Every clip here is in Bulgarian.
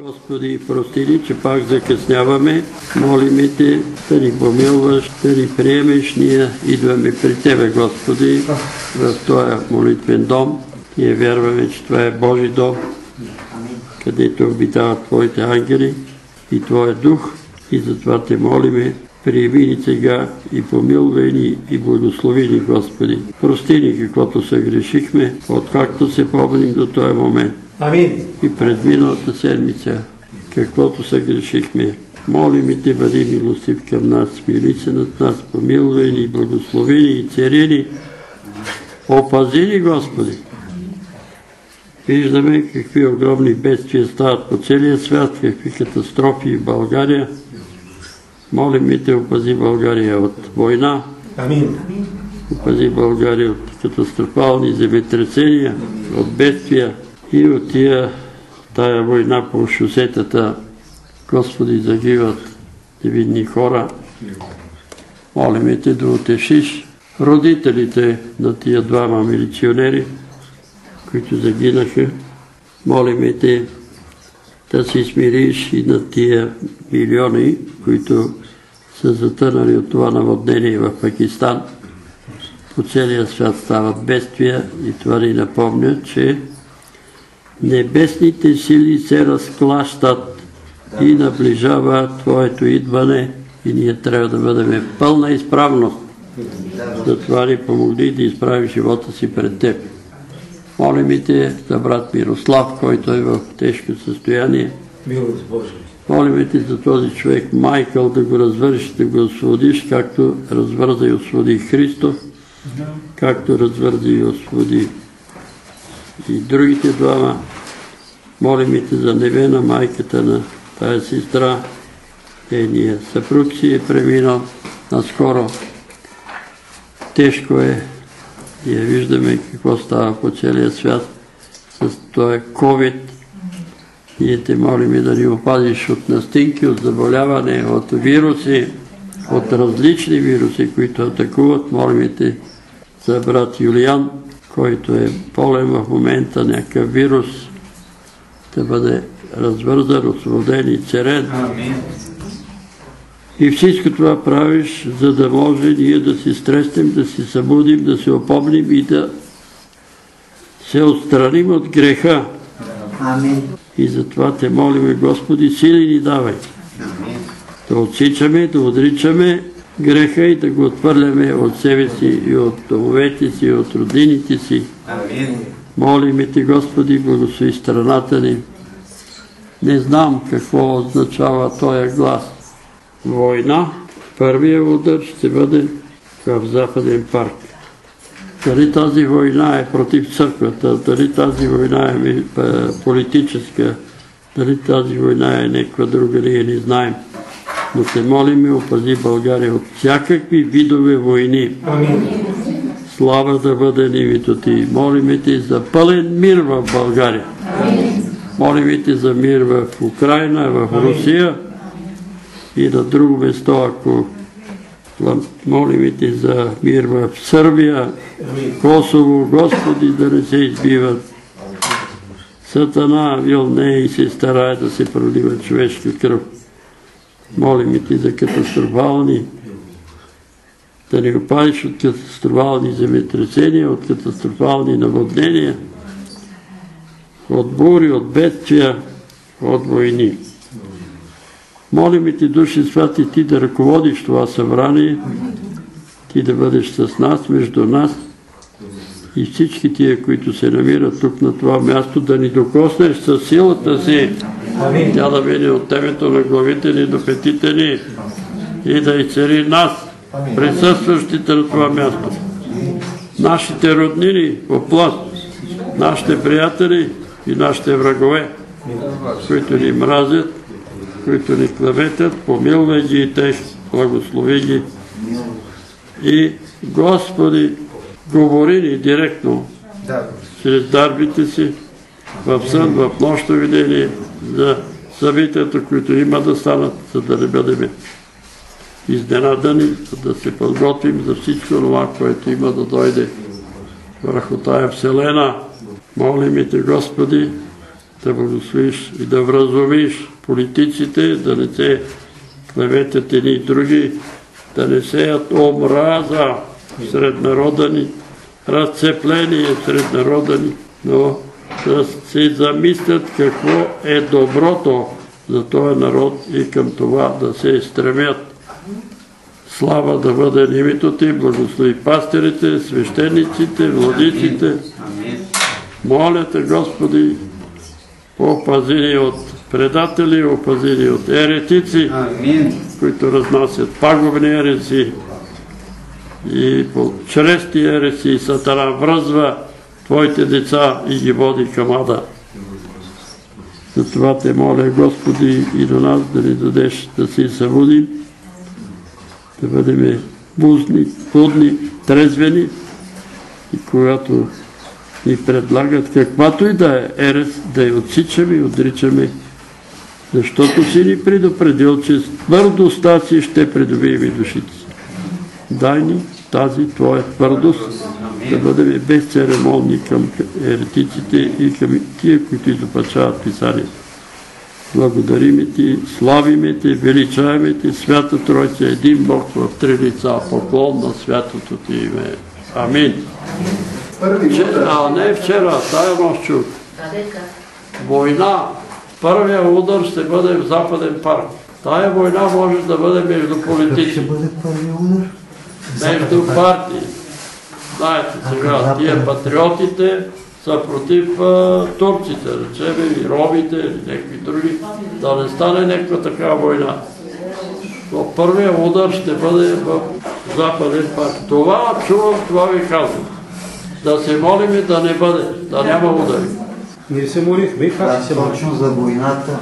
Господи, прости ни, че пак закъсняваме. Молиме Те да ни помилваш, да ни приемеш. Ние идваме при Тебе, Господи, в Твоя молитвен дом. Ние вярваме, че това е Божи дом, където обитават Твоите ангели и Твоя дух. И затова Те молиме, приеми ни сега и помилвай ни и благослови ни, Господи. Прости ни каквото съгрешихме, откакто се помним до този момент. Амин. И през миналата седмица, каквото съгрешихме, молим и Те бъди милостив към нас, смили се над нас, помилвай ни, благослови ни и цари ни, опази ни, Господи. Виждаме какви огромни бедствия стават по целия свят, какви катастрофи в България. Молим и Те, опази България от война, Амин. опази България от катастрофални земетресения, от бедствия и от тия тая война по шосетата. Господи, загиват невидни хора. Молиме Те да утешиш родителите на тия двама милиционери, които загинаха. Молиме Те да се смириш и на тия милиони, които са затънали от това наводнение в Пакистан. По целия свят стават бедствия и това ни напомня, че небесните сили се разклащат и наближава Твоето идване и ние трябва да бъдем в пълна изправност. Затова ни помогни да изправи живота си пред Теб. Молим и Те за брат Мирослав, който е в тежко състояние. Милост Божия. Молим Те за този човек Майкъл да го развършиш, да го освободиш, както развърза и освободи Христо, както развърза и освободи и другите двама. Молим и Те за Невена, майката на тая сестра. Ения съпруг си е преминал наскоро. Тежко е. Ние виждаме какво става по целия свят с този COVID. Ние те молим и да ни опазиш от настинки, от заболяване, от вируси, от различни вируси, които атакуват. Молим и те за брат Юлиан, който е болен в момента, някакъв вирус, да бъде развързан, освободен и. Амин. И всичко това правиш, за да може ние да се стреснем, да се събудим, да се опомним и да се отстраним от греха. Амин. И затова те молиме, Господи, сили ни давай. Да отсичаме, да отричаме греха и да го отвърляме от себе си и от домовете си, и от родините си. Амин. Молиме Ти, Господи, благослови страната ни. Не знам какво означава този глас. Война. Първия удар ще бъде в Западен парк. Дали тази война е против църквата, дали тази война е е политическа, дали тази война е някаква друга, ние не знаем. Но се молим и опази България от всякакви видове войни. Амин. Слава да бъде името Ти. Молиме Ти за пълен мир в България. Молиме Ти за мир в Украина, в Русия и на друго место, ако молиме Ти за мир в Сърбия, Косово, Господи, да не се избиват. Сатана вилне и се старае да се пролива човешка кръв. Молиме Ти за катастрофални да ни опазиш от катастрофални земетресения, от катастрофални наводнения, от бури, от бедствия, от войни. Молим и ти, Души Святи, ти да ръководиш това събрание, ти да бъдеш с нас, между нас и всички тия, които се намират тук на това място, да ни докоснеш със силата си, тя да мине от темето на главите ни до петите ни и да изцери нас, присъстващите на това място. Нашите роднини по плът, нашите приятели и нашите врагове, които ни мразят, които ни клеветят, помилвай ги и те, благослови ги. И Господи, говори ни директно чрез дарбите си, в сън, в нощно видение, за събитията, които има да станат, за да не бъдем изненадани, да се подготвим за всичко това, което има да дойде върху тая вселена. Молим Те, Господи, да благословиш и да вразумиш политиците, да не се клеветят едни и други, да не сеят омраза сред народа ни, разцепление сред народа ни, но да се замислят какво е доброто за този народ и към това да се стремят. Слава да бъде името Ти, благослови пастирите, свещениците, владиците. Моля Те, Господи, опази ни от предатели, опази ни от еретици, които разнасят пагубни ереси. И чрез ти ереси Сатана връзва Твоите деца и ги води към ада. Затова те моля, Господи, и до нас да ни дадеш да си събудим, да бъдем бузни, будни, трезвени и когато ни предлагат каквато и да е ерес, да я отсичаме и отричаме, защото си ни предупредил, че с твърдостта си ще придобием и душите си. Дай ни тази Твоя твърдост, да бъдем безцеремонни към еретиците и към тия, които изопачават Писанието. Благодариме Ти, славиме Ти, величаваме Ти, Свята Тройца, един Бог в три лица, поклон на святото Ти име. Амин. А не вчера, тая нощ чух. Война. Първия удар ще бъде в Западен парк. Тая война може да бъде между политици. Ще бъде първия удар? Между партии. Знаете сега, тия патриотите са против турците, речеме, и ромите, или някакви други, да не стане някаква такава война. Но първия удар ще бъде в Западен парк. Това чувам, това ви казвам. Да се молим и да не бъде, да няма удари. Ние се молихме и Да, как се молихме? точно за войната.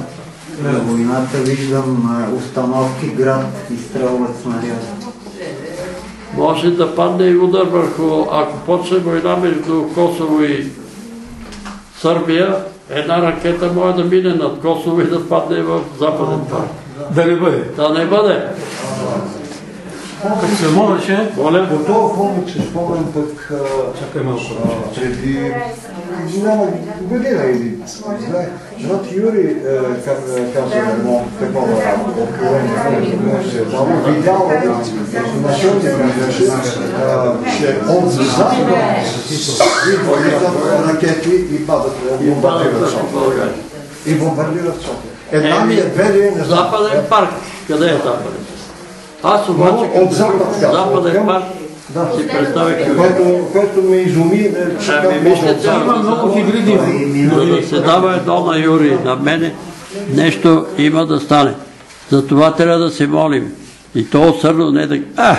За войната виждам установки град, изстрелват снаряди. Може да падне и удар върху, ако почне война между Косово и Сърбия, една ракета може да мине над Косово и да падне в Западен парк. Да не бъде. Да не бъде. Като се молеше. По този повод спомням пък чакай малко. преди няма година или брат Юри е, ка- каза едно такова откровение, е видял е информационни беше, от запад идват ракети и падат, е, бомбардират в София. И бомбардират София. Една ми е не знам. Западен парк. Къде е Западен? Аз обаче Но от запад Западен Да. си представих Което, което ме изуми, е, Ами, Има много хибриди. За да се дава едно на Юри, на мене, нещо има да стане. За това трябва да се молим. И то сърно не да... А!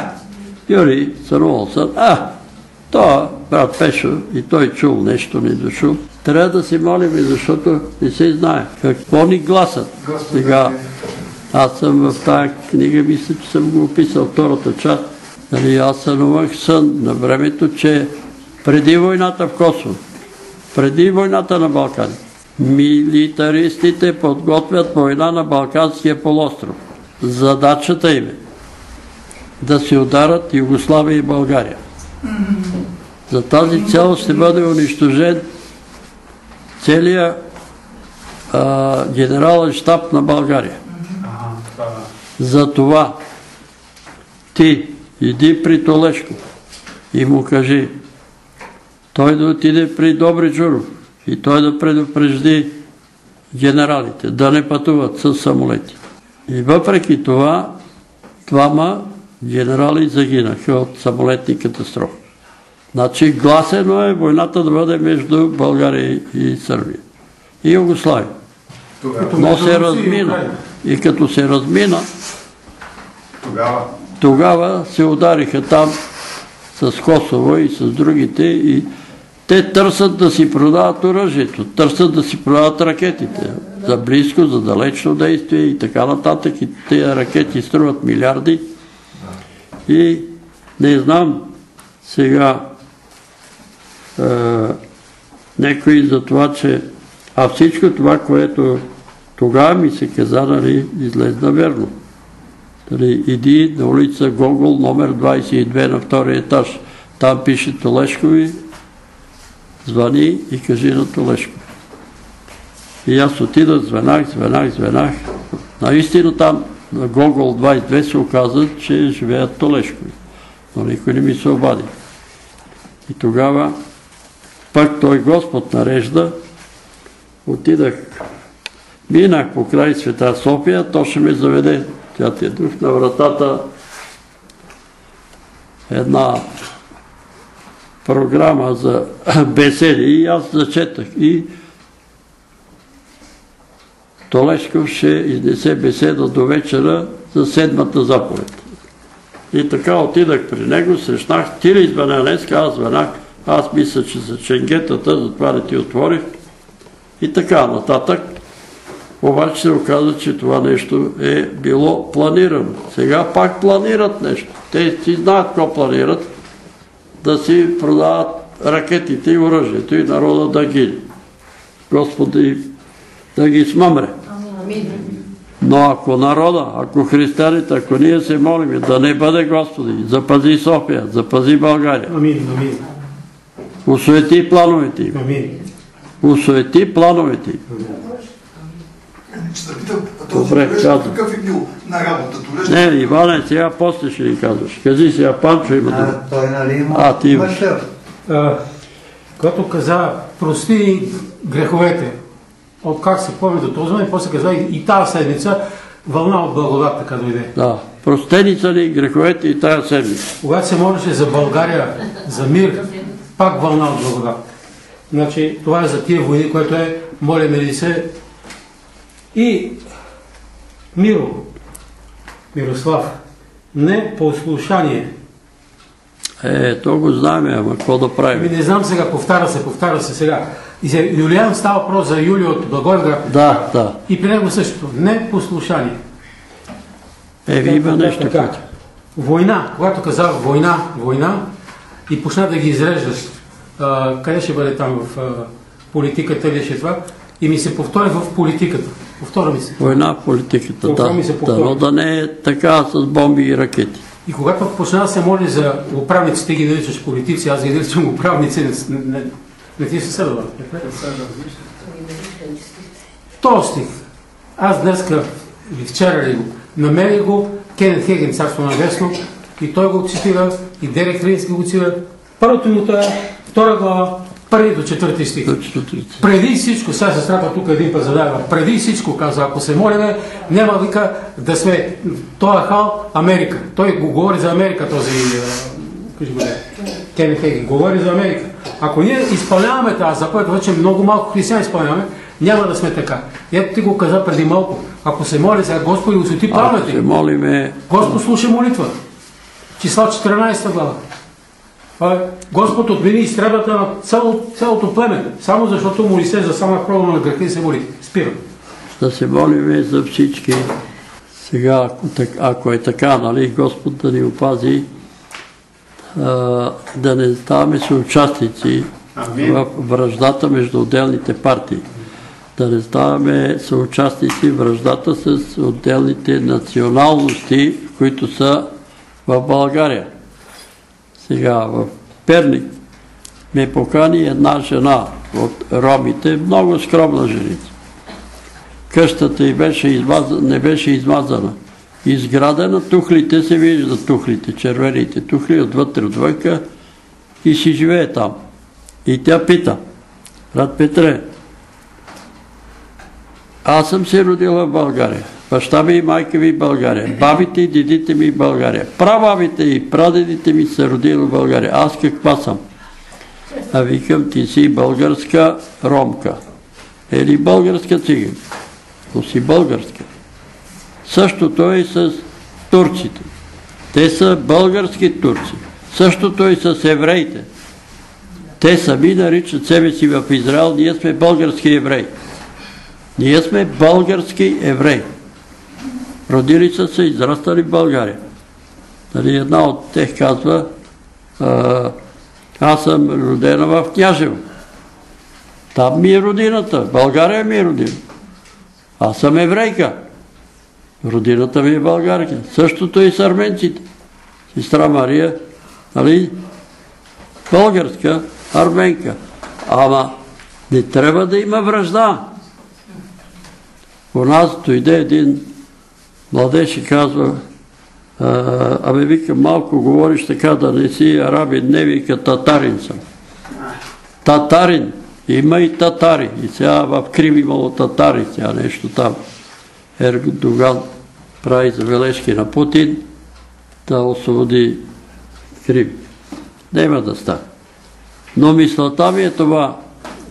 Юри, сърнувал сър. А! То, брат Пешо, и той чул нещо, не дошъл. Трябва да се молим, защото не се знае какво ни гласат. Сега, аз съм в тая книга, мисля, че съм го описал втората част. Нали, аз сънувах сън на времето, че преди войната в Косово, преди войната на Балкани, милитаристите подготвят война на Балканския полуостров. Задачата им е да се ударат Югославия и България. За тази цел ще бъде унищожен целият генерален штаб на България. За това ти иди при Толешко и му кажи, той да отиде при Добри Джуров и той да предупрежди генералите да не пътуват с самолети. И въпреки това, двама генерали загинаха от самолетни катастрофи. Значи гласено е войната да бъде между България и Сърбия. И Югославия. Но се размина. И като се размина, Тогава тогава се удариха там с Косово и с другите и те търсят да си продават оръжието, търсят да си продават ракетите за близко, за далечно действие и така нататък. И тези ракети струват милиарди. И не знам сега е, някой за това, че а всичко това, което тогава ми се каза, нали, излезна верно. Нали, иди на улица Гогол, номер 22 на втория етаж. Там пише Толешкови, звъни и кажи на Толешко. И аз отидах, звънах, звънах, звънах. Наистина там на Гогол 22 се оказа, че живеят Толешкови. Но никой не ми се обади. И тогава пак той Господ нарежда, отидах, минах по край Света София, то ще ме заведе. Тя ти е дух на вратата една програма за беседи и аз зачетах. И Толешков ще изнесе беседа до вечера за седмата заповед. И така отидах при него, срещнах, ти ли звъня днеска, аз звънах, аз мисля, че за ченгетата, затова не ти отворих. И така нататък. Обаче се оказа, че това нещо е било планирано. Сега пак планират нещо. Те си знаят какво планират. Да си продават ракетите и оръжието и народа да гине. Господи, да ги смъмре. Но ако народа, ако християните, ако ние се молим да не бъде Господи, запази София, запази България, Амин, амин, усуети плановете им, амин. усуети плановете им. Ще да питам, Добре, този казвам. Туреш какъв е бил на работа? Не, Иване, сега после ще ни казваш. Кажи сега, Панчо има дума. А, той нали има А, ти имаш. Когато каза, прости греховете, от как се помни до този момент, после каза и, тази седмица вълна от благодат така дойде. Да, простени са ни греховете и тая седмица. Когато се молеше за България, за мир, пак вълна от благодат. Значи, това е за тия войни, което е, молиме ли се. И Миро, Мирослав, не послушание. Е, то го знаем, ама какво да правим? не знам сега, повтаря се, повтаря се сега. И за Юлиан става въпрос за Юлио от Благоевград. Да, да. И при него същото. Не послушание. Е, ви има нещо. Така. Война. Когато казах война, война и почна да ги изреждаш, къде ще бъде там в а, политиката или ще това, и ми се повтори в политиката. Повтори ми се. Война в политиката, да. ми се да. повтори. Но да не е така с бомби и ракети. И когато почна да се моли за управници, ти ги наричаш политици, аз ги наричам управници, не, не, не, ти се съдва. Този стих. Аз днеска, или вчера ли го, намерих го, Кенет Хеген, царство на весно, и той го цитира, и Дерек Хрински го цитира. Първото му това е, втора глава, първи до четвърти стих. До четвъртите. Преди всичко, сега сестрата тук един път задава, преди всичко каза, ако се молиме, няма вика да сме, той е хал Америка. Той го говори за Америка, този, е, кажи го де, Кенни Хейген, говори за Америка. Ако ние изпълняваме тази заповед, вече много малко християни изпълняваме, няма да сме така. Ето ти го каза преди малко. Ако се моли сега, Господи, освети Ако се молиме, Господ слуша молитва. Числа 14 глава. Господ отмени изтребата на цяло, цялото племе, само защото моли се за сама проба на греха и се моли. Спирам. да се молиме за всички. Сега, ако, е така, нали, Господ да ни опази, да не ставаме съучастници в връждата между отделните партии. Да не ставаме съучастници в връждата с отделните националности, които са в България. Сега в Перник ме покани една жена от ромите, много скромна женица. Къщата й не беше измазана. Изградена, тухлите се виждат, тухлите, червените тухли, отвътре, отвънка и си живее там. И тя пита, брат Петре, аз съм се родила в България. Баща ми и майка ми България. Бабите и дедите ми България. Прабабите и прадедите ми са родили в България. Аз каква съм? А викам, ти си българска ромка. Или българска циганка. Но си българска. Същото е и с турците. Те са български турци. Същото е и с евреите. Те сами наричат себе си в Израел, ние сме български евреи. Ние сме български евреи. Родили са се, израстали в България. Нали, една от тях казва, аз съм родена в Княжево. Там ми е родината, България ми е родина. Аз съм еврейка. Родината ми е България. Същото и с арменците. Сестра Мария, нали, българска, арменка. Ама не трябва да има връжда. у нас дойде един младеж и казва, абе вика, малко говориш така да не си арабин, не вика, татарин съм. Татарин, има и татари. И сега в Крим имало татари, сега нещо там. Ердоган прави забележки на Путин да освободи Крим. Нема да стане. Но мисълта ми е това.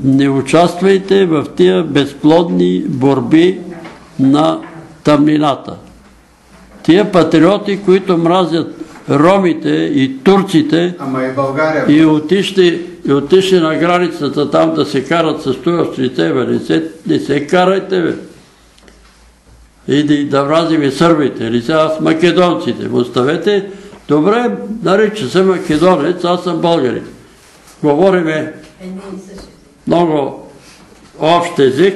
Не участвайте в тия безплодни борби на тъмнината. Тия патриоти, които мразят ромите и турците Ама и България. и отишли, и отишли на границата там да се карат с турците, бе, не се, не се карайте, бе. И да, да мразим и сърбите, или сега с македонците. Оставете, добре, нарича се македонец, аз съм българин. Говориме много общ език.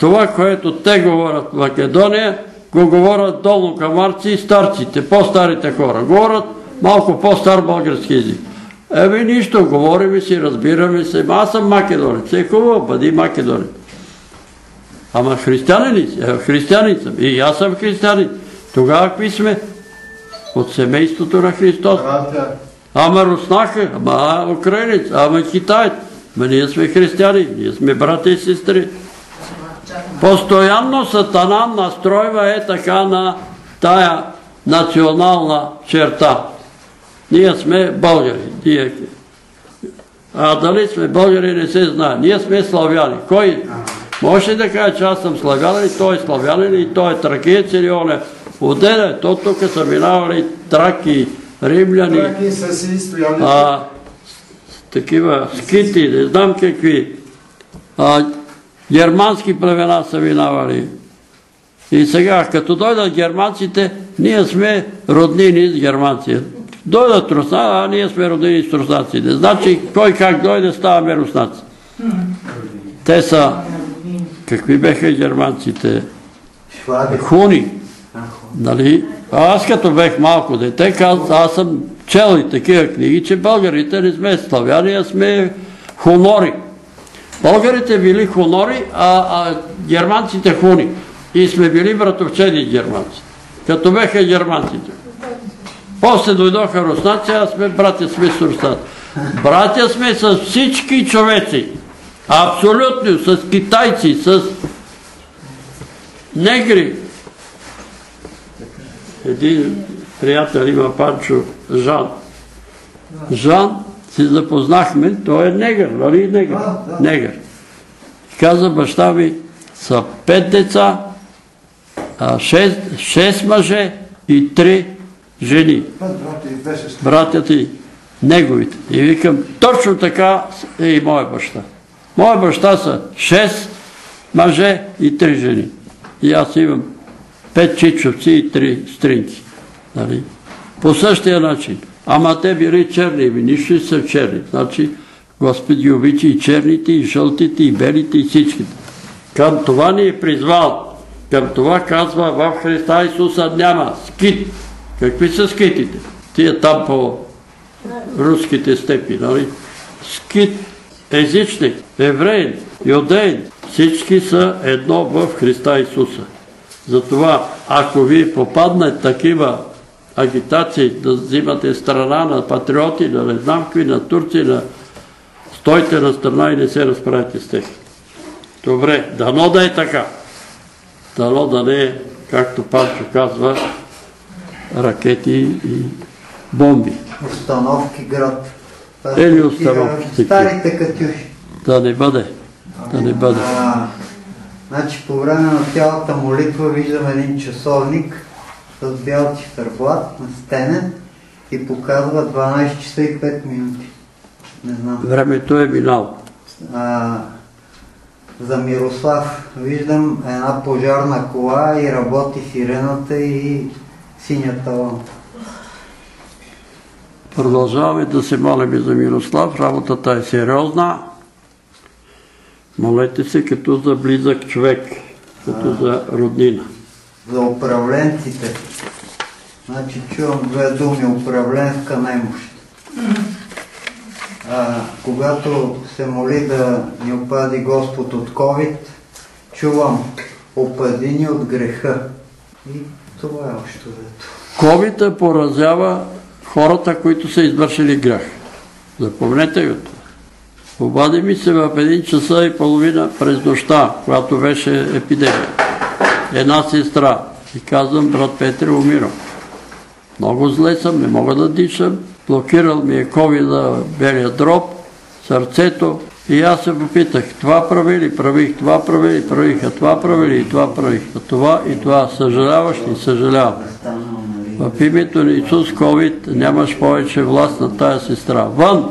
Това, което те говорят в Македония, го говорят долу камарци и старците, по-старите хора. Говорят малко по-стар български език. Еми нищо, говориме си, разбираме се. Аз съм македонец. Е хубаво, бъди македонец. Ама християнин ли си? Е, християнин съм. И аз съм християнин. Тогава какви сме? От семейството на Христос. Ама руснаха, ама украинец, ама китаец. Ма ние сме християни, ние сме брата и сестри. Постоянно Сатана настройва е така на тая национална черта. Ние сме българи. Ние... А дали сме българи не се знае. Ние сме славяни. Кой? Може ли да каже, че аз съм славянин и той е славянин и той е тракиец или он е отделя. То тук са минавали траки, римляни, траки а, такива скити, не знам какви. А, германски племена са минавали. И сега, като дойдат германците, ние сме роднини с германци. Дойдат русна, а ние сме роднини с руснаците. Значи, кой как дойде, ставаме руснаци. Те са, какви беха германците? Хуни. Нали? Аз като бех малко дете, казах, аз съм чел и такива книги, че българите не сме славяни, а сме хонори. Българите били хонори, а, а германците хуни. И сме били братовчеди германци. Като беха германците. После дойдоха руснаци, а сме братя сме с руснаци. Братя сме с всички човеци. Абсолютно, с китайци, с негри. Един приятел има Панчо Жан. Жан си запознахме, той е негър, нали негър? Негър. Каза баща ми, са пет деца, шест, шест мъже и три жени. Братята и неговите. И викам, точно така е и моя баща. Моя баща са шест мъже и три жени. И аз имам пет чичовци и три стринки. Нали? По същия начин. Ама те били черни, ми нищо са черни. Значи, Господ ги обича и черните, и жълтите, и белите, и всичките. Към това ни е призвал. Към това казва в Христа Исуса няма скит. Какви са скитите? Тия там по руските степи, нали? Скит, езичник, евреин, юдеин, всички са едно в Христа Исуса. Затова, ако ви попаднат такива агитации да взимате страна на патриоти, на не знам какви, на турци, на стойте на страна и не се разправите с тях. Добре, дано да е така. Дано да не е, както Панчо казва, ракети и бомби. Установки град. Това Или такива Старите катюши. Да не бъде. Да не бъде. А, значи по време на цялата молитва виждам един часовник с бял циферблат на стене и показва 12 часа и 5 минути. Не знам. Времето е минало. А, за Мирослав виждам една пожарна кола и работи сирената и синята лампа. Продължаваме да се молим за Мирослав. Работата е сериозна. Молете се като за близък човек, като за роднина. За управленците. Значи чувам две думи управленска немощ. А, когато се моли да ни опади Господ от COVID, чувам опади ни от греха. И това е общо дето. Ковита поразява хората, които са извършили грях. Запомнете го това. Обади ми се в един часа и половина през нощта, когато беше епидемия. Една сестра. И казвам, брат Петре, умирам. Много зле съм, не мога да дишам. Блокирал ми е ковида белия дроб, сърцето. И аз се попитах, това прави ли, правих, това прави ли, правиха, това прави ли и това правиха. Това и това. Съжаляваш ли? Съжалявам. В името на Исус COVID нямаш повече власт на тая сестра. Вън!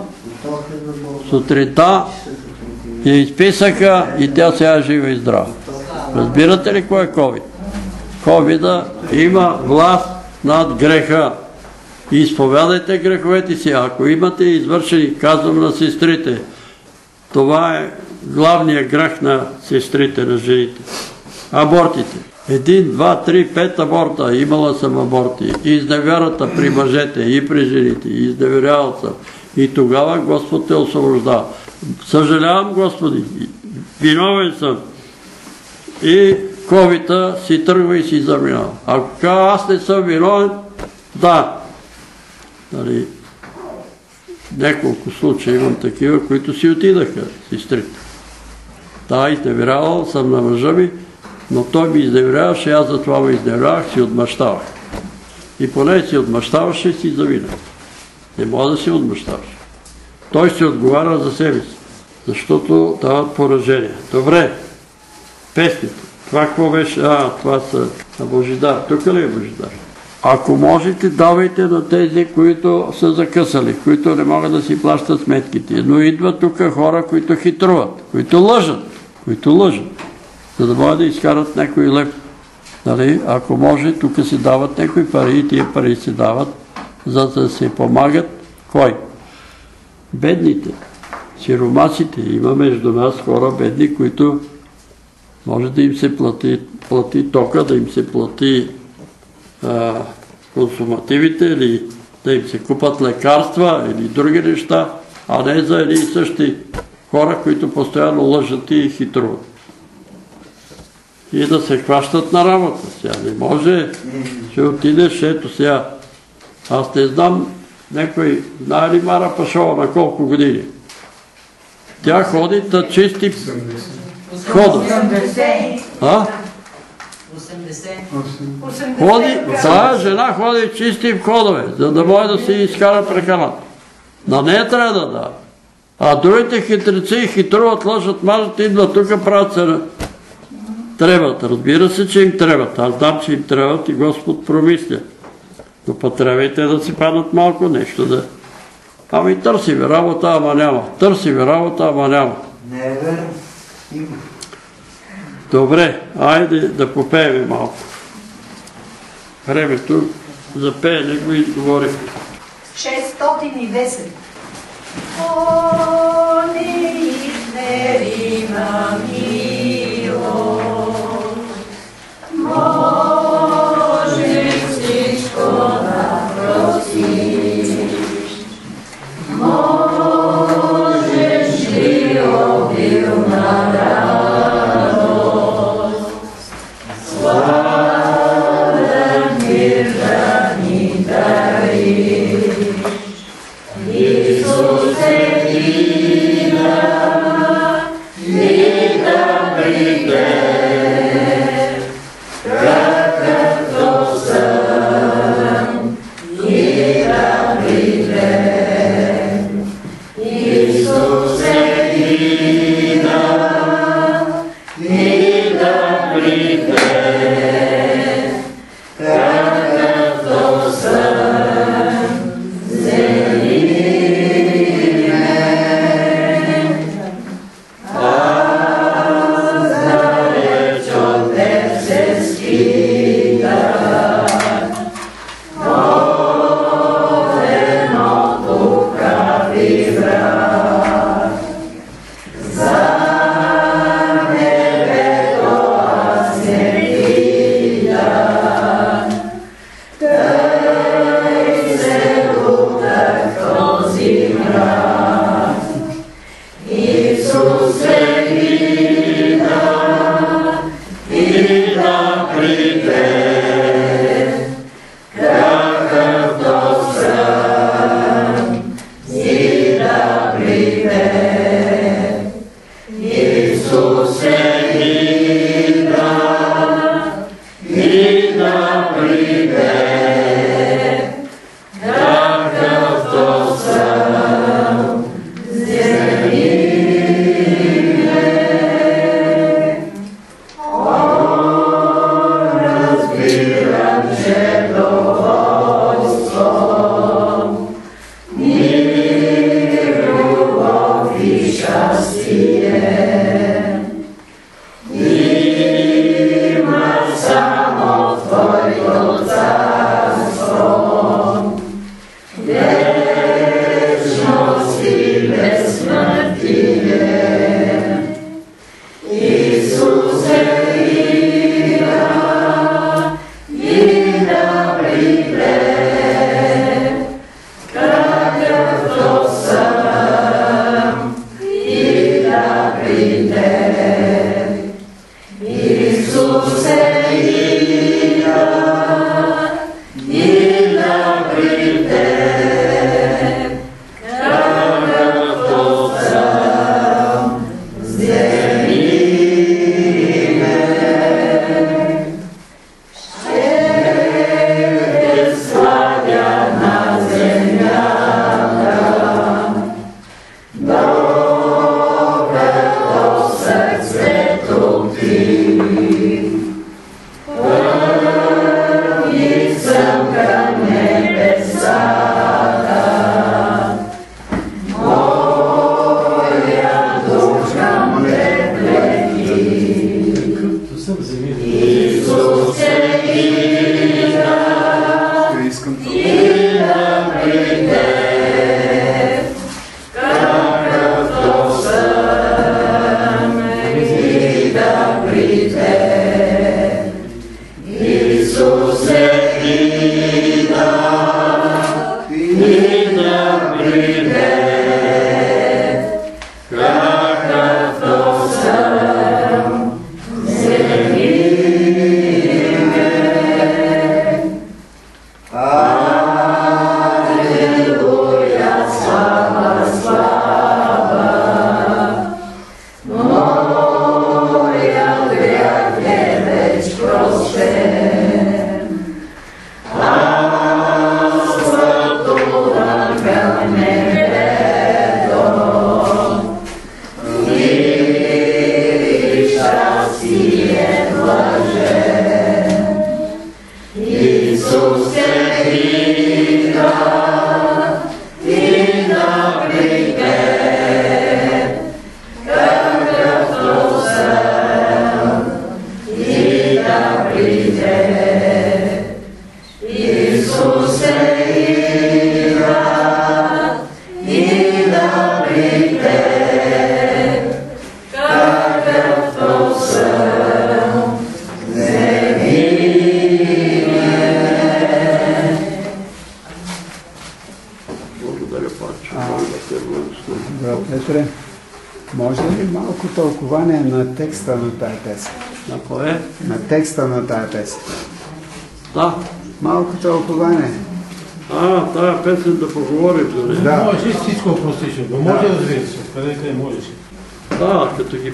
Сутринта я изписаха и тя сега е жива и здрава. Разбирате ли кой е COVID? COVID има власт над греха. Изповядайте греховете си. Ако имате извършени, казвам на сестрите, това е главният грех на сестрите, на жените. Абортите. Един, два, три, пет аборта. Имала съм аборти. Изневярата при мъжете и при жените. Изневерявал съм. И тогава Господ те освобождава. Съжалявам, Господи. Виновен съм. И ковита си тръгва и си заминава. Ако кажа, аз не съм виновен, да. Нали, няколко случаи имам такива, които си отидаха, сестрите. Да, изневерявал съм на мъжа ми, но той ми изневеряваше, аз за това ме изневерявах, си отмъщавах. И поне си отмъщаваше си завинах. Не мога да си отмъщаваш. Той си отговаря за себе си, защото дават поражение. Добре, песните. Това какво беше? А, това са на Божидар. Тук ли е Божидар? Ако можете, давайте на тези, които са закъсали, които не могат да си плащат сметките. Но идват тук хора, които хитруват, които лъжат, които лъжат, за да могат да изкарат някой лев. Нали? Ако може, тук се дават някои пари и тия пари се дават, за да се помагат. Кой? Бедните, сиромасите. Има между нас хора бедни, които може да им се плати, плати тока, да им се плати а, консумативите или да им се купат лекарства или други неща, а не за едни и същи хора, които постоянно лъжат и хитруват. И да се хващат на работа. Сега не може, ще отидеш, ето сега. Аз не знам, някой знае ли Мара Пашова на колко години? Тя ходи да чисти хода. А? 80. Ходи, тая жена ходи и чисти входове, за да може да си изкара прехраната. На нея трябва да дава. А другите хитрици хитруват, лъжат, мажат, идват тук, правят се. Трябват, разбира се, че им трябват. Аз знам, че им трябват и Господ промисля. Но потребайте да си паднат малко нещо да... Ами търси ви работа, ама няма. Търси ви работа, ама няма. Не е верно. Има. Добре, айде да попееме малко. Времето за пеене го изговорих. 610. О, неизмерима милост,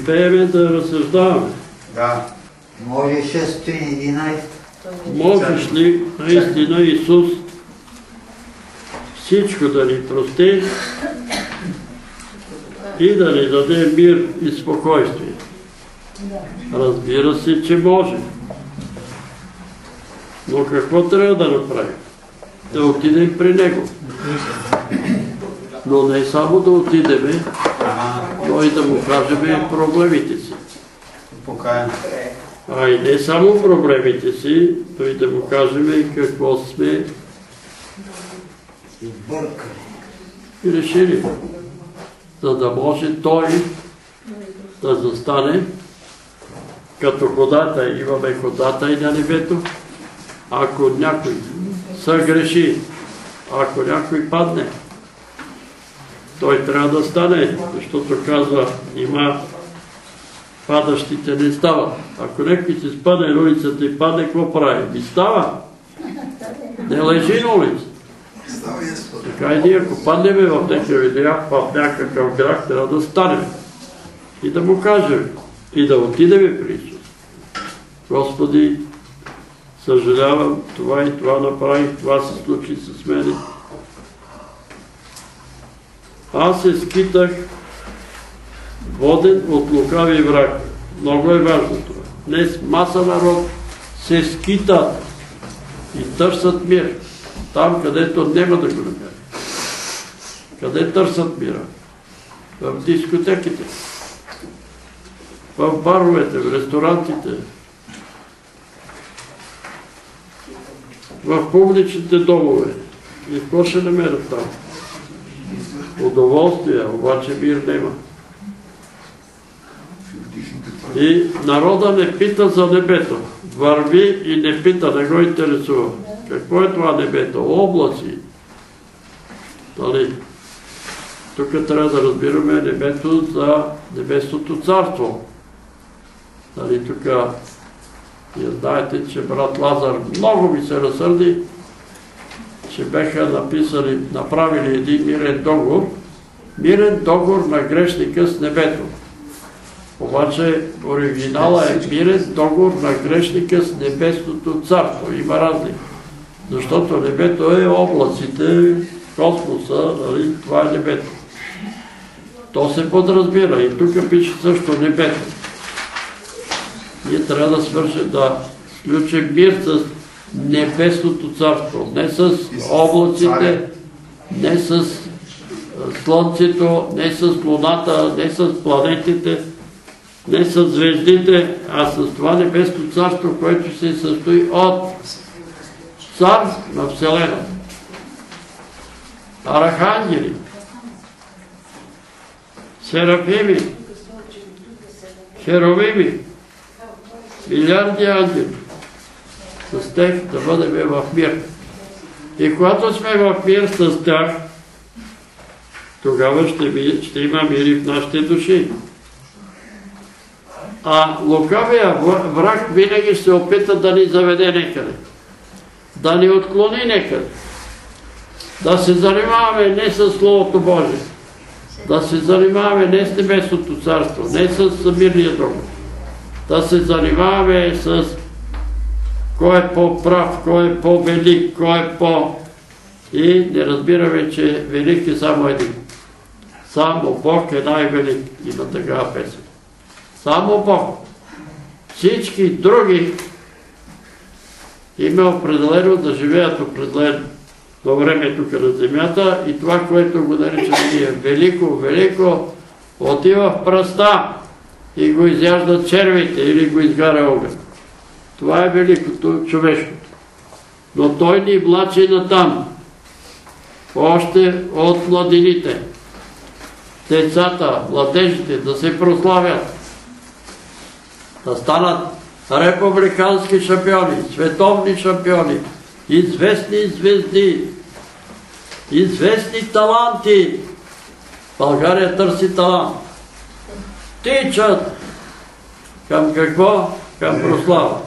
Да, като ги пееме да разсъждаваме. Да. Може 611. Можеш ли наистина Исус всичко да ни прости и да ни даде мир и спокойствие? Разбира се, че може. Но какво трябва да направим? Да отидем при Него. Но не само да отидеме, и да му кажем проблемите си. Покаян. А и не само проблемите си, но и да му кажем какво сме и решили. За да може той да застане като ходата, имаме ходата и на небето. Ако някой съгреши, ако някой падне, той трябва да стане, защото казва, има падащите не стават. Ако някой се спадне на улицата и падне, какво прави? Ми става. Не лежи на ясно. Така и ние, ако паднеме в някакъв грях, в някакъв грях, трябва да станем и да му кажем и да отидеме при Исус. Господи, съжалявам, това и това направих, това се случи с мене. Аз се скитах воден от лукави враг. Много е важно това. Днес маса народ се скитат и търсят мир. Там, където няма да го намерят. Къде търсят мира? В дискотеките, в баровете, в ресторантите, в публичните домове. И какво ще намерят там? Удоволствие, обаче мир няма. И народа не пита за небето. Върви и не пита, не го интересува. Какво е това небето? Облаци. Дали? Тук трябва да разбираме небето за небесното царство. Дали тук вие знаете, че брат Лазар много ми се разсърди, че беха написали, направили един мирен договор, мирен договор на грешника с небето. Обаче оригинала е мирен договор на грешника с небесното царство. Има разлика. Защото небето е облаците, космоса, нали? това е небето. То се подразбира и тук пише също небето. Ние трябва да свършим, да сключим мир с небесното царство, не с облаците, не с слънцето, не с луната, не с планетите, не с звездите, а с това небесно царство, което се състои от цар на Вселената. Архангели, серафими, херовими, милиарди ангели, с тях да бъдем в мир. И когато сме в мир с тях, тогава ще, има мир и в нашите души. А лукавия враг винаги се опита да ни заведе некъде. Да ни отклони некъде. Да се занимаваме не с Словото Божие. Да се занимаваме не с Небесното царство, не с мирния договор. Да се занимаваме с кой е по-прав, кой е по-велик, кой е по... И не разбираме, че велик е само един. Само Бог е най-велик. Има такава песен. Само Бог. Всички други има определено да живеят определено време тук на земята и това, което го наричаме ние велико, велико, отива в пръста и го изяждат червите или го изгаря огън. Това е великото човешкото. Но той ни влачи на там. Още от младините. Децата, младежите да се прославят. Да станат републикански шампиони, световни шампиони, известни звезди, известни таланти. България търси талант. Тичат към какво? Към прослава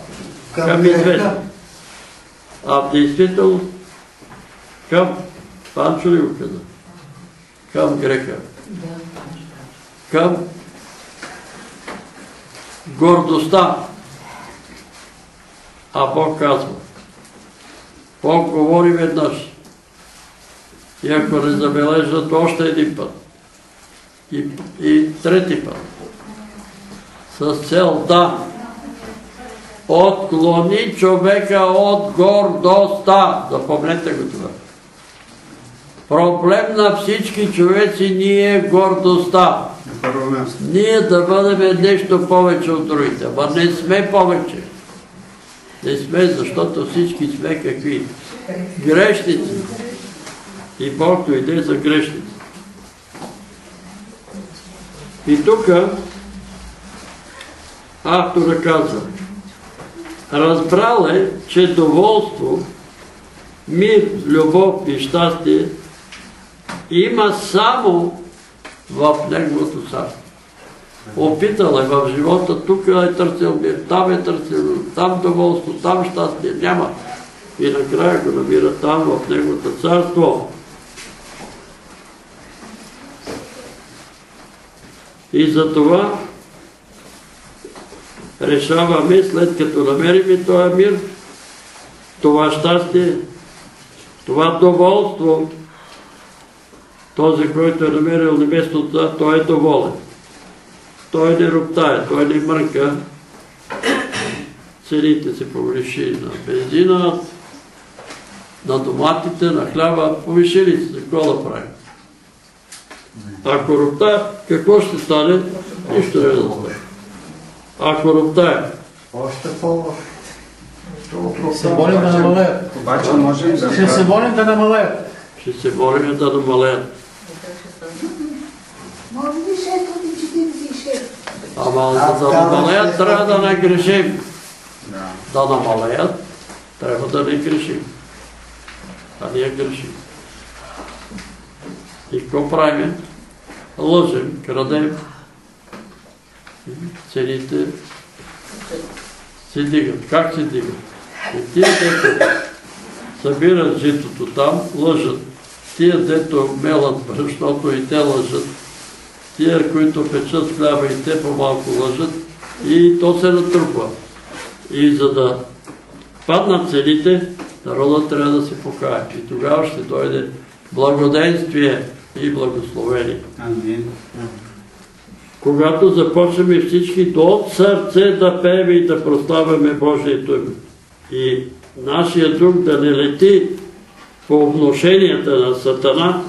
към известни. А в действителност към Панчо ли каза? Към греха. Към гордостта. А Бог казва, Бог говори веднъж. И ако не забележат още един път. И, и трети път. С цел да отклони човека от гордостта. Запомнете го това. Проблем на всички човеци ни е гордостта. Ние да бъдем нещо повече от другите. Ама не сме повече. Не сме, защото всички сме какви? Грешници. И Бог дойде за грешници. И тук автора казва, разбрал е, че доволство, мир, любов и щастие има само в Неговото царство. Опитал е в живота, тук е търсил мир, там е търсил, там доволство, там щастие, няма. И накрая го намира там, в Неговото царство. И за това решаваме, след като намерим този мир, това щастие, това доволство, този, който е намерил небесното, той е доволен. Той не роптае, той не мърка. Цените се повиши на бензина, на доматите, на хляба, повишили се, какво да правим? Ако роптае, какво ще стане? Нищо не да стане. Ако роптае, Още по-лошо. Се молим да намалеят. Обаче можем да Ще се молим да намалеят. ще се борим да намалеят. Може би 646. Ама А, за да намалеят трябва да не грешим. Да. Намалеят, трябва да не грешим. А ние грешим. И какво правим? Лъжем, крадем. Цените се дигат. Как се дигат? И тия, дето събират житото там, лъжат. Тия, дето мелат брашното и те лъжат. Тия, които печат хляба и те по-малко лъжат. И то се натрупва. И за да паднат цените, народът трябва да се покая. И тогава ще дойде благоденствие и благословение. Амин. Когато започнем всички до сърце да пеем и да прославяме Божието име. И нашия дух да не лети по вношенията на Сатана,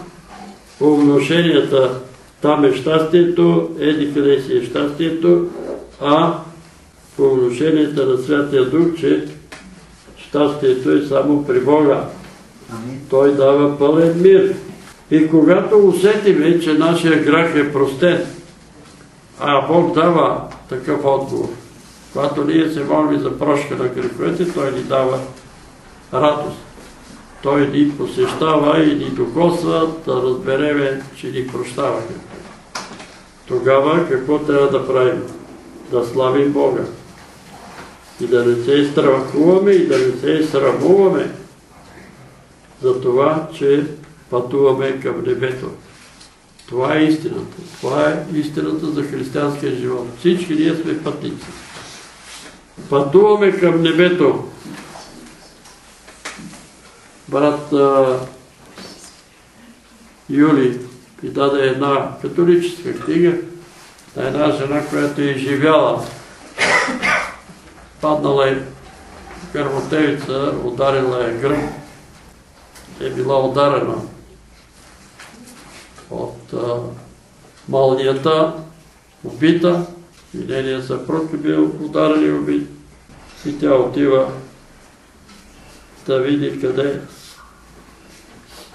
по вношенията там е щастието, еди къде си е щастието, а по вношенията на Святия Дух, че щастието е само при Бога. Той дава пълен мир. И когато усетиме, че нашия грях е простен, а Бог дава такъв отговор, когато ние се молим за прошка на греховете, Той ни дава радост. Той ни посещава и ни докосва да разбереме, че ни прощава. Тогава какво трябва да правим? Да славим Бога. И да не се страхуваме и да не се срамуваме за това, че пътуваме към небето. Това е истината. Това е истината за християнския живот. Всички ние сме пътници. Пътуваме към небето. Брат а, Юли ми даде една католическа книга на една жена, която е живяла. Паднала е гърмотевица, ударила е гръб е била ударена от а, малнията, убита, и нейният съпруг е бил ударен и убит. И тя отива да види къде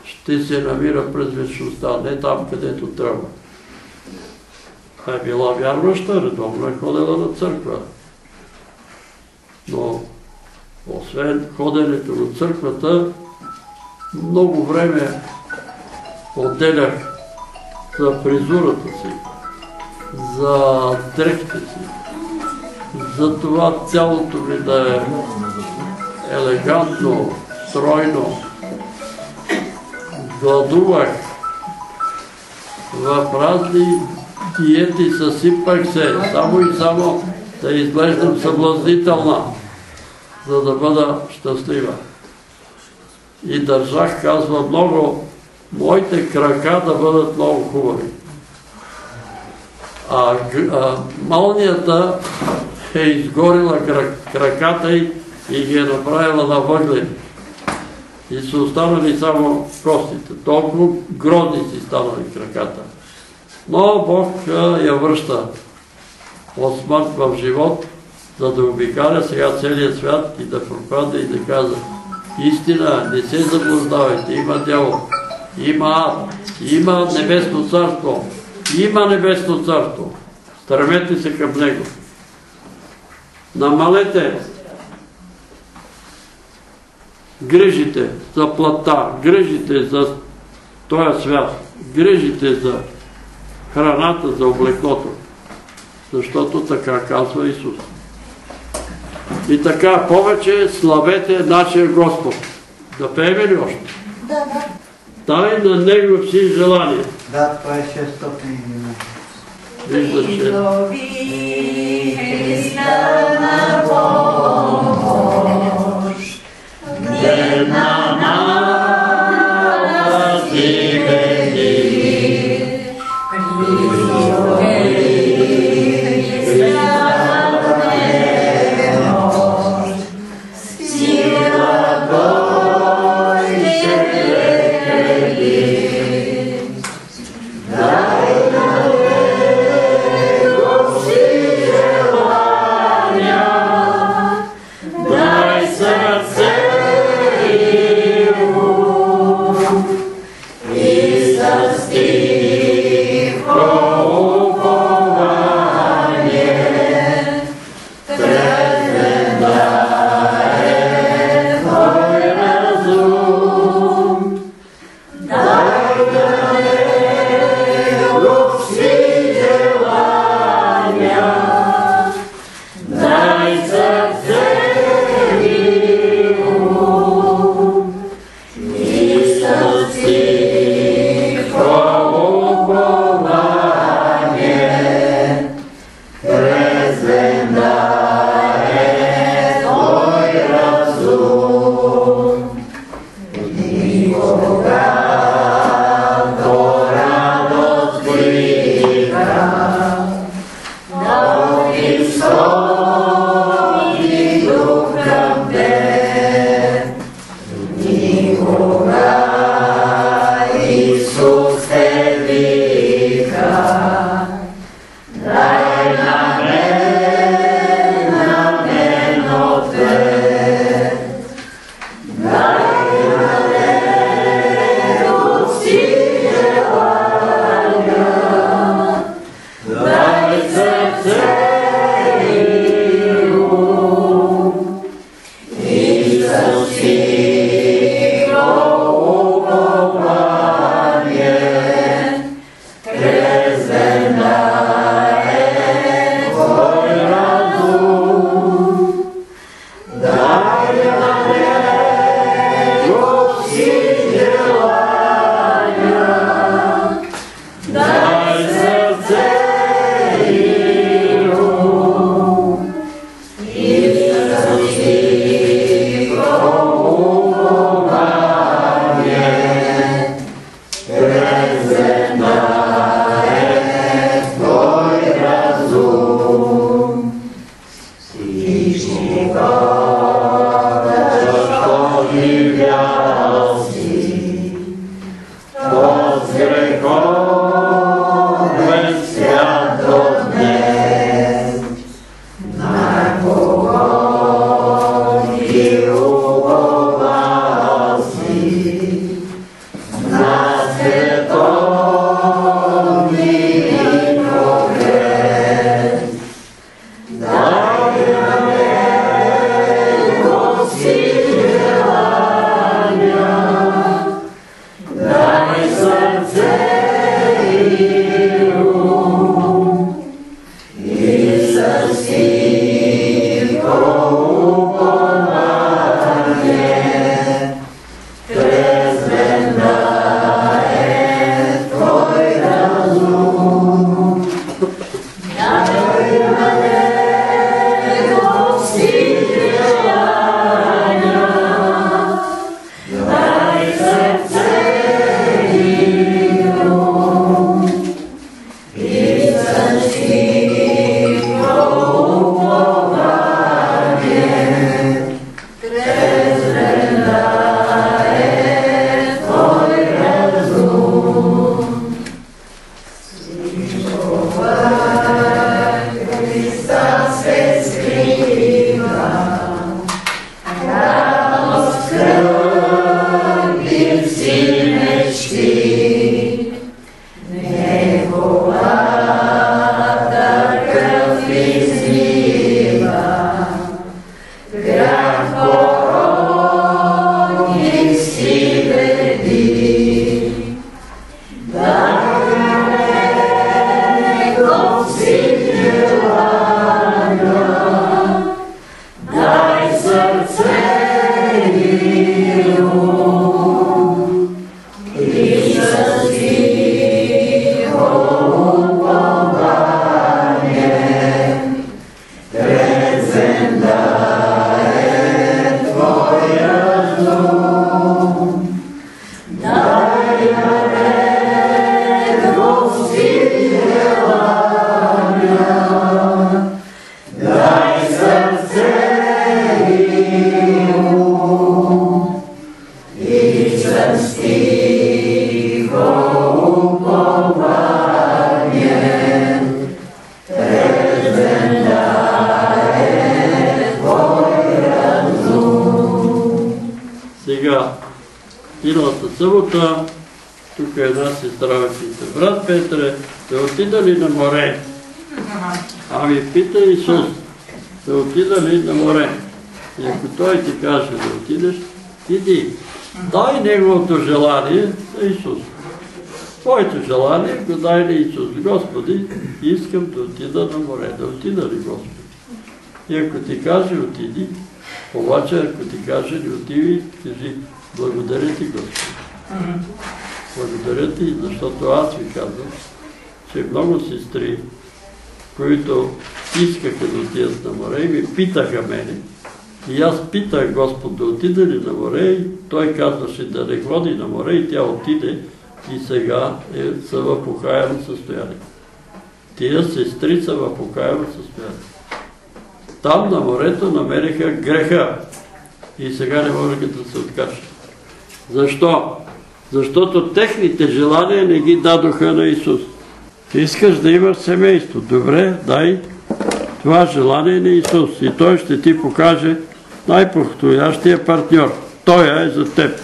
ще се намира през вечността, не там, където трябва. Тя е била вярваща, редовно е ходила на църква. Но освен ходенето на църквата, много време отделях за фризурата си, за дрехите си, за това цялото ми да е елегантно, стройно. Гладувах в разни диети, съсипах се, само и само да изглеждам съблазнителна, за да бъда щастлива и държах, казва, много моите крака да бъдат много хубави. А, малнията е изгорила краката и ги е направила на въглен. И са останали само костите. Толкова грозни си станали краката. Но Бог я връща от смърт в живот, за да обикаля сега целият свят и да пропада и да казва Истина, не се заблуждавайте, има дявол, има ад, има небесно царство, има небесно царство. Стремете се към него. Намалете грижите за плата, грижите за този свят, грижите за храната, за облеклото. защото така казва Исус. И така, повече славете нашия Господ. Да пееме ли още? Да, да. Дай на Него си желание. Да, това е 611. Вижда, че Сега, искам да отида на море. Да отида ли, Господи? И ако ти каже, отиди. Обаче, ако ти каже, не отиди, кажи, благодаря ти, Господи. Благодаря ти, защото аз ви казвам, че много сестри, които искаха да отидат на море и ми питаха мене, и аз питах Господ да отиде ли на море и той казваше да не ходи на море и тя отиде и сега е, в покаяно състояние. Тия сестри са в покаяно състояние. Там на морето намериха греха и сега не могат да се откажат. Защо? Защото техните желания не ги дадоха на Исус. Искаш да имаш семейство. Добре, дай това желание на Исус и Той ще ти покаже най-подходящия партньор. Той е за теб.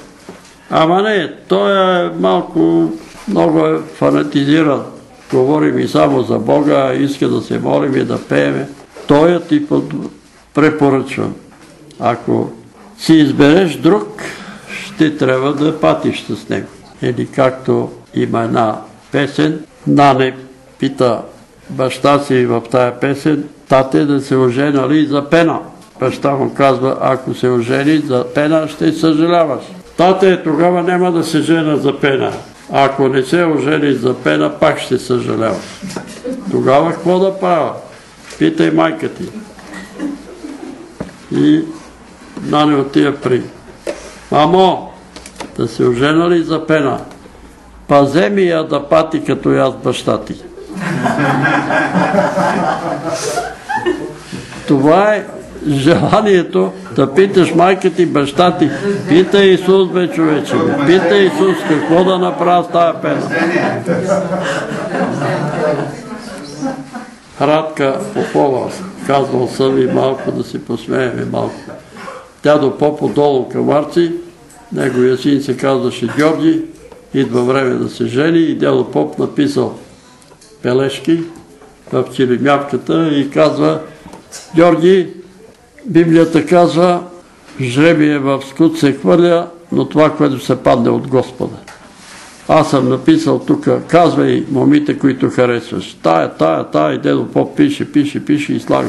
Ама не, той е малко, много е фанатизиран. Говори ми само за Бога, иска да се молим и да пееме. Той ти препоръчвам. Ако си избереш друг, ще трябва да патиш с него. Или както има една песен, Нане пита баща си в тая песен, тате да се оженали за пена. Баща му казва, ако се ожени за пена, ще съжаляваш. Тате тогава няма да се жена за пена. Ако не се ожени за пена, пак ще съжаляваш. Тогава какво да правя? Питай майка ти. И Нане отива при. Мамо, да се ожена ли за пена? Пазе ми я да пати като и аз баща ти. Това е желанието да питаш майка ти, баща ти. Пита Исус, бе, човече. Пита Исус какво да направя с тая пена. Радка Попова, казвал съм и малко да си посмееме малко. Тя до по-подолу каварци, неговия син се казваше Георги, идва време да се жени и дядо Поп написал бележки в чилимявката и казва Георги, Библията казва жребие в скут се хвърля, но това, което се падне от Господа. Аз съм написал тук, казвай момите, които харесваш. Тая, тая, тая, и дедо Поп пише, пише, пише и слага.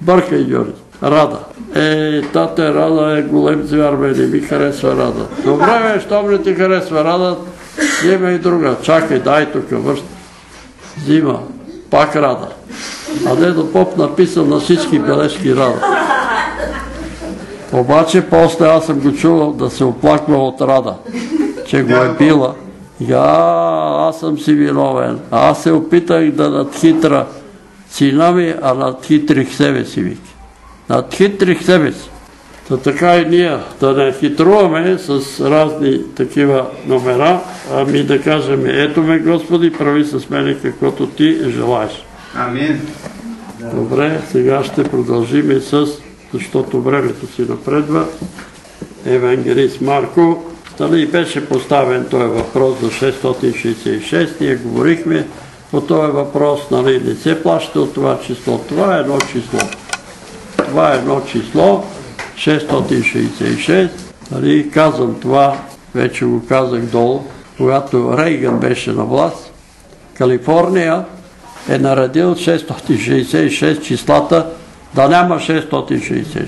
Бъркай, Георги. Рада. Е, тате, Рада е голем звяр, бе, не ми харесва Рада. Добре, бе, щом не ти харесва Рада, има и друга. Чакай, дай тук, върши. Зима, пак Рада. А дедо Поп написал на всички бележки Рада. Обаче после аз съм го чувал да се оплаква от Рада, че го е била. Я, аз съм си виновен. Аз се опитах да надхитра сина ми, а надхитрих себе си, вики надхитрих себе си. Та така и ние да не хитруваме с разни такива номера, ами да кажем, ето ме Господи, прави с мене каквото ти желаеш. Амин. Добре, сега ще продължим с, защото времето си напредва, Евангелист Марко. Дали беше поставен този въпрос за 666, ние говорихме по този въпрос, нали, не се плаща от това число. Това е едно число това е едно число, 666. Нали, казвам това, вече го казах долу, когато Рейган беше на власт, Калифорния е наредил 666 числата да няма 666.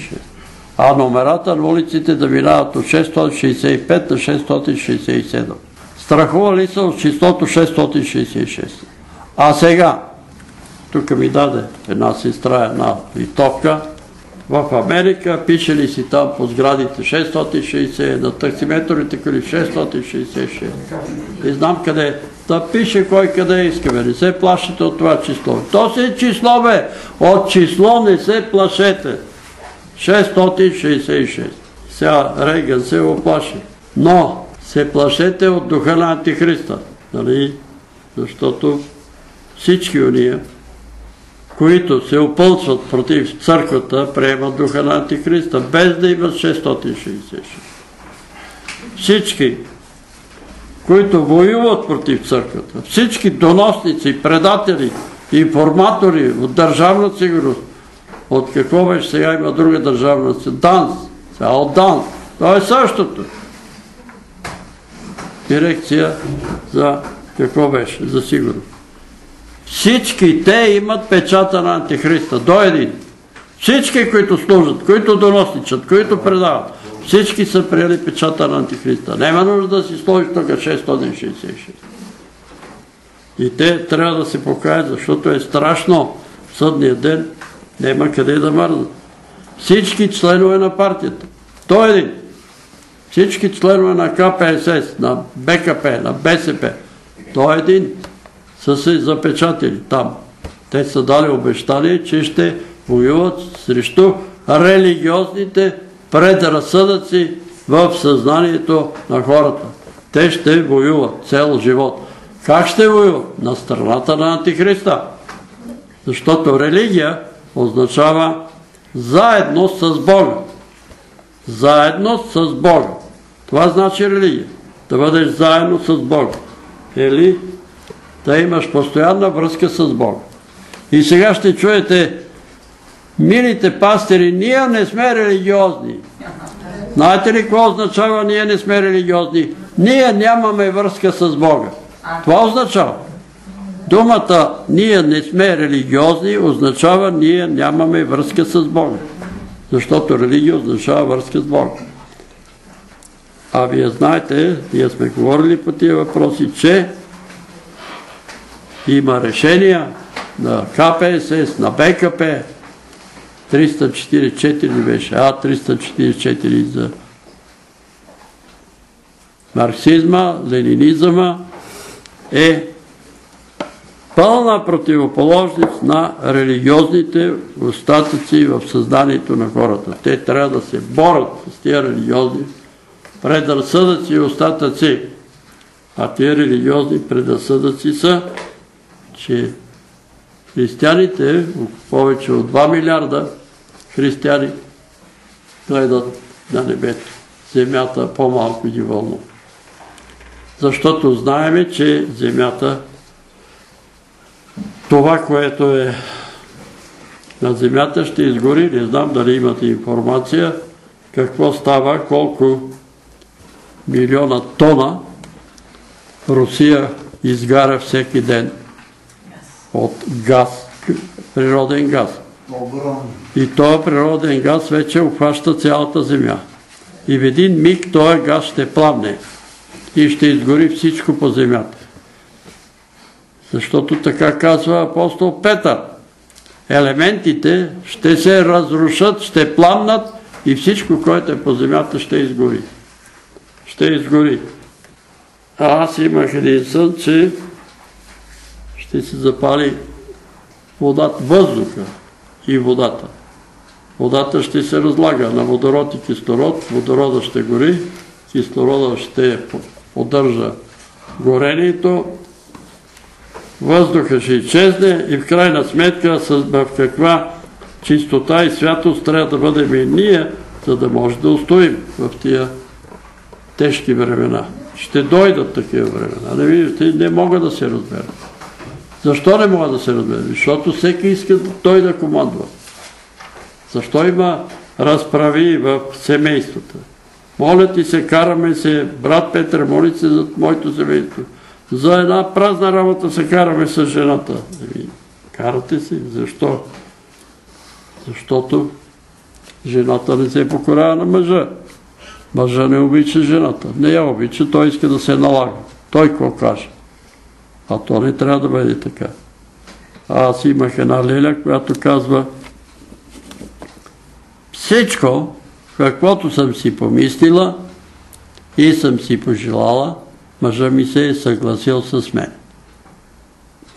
А номерата на улиците да минават от 665 на 667. Страхували са от числото 666. А сега, тук ми даде една сестра, една литовка, в Америка, пише ли си там по сградите 660, на таксиметрите коли 666. И знам къде. Да пише кой къде иска, бе. Не се плашете от това число. То си е число, бе. От число не се плашете. 666. Сега Рейган се оплаши. Но се плашете от духа на Антихриста. Нали? Защото всички уния, които се опълчват против църквата, приемат духа на Антихриста, без да имат 666. всички, които воюват против църквата, всички доносници, предатели, информатори от държавна сигурност, от какво беше сега има друга държавна сигурност, ДАНС, сега от ДАНС, то е същото. Дирекция за какво беше, за сигурност. Всички те имат печата на Антихриста, до един. Всички, които служат, които доносничат, които предават, всички са приели печата на Антихриста. Няма нужда да си сложиш тук 666. И те трябва да се покаят, защото е страшно в съдния ден. Няма къде да мързнат. Всички членове на партията. Той един. Всички членове на КПСС, на БКП, на БСП. Той един са се запечатали там. Те са дали обещание, че ще воюват срещу религиозните предразсъдъци в съзнанието на хората. Те ще воюват цел живот. Как ще воюват? На страната на Антихриста. Защото религия означава заедно с Бога. Заедно с Бога. Това значи религия. Да бъдеш заедно с Бога. Или да имаш постоянна връзка с Бога. И сега ще чуете, милите пастири, ние не сме религиозни. Знаете ли какво означава ние не сме религиозни? Ние нямаме връзка с Бога. Това означава. Думата ние не сме религиозни означава ние нямаме връзка с Бога. Защото религия означава връзка с Бога. А вие знаете, ние сме говорили по тия въпроси, че има решения на КПСС, на БКП, 344 беше, а 344 за марксизма, ленинизма е пълна противоположност на религиозните остатъци в съзнанието на хората. Те трябва да се борят с тия религиозни предразсъдъци и остатъци. А тия религиозни предразсъдъци са, че християните, повече от 2 милиарда християни, гледат на небето. Земята по-малко ги вълнува. Защото знаеме, че земята това, което е на земята ще изгори. Не знам дали имате информация какво става, колко милиона тона Русия изгаря всеки ден от газ, природен газ. И този природен газ вече обхваща цялата земя. И в един миг този газ ще пламне и ще изгори всичко по земята. Защото така казва апостол Петър. Елементите ще се разрушат, ще пламнат и всичко, което е по земята, ще изгори. Ще изгори. А аз имах един сън, че ще се запали водата, въздуха и водата. Водата ще се разлага на водород и кислород, водорода ще гори, кислорода ще поддържа горението, въздуха ще изчезне и в крайна сметка в каква чистота и святост трябва да бъдем и ние, за да може да устоим в тия тежки времена. Ще дойдат такива времена. Не виждате, не могат да се разберат. Защо не могат да се разберат? Защото всеки иска той да командва. Защо има разправи в семействата? Моля ти се, караме се, брат Петър, моли се за моето семейство. За една празна работа се караме с жената. Карате се. Защо? Защото жената не се покорява на мъжа. Мъжа не обича жената. Не я обича, той иска да се налага. Той какво каже? А то не трябва да бъде така. Аз имах една леля, която казва всичко, каквото съм си помислила и съм си пожелала, мъжа ми се е съгласил с мен.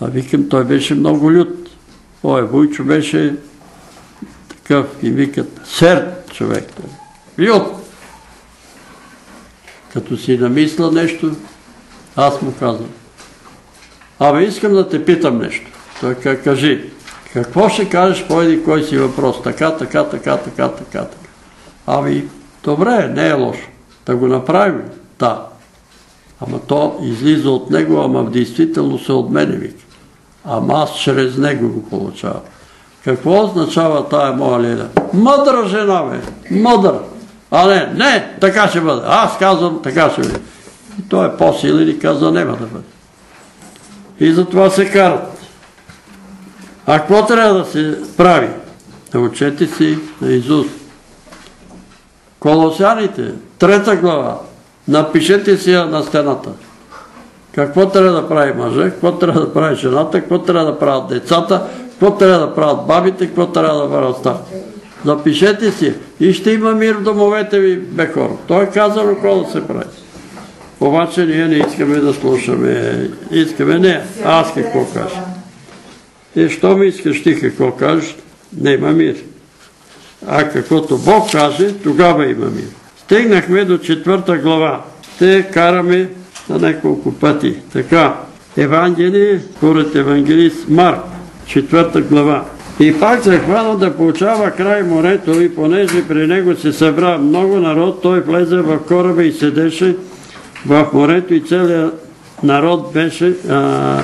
А викам, той беше много лют. Ой, Войчо беше такъв и викат, серд човек. Лют! Като си намисля нещо, аз му казвам, абе искам да те питам нещо. Той кажи, какво ще кажеш по един кой си въпрос? Така, така, така, така, така, така. Ами, добре, не е лошо. Да го направим. Да. Ама то излиза от него, ама в действителност се от мене вика. Ама аз чрез него го получавам. Какво означава тая моя лиля? Мъдра жена, бе! Мъдра! А не, не, така ще бъде. Аз казвам, така ще бъде. И той е по-силен и каза, няма да бъде. И затова се карат. А какво трябва да се прави? Научете си на Изус. Колосяните, трета глава. Напишете си я на стената. Какво трябва да прави мъжа, какво трябва да прави жената, какво трябва да правят децата, какво трябва да правят бабите, какво трябва да правят старите. Запишете си и ще има мир в домовете ви, бе хора. Той е казано какво да се прави. Обаче ние не искаме да слушаме. Искаме не, аз какво кажа. И що ми искаш ти какво кажеш, не има мир. А каквото Бог каже, тогава има мир. Стигнахме до четвърта глава. Те караме на няколко пъти. Така, Евангелие, според евангелист Марк, четвърта глава. И пак се хвана да получава край морето и понеже при него се събра много народ, той влезе в кораба и седеше в морето и целият народ беше а,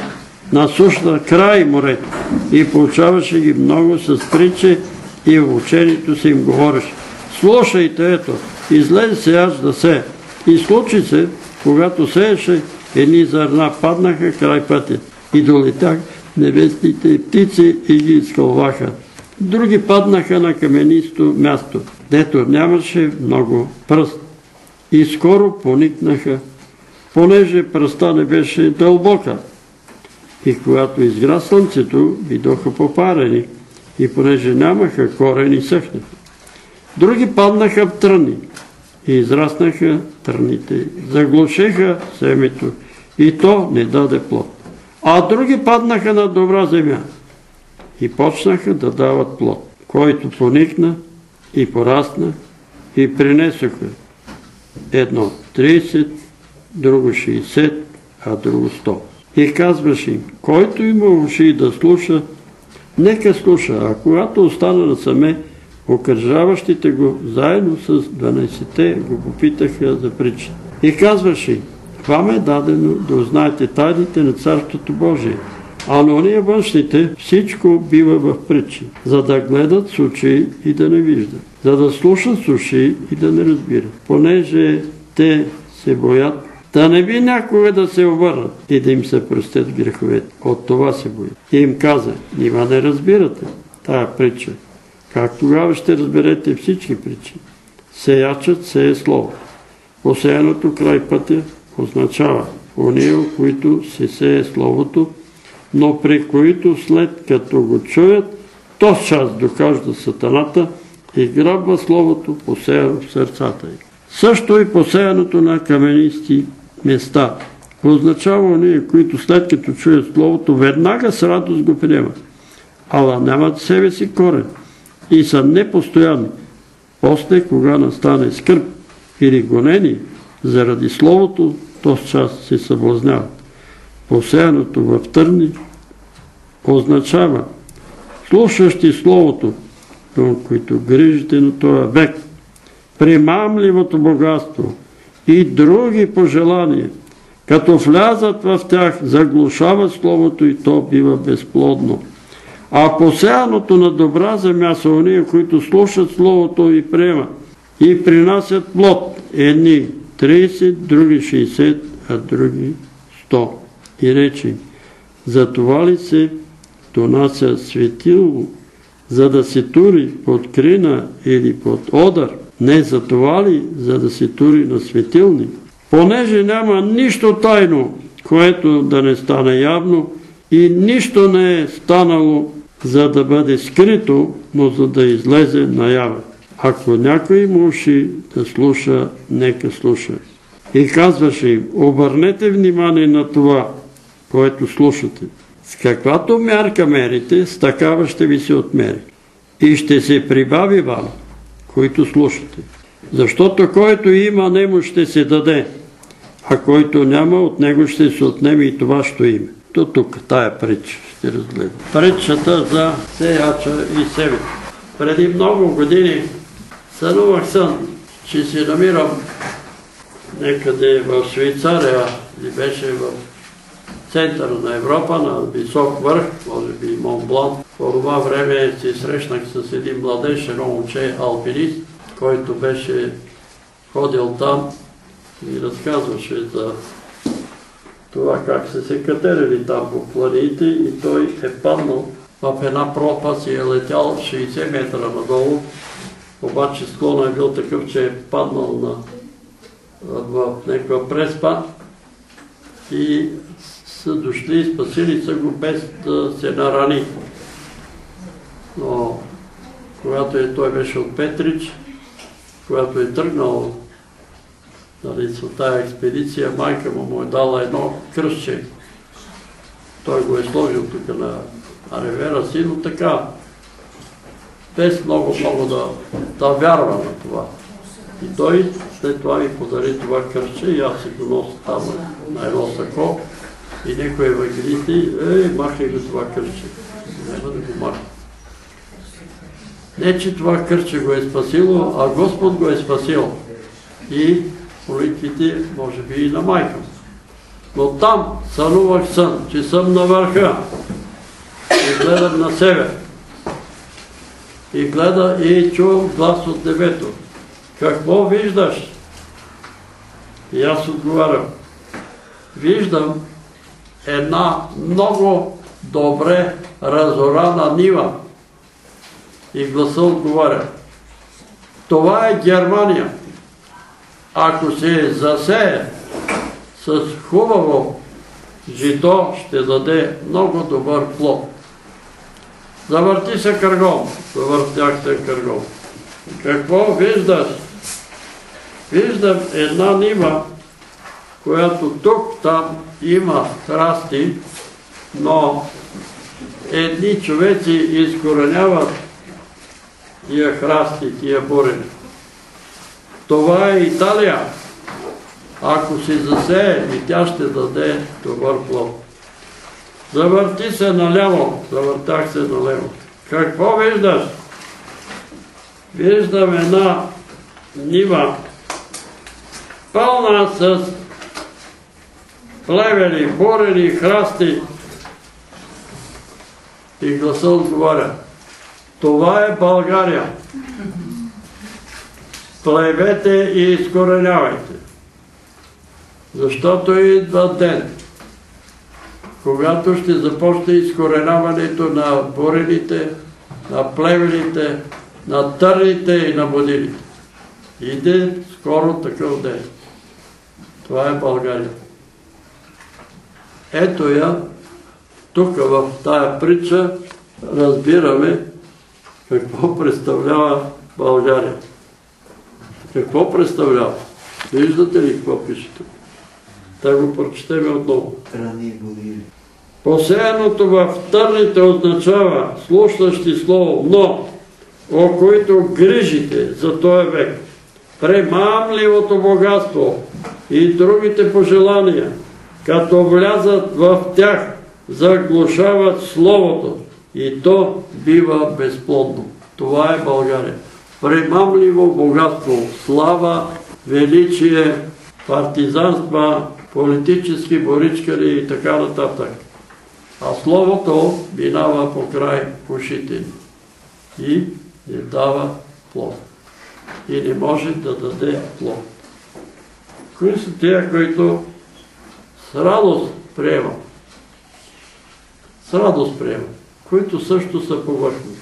на сушна край морето и получаваше ги много с притче и в учението си им говореше. Слушайте, ето, излезе се аз да се. И случи се, когато сееше, едни зърна паднаха край пътя и долетях небесните птици и ги изкълваха. Други паднаха на каменисто място, дето нямаше много пръст. И скоро поникнаха, понеже пръста не беше дълбока. И когато изгра слънцето, бидоха попарени, и понеже нямаха корени, съхнаха. Други паднаха в тръни и израснаха тръните, заглушеха семето и то не даде плод. А други паднаха на добра земя и почнаха да дават плод, който поникна и порасна и принесоха едно 30, друго 60, а друго 100. И казваше им, който има уши да слуша, нека слуша, а когато остана насаме, окръжаващите го заедно с 12-те го попитаха за прича. И казваше, вам е дадено да узнаете тайните на Царството Божие. А на ония външните всичко бива в притчи, за да гледат с очи и да не виждат, за да слушат с уши и да не разбират, понеже те се боят да не би някога да се обърнат и да им се простят греховете. От това се боят. И им каза, нима не разбирате тая притча. Как тогава ще разберете всички причини? Сеячът сее слово. Посеяното край пътя означава уния, които се сее словото, но при които след като го чуят, то час докажда сатаната и грабва словото, посеяно в сърцата им. Също и посеяното на каменисти места. Означава уния, които след като чуят словото, веднага с радост го приемат. Ала нямат себе си корен и са непостоянни. После, кога настане скърб или гонени заради Словото, то с час се съблазняват. Посеяното в търни означава слушащи Словото, но които грижите на този век, примамливото богатство и други пожелания, като влязат в тях, заглушават Словото и то бива безплодно. А посеяното на добра земя са уния, които слушат Словото и приемат и принасят плод. Едни 30, други 60, а други 100. И рече, за това ли се донася светило, за да се тури под крина или под одар? Не за това ли, за да се тури на светилни? Понеже няма нищо тайно, което да не стане явно и нищо не е станало за да бъде скрито, но за да излезе наяве. Ако някой уши да слуша, нека слуша. И казваше им, обърнете внимание на това, което слушате. С каквато мярка мерите, с такава ще ви се отмери. И ще се прибави вам, които слушате. Защото който има, нему ще се даде, а който няма, от него ще се отнеме и това ще име. До тук тая притча ще разгледам. Притчата за сеяча и себе. Преди много години сънувах сън, че се намирам некъде в Швейцария и беше в центъра на Европа, на висок върх, може би Монблан. По това време се срещнах с един младеж, едно момче, алпинист, който беше ходил там и разказваше за това как са се катерили там по планините и той е паднал в една пропаст и е летял 60 метра надолу, обаче склона е бил такъв, че е паднал на, в някаква преспа и са дошли спасили са го без да се нарани. Но когато той беше от Петрич, когато е тръгнал нали, с тая експедиция, майка му му е дала едно кръстче. Той го е сложил тук на ревера си, но така, без много-много да вярва на това. И той след това ми подари това кръстче и аз си го нося там на едно сако. И някой евангелисти, ей, махай го това кърче. Няма да го махай. Не, че това кърче го е спасило, а Господ го е спасил. И молитвите, може би и на майка. Но там сънувах сън, че съм на върха и гледам на север. И гледа и чувам глас от небето. Какво виждаш? И аз отговарям. Виждам една много добре разорана нива. И гласа отговаря. Това е Германия. Ако се засее с хубаво жито, ще даде много добър плод. Завърти се кръгом. Завъртях се кръгом. Какво виждаш? Виждам една нива, която тук, там има храсти, но едни човеци изкореняват тия храсти, тия бурени. Това е Италия. Ако се засее и тя ще даде добър плод. Завърти се наляво. Завъртах се наляво. Какво виждаш? Виждам една нива, пълна с плевели, бурени, храсти. И гласа отговаря. Това е България. Плевете и изкоренявайте. Защото идва ден, когато ще започне изкореняването на бурените, на плевелите, на търните и на бодилите. Иде скоро такъв ден. Това е България. Ето я, тук в тая притча разбираме какво представлява България. Какво представлява? Виждате ли какво пише тук? Да го прочетеме отново. Посеяното в търните означава слушащи слово, но о които грижите за този век, премамливото богатство и другите пожелания, като влязат в тях, заглушават Словото и то бива безплодно. Това е България. Премамливо богатство, слава, величие, партизанства, политически боричкари и така нататък. А Словото минава по край ушите и не дава плод. И не може да даде плод. Кои са тия, които с радост приемат? С радост приемат, които също са повърхни.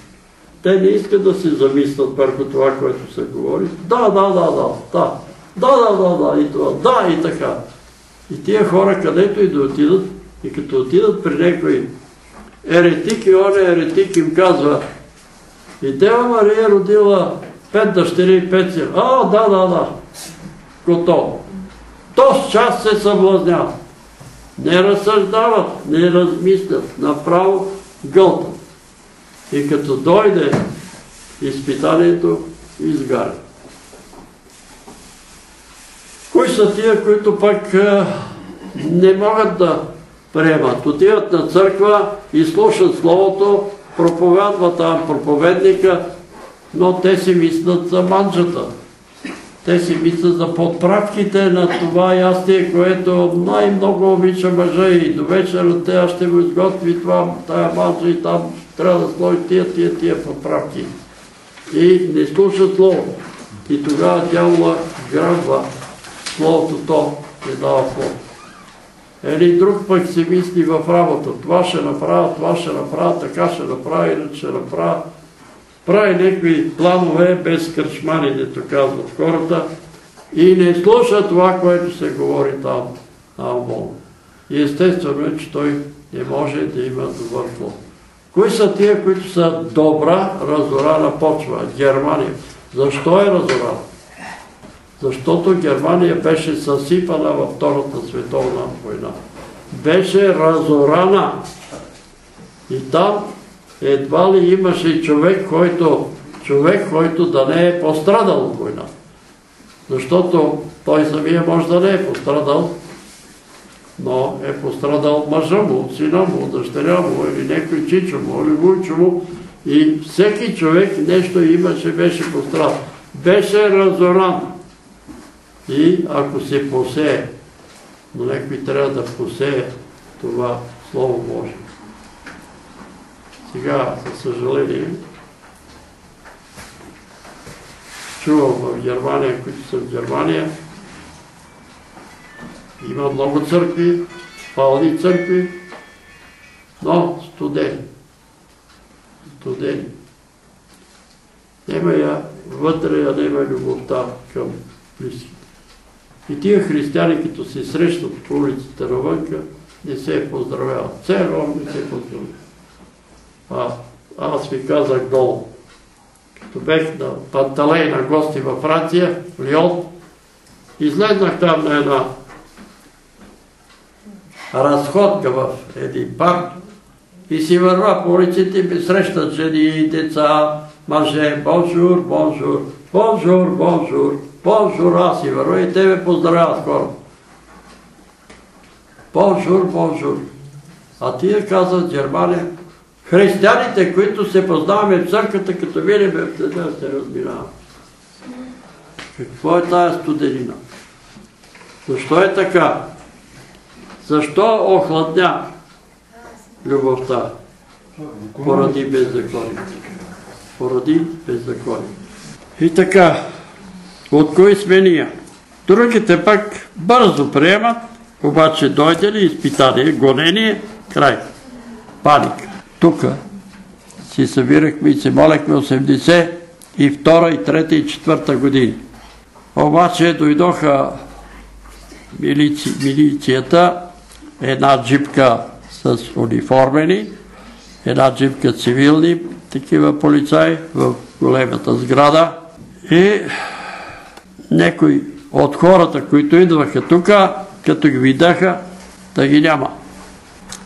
Те не искат да се замислят върху това, което се говори. Да, да, да, да, да. Да, да, да, да, и това. Да, и така. И тия хора, където и да отидат, и като отидат при някой еретик и он еретик им казва и Дева Мария родила пет дъщери и пет сина. А, да, да, да. Готово. То с час се съблазняват. Не разсъждават, не размислят, направо гълтат. И като дойде изпитанието, изгарят. Кои са тия, които пък не могат да приемат? Отиват на църква и слушат Словото, проповядва там проповедника, но те си мислят за манджата. Те си мислят за подправките на това ястие, което най-много обича мъжа и до вечера тя ще го изготви това, тая маза и там трябва да сложи тия, тия, тия подправки. И не слуша слово. И тогава дявола грабва словото то, не дава плод. Или друг пък си мисли в работа, това ще направя, това ще направя, така ще направя, иначе ще направя. Прави някакви планове без кръчмани, дето казват хората, и не слуша това, което се говори там на Амон. И естествено е, че той не може да има добър плод. Кои са тия, които са добра, разорана почва? Германия. Защо е разорана? Защото Германия беше съсипана във Втората световна война. Беше разорана. И там едва ли имаше човек, който, човек, който да не е пострадал от война. Защото той самия може да не е пострадал, но е пострадал мъжа му, сина му, дъщеря му или някой чичо му, или вуйчо му. И всеки човек нещо имаше, беше пострадал. Беше разоран. И ако се посее, но някой трябва да посее това Слово Божие. Сега, за съжаление, чувам в Германия, които са в Германия, има много църкви, пални църкви, но студени. Студени. Нема я вътре, я нема любовта към близките. И тия християни, като се срещат по улицата навънка, не се поздравяват. Цел не се поздравяват. Аз ви казах долу. Като бех на Панталей на гости във Франция, в Лион, излезнах там на една разходка в един парк и си върва по улиците и ми срещат жени, деца, мъже, бонжур, бонжур, бонжур, бонжур, бонжур, аз си върва и те ме поздравяват хора. Бонжур, бонжур. А тия казват Германия, християните, които се познаваме в църквата, като видим теда, се разминават. Какво е тая студенина? Защо е така? Защо охладня любовта? Поради беззаконие. Поради беззаконие. И така, от кои сме ние? Другите пък бързо приемат, обаче дойде ли изпитание, гонение, край. Паника. Тук си събирахме и се молехме 80 и втора, и трета, и четвърта години. Обаче дойдоха милици, милицията, една джипка с униформени, една джипка цивилни, такива полицаи в големата сграда и някои от хората, които идваха тук, като ги видяха, да ги няма.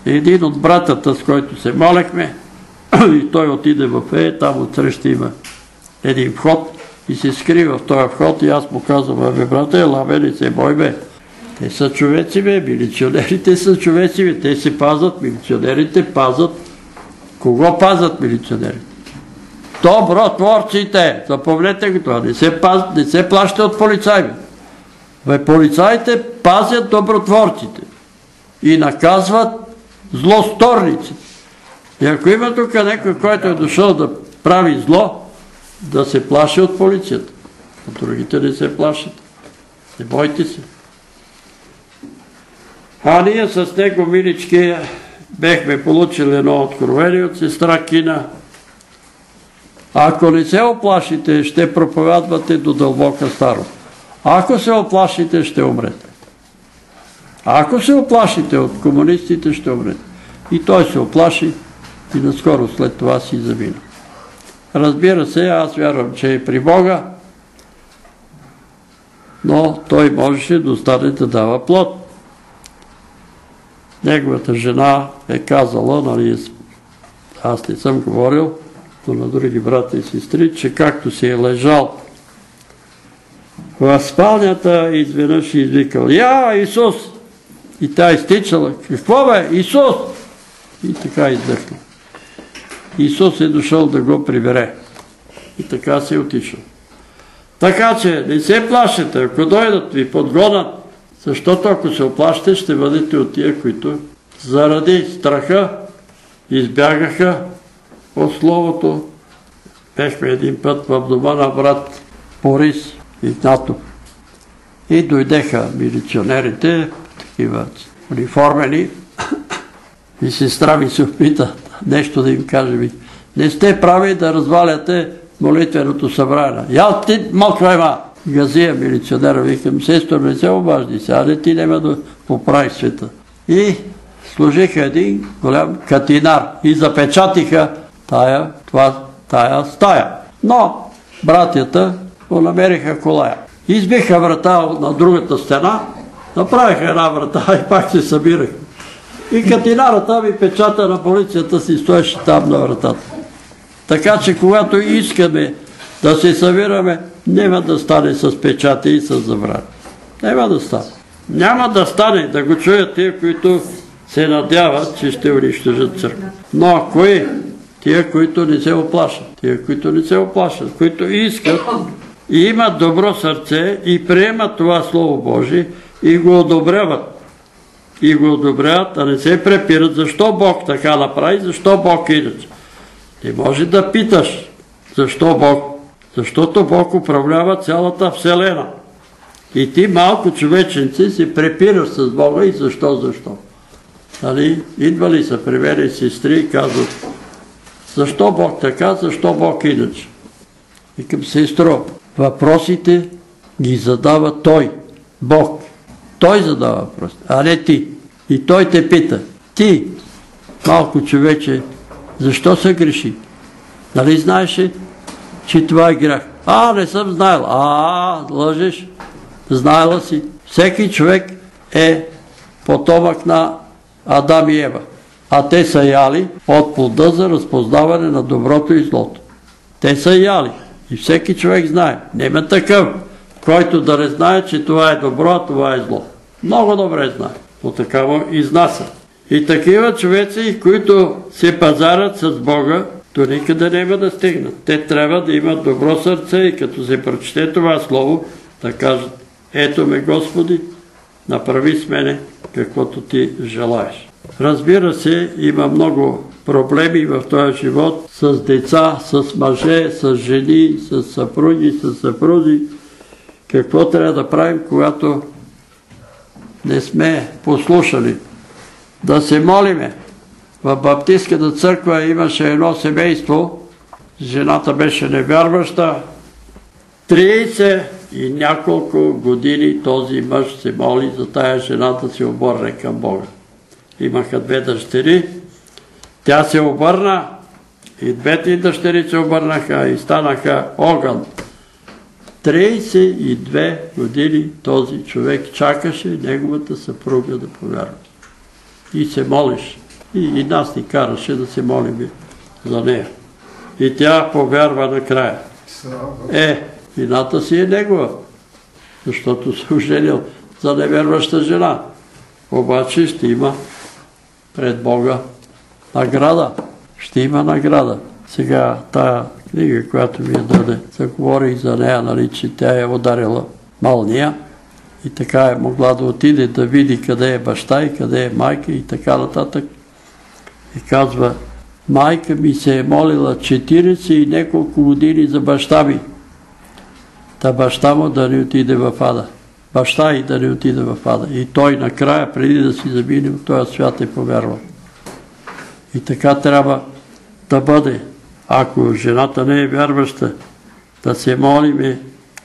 Един от братата, с който се молехме, и той отиде в Е, там отсреща има един вход и се скрива в този вход и аз му казвам, бе, брате, ела бе, не се бой бе. Те са човеци, бе, милиционерите са човеци, бе, те се пазат, милиционерите пазат. Кого пазат милиционерите? Добротворците! Запомнете го това. Не се, паз, не се плаща от полицаи. Бе, полицаите пазят добротворците и наказват злосторници. И ако има тук някой, който е дошъл да прави зло, да се плаши от полицията. А другите не се плашат. Не бойте се. А ние с него, милички, бехме получили едно откровение от сестра Кина. Ако не се оплашите, ще проповядвате до дълбока старост. Ако се оплашите, ще умрете. Ако се оплашите от комунистите, ще умрете. И той се оплаши и наскоро след това си замина. Разбира се, аз вярвам, че е при Бога, но той можеше да остане да дава плод. Неговата жена е казала, нали, аз не съм говорил, но на други брата и сестри, че както си е лежал в спалнята, изведнъж е извикал, Я, Исус! И тя изтичала, какво бе, Исус! И така издъхна. Исус е дошъл да го прибере. И така се е отишъл. Така че не се плашете, ако дойдат ви подгонат, защото ако се оплашите, ще бъдете от тия, които заради страха избягаха от Словото. Бехме един път в дома на брат Борис Игнатов. И дойдеха милиционерите, такива униформени, и сестра ми се опита нещо да им каже ми. Не сте прави да разваляте молитвеното събрание. Я ти мълквай ма! Газия милиционера, викам, сестор, не се обажди сега, не ти няма да поправи света. И служиха един голям катинар и запечатиха тая, това, тая стая. Но братята го намериха колая. Избиха врата на другата стена, направиха една врата и пак се събираха. И катинарата ми печата на полицията си стоеше там на вратата. Така че когато искаме да се събираме, няма да стане с печати и с забрани. Няма да стане. Няма да стане да го чуят тия, които се надяват, че ще унищожат църква. Но кои? Тия, които не се оплашат. Тия, които не се оплашат, които искат и имат добро сърце и приемат това Слово Божие и го одобряват. И го одобряват, а не се препират защо Бог така направи, защо Бог иначе. Не може да питаш защо Бог. Защото Бог управлява цялата Вселена. И ти малко човеченци се препираш с Бога и защо, защо. Нали? Идвали са при мене сестри и казват защо Бог така, защо Бог иначе. Викам, сестро, въпросите ги задава Той, Бог. Той задава въпросите, а не ти. И Той те пита, ти, малко човече, защо се греши? Нали знаеше, че това е грях? А, не съм знаел. А, лъжеш. Знаела си. Всеки човек е потомък на Адам и Ева. А те са яли от плода за разпознаване на доброто и злото. Те са яли. И всеки човек знае. Нема такъв, който да не знае, че това е добро, а това е зло. Много добре знае. Но такава изнася. И такива човеци, които се пазарят с Бога, до никъде няма да стигнат. Те трябва да имат добро сърце и като се прочете това слово, да кажат, ето ме Господи, направи с мене каквото ти желаеш. Разбира се, има много проблеми в този живот с деца, с мъже, с жени, с съпруги, с съпрузи. Какво трябва да правим, когато не сме послушали? Да се молиме. В Баптистската църква имаше едно семейство, жената беше невярваща, 30 и няколко години този мъж се моли за тая жена да се обърне към Бога. Имаха две дъщери, тя се обърна и двете дъщери се обърнаха и станаха огън. 32 години този човек чакаше неговата съпруга да повярва. И се молиш. И, и нас ни караше да се молим за нея. И тя повярва накрая. Е, вината си е негова, защото се оженил за неверваща жена. Обаче ще има пред Бога награда. Ще има награда. Сега тая книга, която ми я даде, заговорих за нея, нали, че тя е ударила малния и така е могла да отиде да види къде е баща и къде е майка и така нататък. И казва, майка ми се е молила 40 и няколко години за баща ми. Та баща му да не отиде в ада. Баща и да не отиде в ада. И той накрая, преди да си замине в този свят е повярвал. И така трябва да бъде. Ако жената не е вярваща, да се молиме,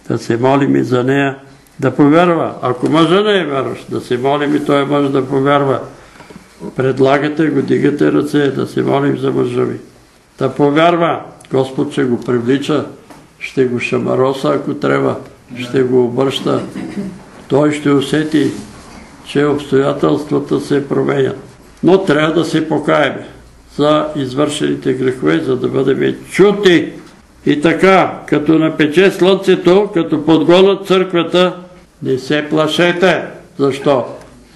да се молиме за нея, да повярва. Ако мъжа не е вярващ, да се молим и той мъж да повярва. Предлагате го, дигате ръце, да се молим за мъжа ви. Да повярва. Господ ще го привлича, ще го шамароса, ако трябва, ще го обръща. Той ще усети, че обстоятелствата се променят. Но трябва да се покаеме за извършените грехове, за да бъдем чути. И така, като напече слънцето, като подгонат църквата, не се плашете. Защо?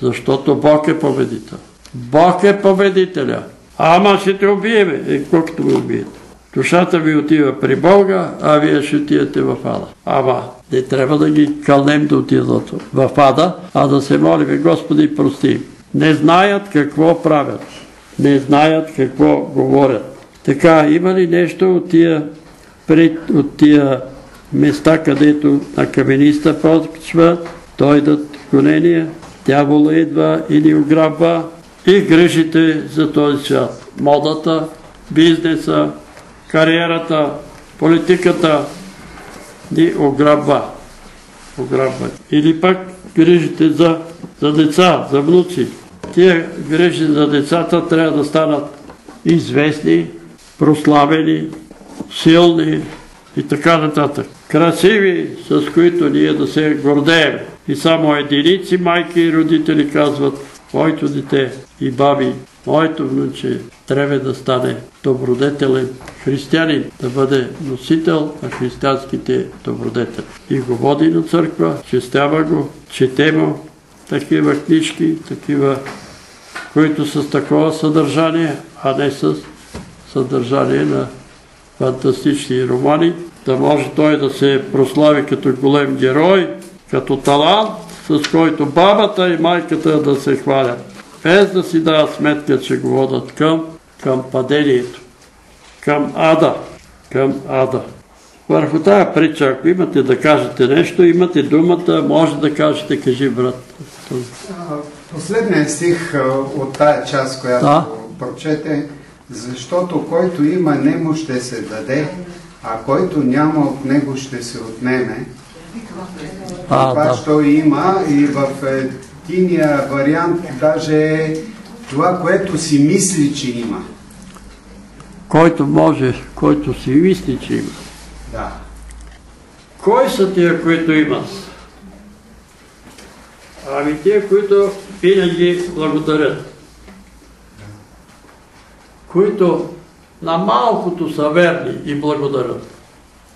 Защото Бог е победител. Бог е победителя. Ама ще те убиеме. Е, колкото ме убиете. Душата ви отива при Бога, а вие ще отидете в ада. Ама не трябва да ги кълнем да отидат в ада, а да се молим, Господи, прости. Не знаят какво правят. Не знаят какво говорят. Така, има ли нещо от тия, пред, от тия места, където на камениста почва, дойдат гонения, дявола идва и ни ограбва и грижите за този свят. Модата, бизнеса, кариерата, политиката ни ограбва. ограбва. Или пък грижите за, за деца, за внуци. Тия грижи за децата трябва да станат известни, прославени, силни и така нататък. Красиви, с които ние да се гордеем. И само единици майки и родители казват, моето дете и баби, моето внуче трябва да стане добродетелен християнин, да бъде носител на християнските добродетели. И го води на църква, честява го, чете му такива книжки, такива, които с такова съдържание, а не с съдържание на фантастични романи, да може той да се прослави като голем герой, като талант, с който бабата и майката да се хвалят, без да си дават сметка, че го водат към, към падението, към ада, към ада. Върху тая притча, ако имате да кажете нещо, имате думата, може да кажете, кажи брат. Последният стих от тая част, която прочете, защото който има нему ще се даде, а който няма от него ще се отнеме. А, това, да. що има и в единия вариант даже това, което си мисли, че има. Който може, който си мисли, че има. Да. Кой са тия, които имат? Ами тия, които винаги благодарят. Които на малкото са верни и благодарят.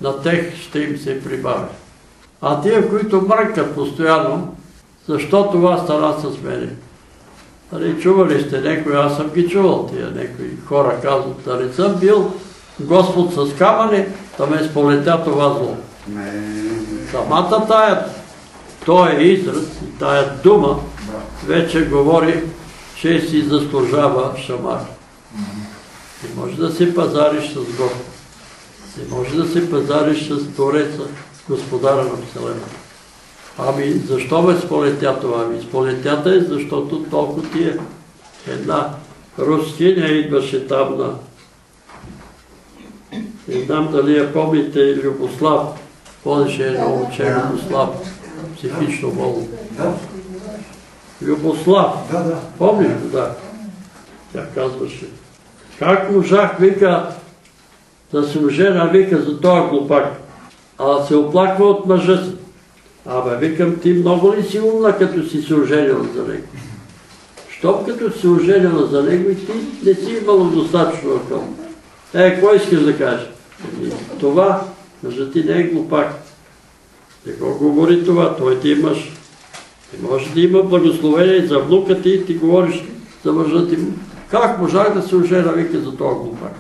На тех ще им се прибавя. А тия, които мръкат постоянно, защо това стана с мене? Нали, чували сте някои, аз съм ги чувал тия някои хора казват, не съм бил Господ с камъни, да ме сполетя това зло. Самата тая, той е израз и тая дума вече говори, че си заслужава шамар. Не може да се пазариш с Господ. Не може да се пазариш с Твореца, Господара на Вселената. Ами защо ме сполетя това? Ами сполетята е, защото толкова ти е една рускиня идваше там на не знам дали я помните, Любослав, водеше едно момче Любослав, психично болно. Любослав, Да, да. помниш го, да. Тя казваше, как можах, вика, да се ожена, вика, за този глупак, а се оплаква от мъжа си. Абе, викам, ти много ли си умна, като си се оженила за него? Щом като си се оженила за него и ти не си имала достатъчно акъл. Е, какво искаш да кажеш? Ами, това, мъжът ти не е глупак. Не го говори това, той ти имаш. Не може да има благословение за внука ти и ти говориш за мъжа ти. Как можах да се ожена, вика, за този глупак?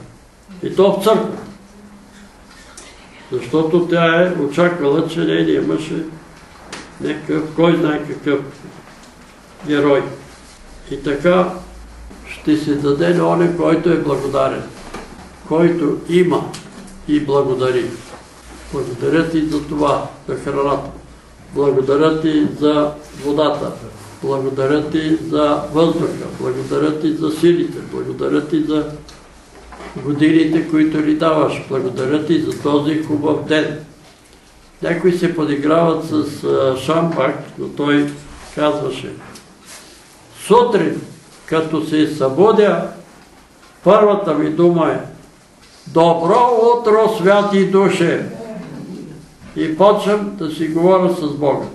И то в църква. Защото тя е очаквала, че нейният мъж е някакъв, кой знае какъв герой. И така ще се даде на оне, който е благодарен, който има и благодари. Благодаря ти за това, за храната. Благодаря ти за водата. Благодаря ти за въздуха. Благодаря ти за силите. Благодаря ти за годините, които ни даваш. Благодаря ти за този хубав ден. Някои се подиграват с шампак, но той казваше Сутрин, като се събудя, първата ми дума е Добро утро, святи душе! И почвам да си говоря с Бога.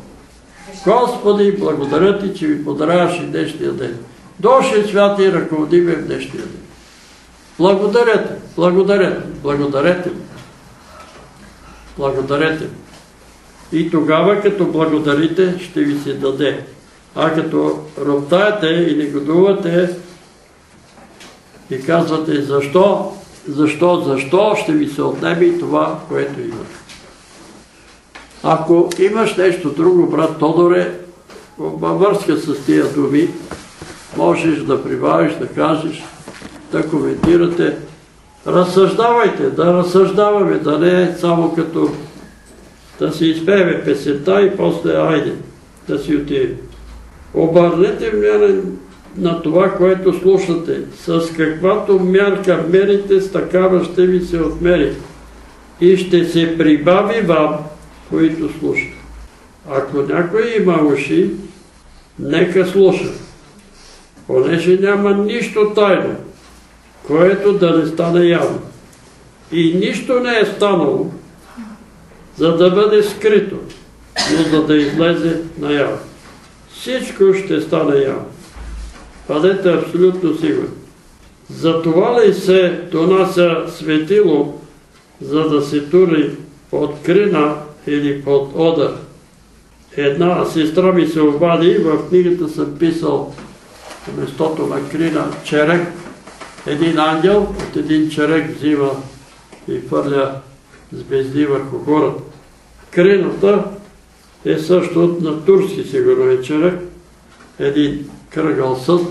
Господи, благодаря ти, че ми подаряваш и днешния ден. Дошли святи ръководи ме в днешния ден. Благодаря ти, благодаря ти, благодарете ми. Благодарете ми. И тогава, като благодарите, ще ви се даде. А като роптаете и негодувате и казвате, защо Защо? Защо ще ви се отнеме и това, което имаш? Ако имаш нещо друго, брат Тодоре, във връзка с тия думи, можеш да прибавиш, да кажеш, да коментирате. Разсъждавайте, да разсъждаваме, да не е само като да си изпеме песента и после айде да си отидем. Обърнете внимание на това, което слушате. С каквато мярка мерите, с такава ще ви се отмери. И ще се прибави вам, които слушат. Ако някой има уши, нека слуша. Понеже няма нищо тайно, което да не стане явно. И нищо не е станало, за да бъде скрито, но за да излезе наявно. Всичко ще стане явно. Бъдете абсолютно сигурни. Затова ли се донася светило, за да се тури под крина или под одър? Една сестра ми се обади в книгата съм писал местото на крина черек. Един ангел от един черек взима и хвърля звезди върху гората. Крината е също на турски сигурно е черек. Един кръгъл съд,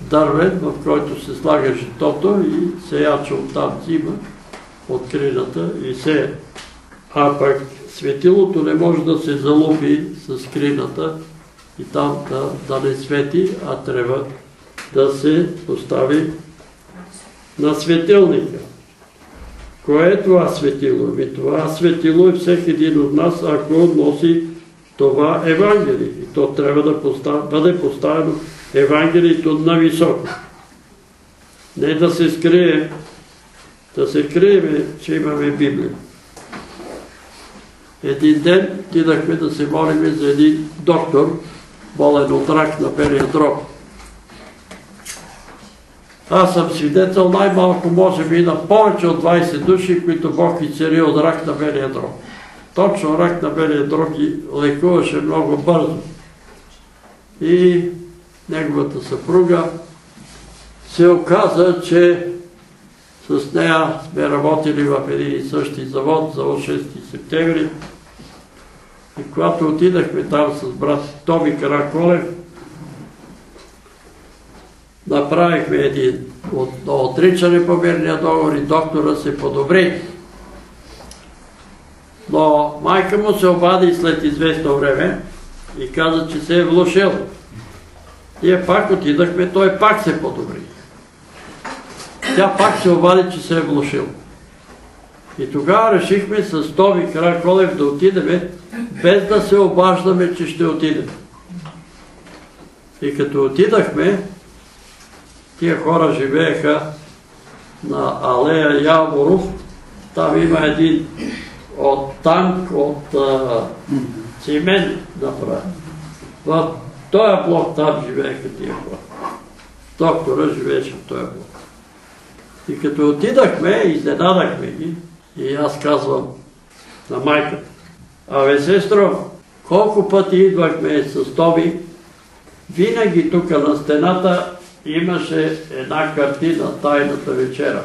дървен, в който се слага житото и сеяча оттам взима от крината и се. А пък светилото не може да се залупи с крината и там да, да не свети, а трябва да се постави на светилника. Кое е това светило? Ами това светило е всеки един от нас, ако носи това Евангелие. И то трябва да постав... бъде поставено Евангелието на високо. Не да се скрие, да се криеме, че имаме Библия. Един ден отидахме да се молиме за един доктор, болен от рак на белия дроб. Аз съм свидетел най-малко може би на повече от 20 души, които Бог изцери от рак на белия дроб. Точно рак на белия дроб ги лекуваше много бързо. И неговата съпруга се оказа, че с нея сме работили в един и същи завод за 6 септември. И когато отидахме там с брат Томи Караколев, направихме един от, отричане по мирния договор и доктора се подобри. Но майка му се обади след известно време и каза, че се е влушил. Ние пак отидахме, той пак се подобри. Тя пак се обади, че се е влушил. И тогава решихме с Томи Караколев да отидеме, без да се обаждаме, че ще отидем. И като отидахме, тия хора живееха на алея Яворов. Там има един от танк, от цимент направен. В този блок там живееха тия хора. Доктора живееше в този блок. И като отидахме, изненадахме ги. И аз казвам на майката, абе сестро, колко пъти идвахме с Тоби, винаги тук на стената имаше една картина Тайната вечера.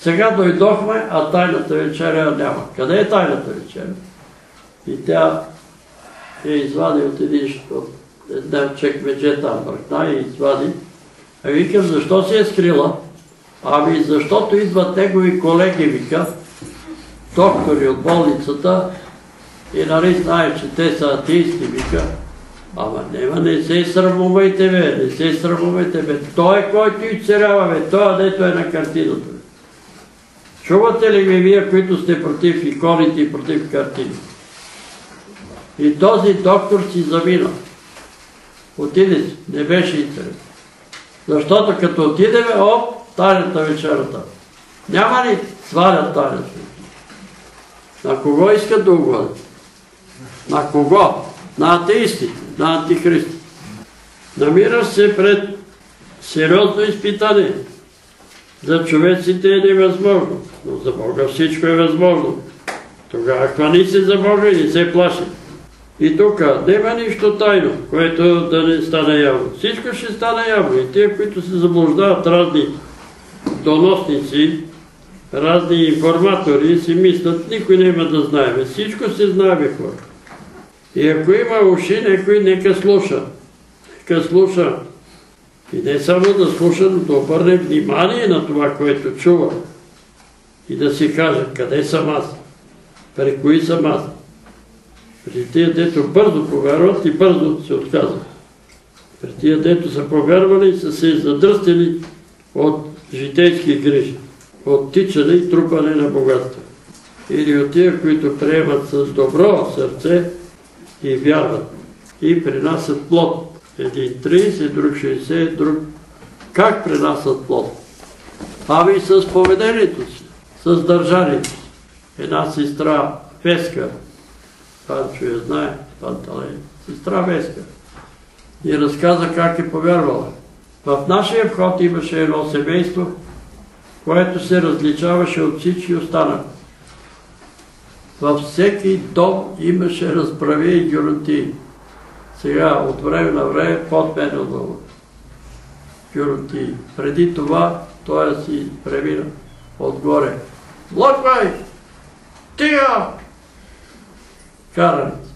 Сега дойдохме, а Тайната вечера няма. Къде е Тайната вечера? И тя е извади от един от една чекмедже там бръкна и извади. А викам, защо се е скрила? Ами защото идват негови колеги, вика, доктори от болницата и нали знае, че те са атеисти, вика, Ама нема, не се срамувайте, бе, не се срамувайте, бе. Той е който и царява, бе, той дето е на картината. Чувате ли ми вие, които сте против иконите и против картини? И този доктор си замина. Отиде си, не беше интересно. Защото като отидеме, оп, тайната вечерата. Няма ли свалят тайната? На кого искат да угодят? На кого? На атеистите на Антихрист. Намираш се пред сериозно изпитание. За човеците е невъзможно, но за Бога всичко е възможно. Тогава хвани се за Бога и не се плаши. И тук няма нищо тайно, което да не стане явно. Всичко ще стане явно. И тия, които се заблуждават разни доносници, разни информатори си мислят, никой няма да знае. Всичко се знае, хора. И ако има уши, некой нека слуша. Нека слуша. И не само да слуша, но да обърне внимание на това, което чува. И да си каже, къде съм аз? При кои съм аз? При тия, дето бързо повярват и бързо се отказват. При тия, дето са повярвали, са се задръстили от житейски грижи, от и трупане на богатство. Или от тия, които приемат с добро сърце и вярват и принасят плод. Един 30, друг 60, друг... Как принасят плод? Ами с поведението си, с държанието си. Една сестра Веска, Панчо я знае, Панталей, сестра Веска, и разказа как е повярвала. В нашия вход имаше едно семейство, което се различаваше от всички останали. Във всеки дом имаше разправи и гюрантии. Сега, от време на време, под мен отдолу. Гюрантии. Преди това, той си премина отгоре. Лъквай! Тига! Караница.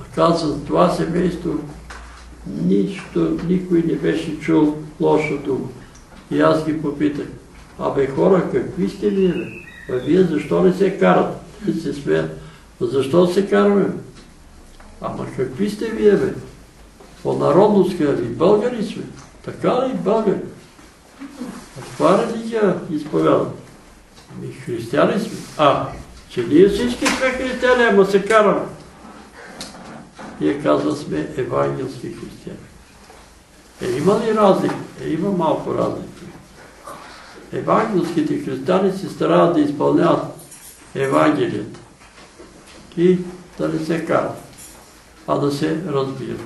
А каза, това семейство нищо, никой не беше чул лошо дума. И аз ги попитах, абе хора, какви сте вие? А вие защо не се карат? И се смеят. Защо се караме? Ама какви сте вие, бе? По народност ви българи сме. Така ли българи? А каква религия изповядат? Ми християни сме. А, че ние всички сме християни, ама се караме. Ние казва сме евангелски християни. Е, има ли разлика? Е, има малко разлика. Евангелските християни се старават да изпълняват Евангелията и да не се карат, а да се разбират.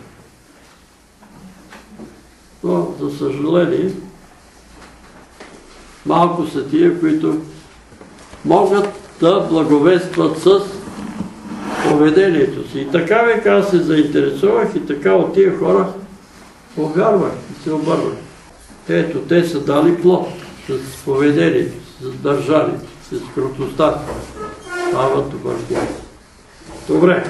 Но, за съжаление, малко са тия, които могат да благовестват с поведението си. И така века аз се заинтересувах и така от тия хора повярвах и се обърнах. Ето, те са дали плод с поведението, с държанието, с крутостта. Става добър плод. Добре.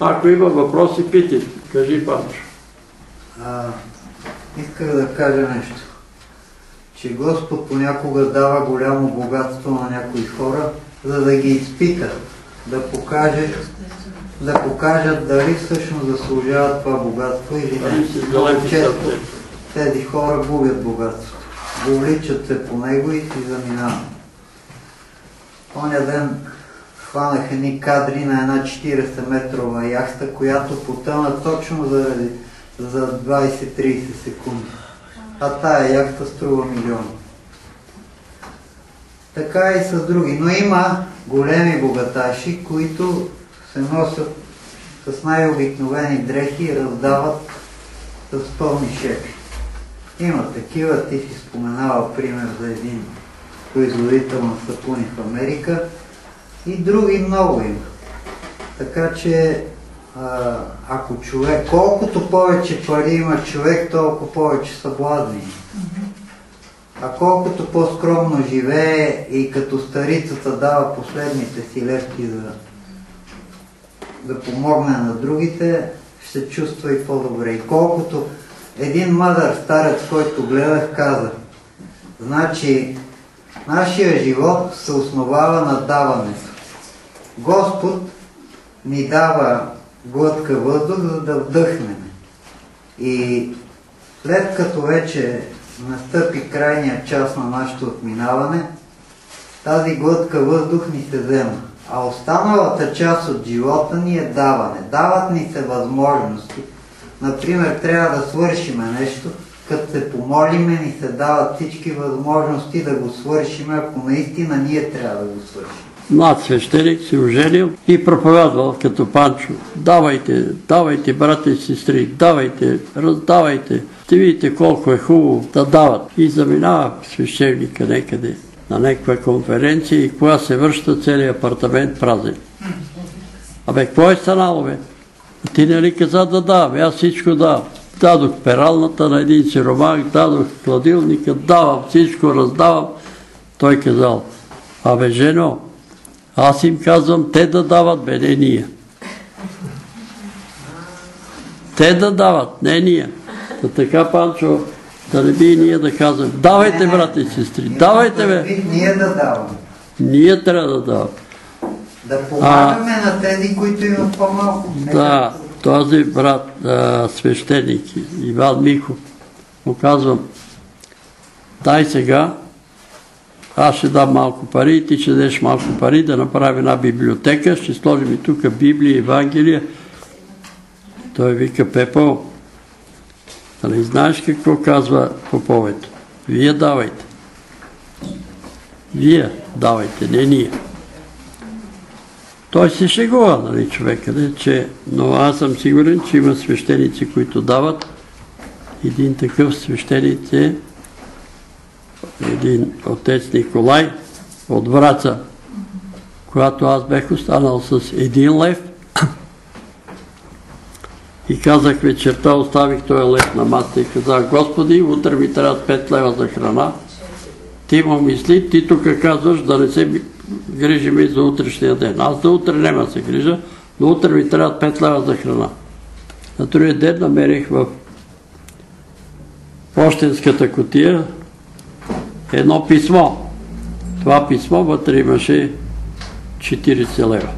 Ако има въпроси, пити. Кажи, Панчо. Исках да кажа нещо. Че Господ понякога дава голямо богатство на някои хора, за да ги изпита, да покаже, да покажат дали всъщност заслужават това богатство или не. Много често тези хора губят богатството. Вличат се по него и си заминават. Оня ден хванах едни кадри на една 40 метрова яхта, която потъна точно заради, за 20-30 секунди. А тая яхта струва милиони. Така и с други. Но има големи богаташи, които се носят с най-обикновени дрехи и раздават с пълни шепи. Има такива, ти си споменава пример за един производител на сапуни в Америка и други много има. Така че а, ако човек, колкото повече пари има човек, толкова повече съблазни. А колкото по-скромно живее и като старицата дава последните си левки за да помогне на другите, ще чувства и по-добре. И колкото един мъдър старец, който гледах, каза, значи нашия живот се основава на даването. Господ ни дава глътка въздух, за да вдъхнем. И след като вече настъпи крайния час на нашето отминаване, тази глътка въздух ни се взема. А останалата част от живота ни е даване. Дават ни се възможности. Например, трябва да свършиме нещо, като се помолиме, ни се дават всички възможности да го свършиме, ако наистина ние трябва да го свършим. Млад свещеник се оженил и проповядвал като Панчо. Давайте, давайте, брати и сестри, давайте, раздавайте. Ще видите колко е хубаво да дават. И заминава свещеника некъде на някаква конференция и кога се връща целият апартамент празен. Абе, какво е станало, бе? Ти нали каза да давам, аз всичко давам. дадох пералната на един сиромах, дадох хладилника, давам всичко, раздавам. Той казал, абе жено, аз им казвам те да дават, бе, не ние. Те да дават, не ние. Та така, Панчо, да не би и ние да казвам, давайте, брати и сестри, давайте, бе. Ние да даваме. Ние трябва да даваме. Да помагаме на тези, които имат по-малко. Да, този брат, а, свещеник, Иван Михов, му казвам, дай сега, аз ще дам малко пари и ти ще дадеш малко пари да направим една библиотека, ще сложим и тук Библия, Евангелие. Той вика, Пепо, нали знаеш какво казва Поповето? Вие давайте. Вие давайте, не ние. Той се шегува, нали, човека, не, че, но аз съм сигурен, че има свещеници, които дават. Един такъв свещеник е един отец Николай от Враца, когато аз бех останал с един лев и казах вечерта, оставих този лев на масата и казах, Господи, утре ми трябва 5 лева за храна. Ти му мисли, ти тук казваш да не се грижим и за утрешния ден. Аз за утре няма се грижа, но утре ми трябва 5 лева за храна. На другия ден намерих в почтенската котия едно писмо. Това писмо вътре имаше 40 лева.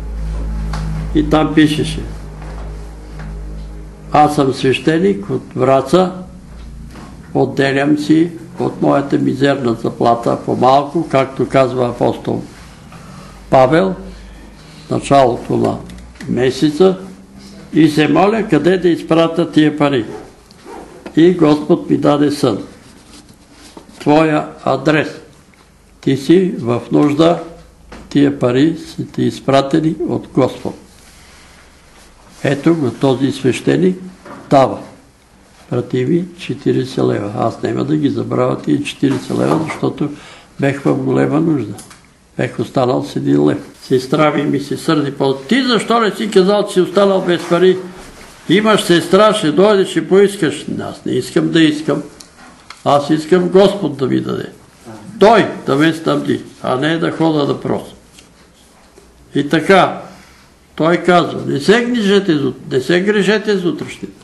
И там пишеше Аз съм свещеник от Враца, отделям си от моята мизерна заплата по-малко, както казва апостол Павел, началото на месеца, и се моля къде да изпратя тия пари. И Господ ми даде сън. Твоя адрес. Ти си в нужда, тия пари са ти изпратени от Господ. Ето го този свещеник дава. Прати ми 40 лева. Аз няма да ги забравя тия 40 лева, защото бех в голема нужда. Бех останал с един лев. Сестра ми ми се сърди по Ти защо не си казал, че си останал без пари? Имаш сестра, ще дойде, ще поискаш. Аз не искам да искам. Аз искам Господ да ми даде. Той да ме снабди, а не да хода да прося. И така, той казва, не се грижете, не се грижете за утрешните.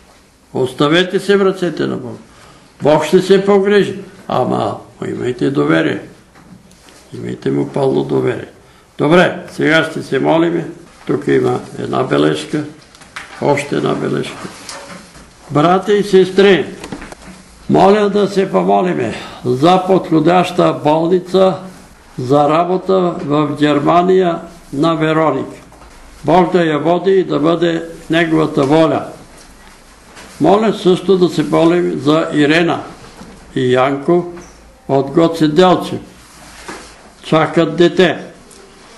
Оставете се в ръцете на Бога. Бог ще се погрежи. Ама имайте доверие. Имайте му пълно доверие. Добре, сега ще се молиме. Тук има една бележка, още една бележка. Брати и сестри, моля да се помолиме за подходяща болница за работа в Германия на Вероник. Бог да я води и да бъде неговата воля. Моля също да се молим за Ирена и Янко от Гоце Делчев. Чакат дете.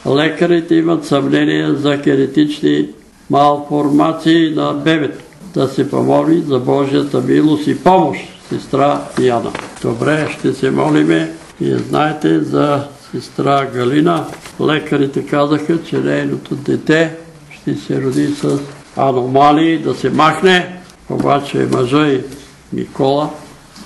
Лекарите имат съмнение за генетични малформации на бебето. Да се помоли за Божията милост и помощ, сестра Яна. Добре, ще се молиме и знаете за сестра Галина. Лекарите казаха, че нейното дете ще се роди с аномалии, да се махне. Обаче мъжа и Микола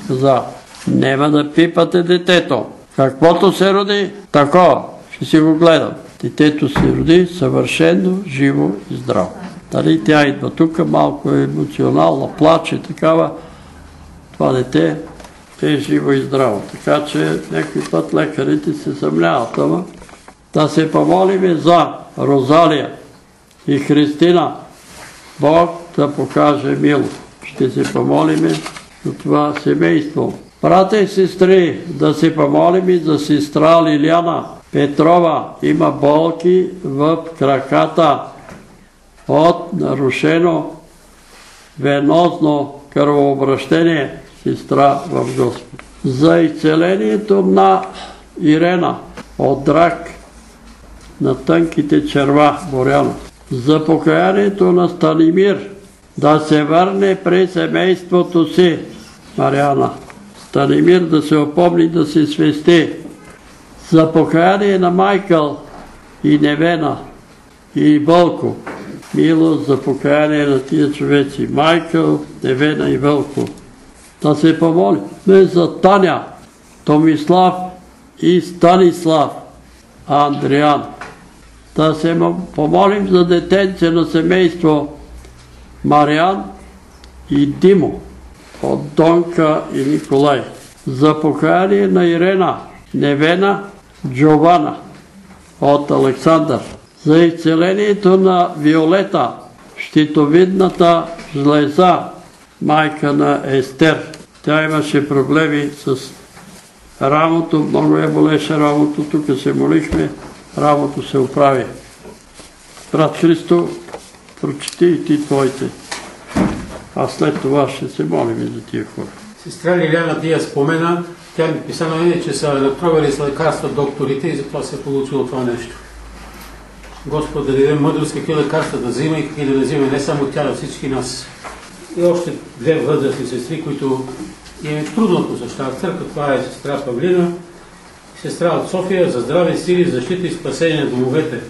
каза, нема да пипате детето. Каквото се роди, тако, ще си го гледам. Детето се роди съвършено, живо и здраво. Дали тя идва тук, малко е емоционална, плаче, такава. Това дете е живо и здраво. Така че някой път лекарите се съмняват, ама да се помолиме за Розалия и Христина. Бог да покаже милост. Ще се помолиме за това семейство. Брата и сестри, да се помолим за сестра Лиляна Петрова. Има болки в краката от нарушено венозно кръвообращение, сестра в Господ. За изцелението на Ирена от драк на тънките черва, Боряна. За покаянието на Станимир да се върне при семейството си, Мариана. Станимир да се опомни да се свести. За покаяние на Майкъл и Невена и Болко. милост за покаяние на тия човеци. Майкъл, Невена и Вълко. Да се помолим за Таня, Томислав и Станислав, Андриан. Да се помолим за детенце на семейство Мариан и Димо от Донка и Николай. За покаяние на Ирена, Невена, Джована от Александър. За изцелението на Виолета, щитовидната жлеза, майка на Естер. Тя имаше проблеми с рамото, много я болеше рамото, тук се молихме, рамото се оправи. Брат Христо, прочети и ти твоите. А след това ще се молим и за тия хора. Сестра Лиляна Дия спомена, тя ми писана е, че са натровали с лекарства докторите и затова се е получило това нещо. Господ да даде мъдрост какви лекарства да взима и какви да взима, не само тя, а всички нас. И още две възрастни сестри, които им е трудно посещават църква. Това е сестра Павлина, сестра от София за здраве, сили, защита и спасение на домовете.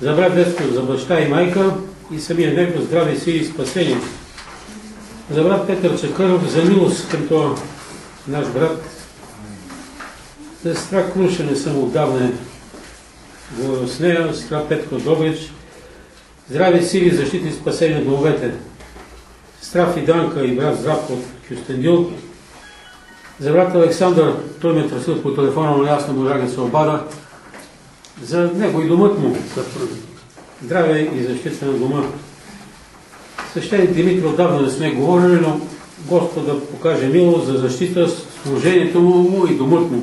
За брат Деско, за баща и майка и самия него здраве, сили и спасение. За брат Петър Чакъров, за милост към това наш брат. Сестра Клуша не съм отдавна говорил с нея, сестра Петко Добрич. Здраве, сили, защита и спасение на домовете. Сестра Фиданка и брат Здравко от Кюстендил. За брат Александър, той ме трасил по телефона, но аз не можах да се обада. За него и домът му. Здраве и защита на дома. Свещеник Димитри отдавна не сме говорили, но Господ да покаже милост за защита служението му и домът му.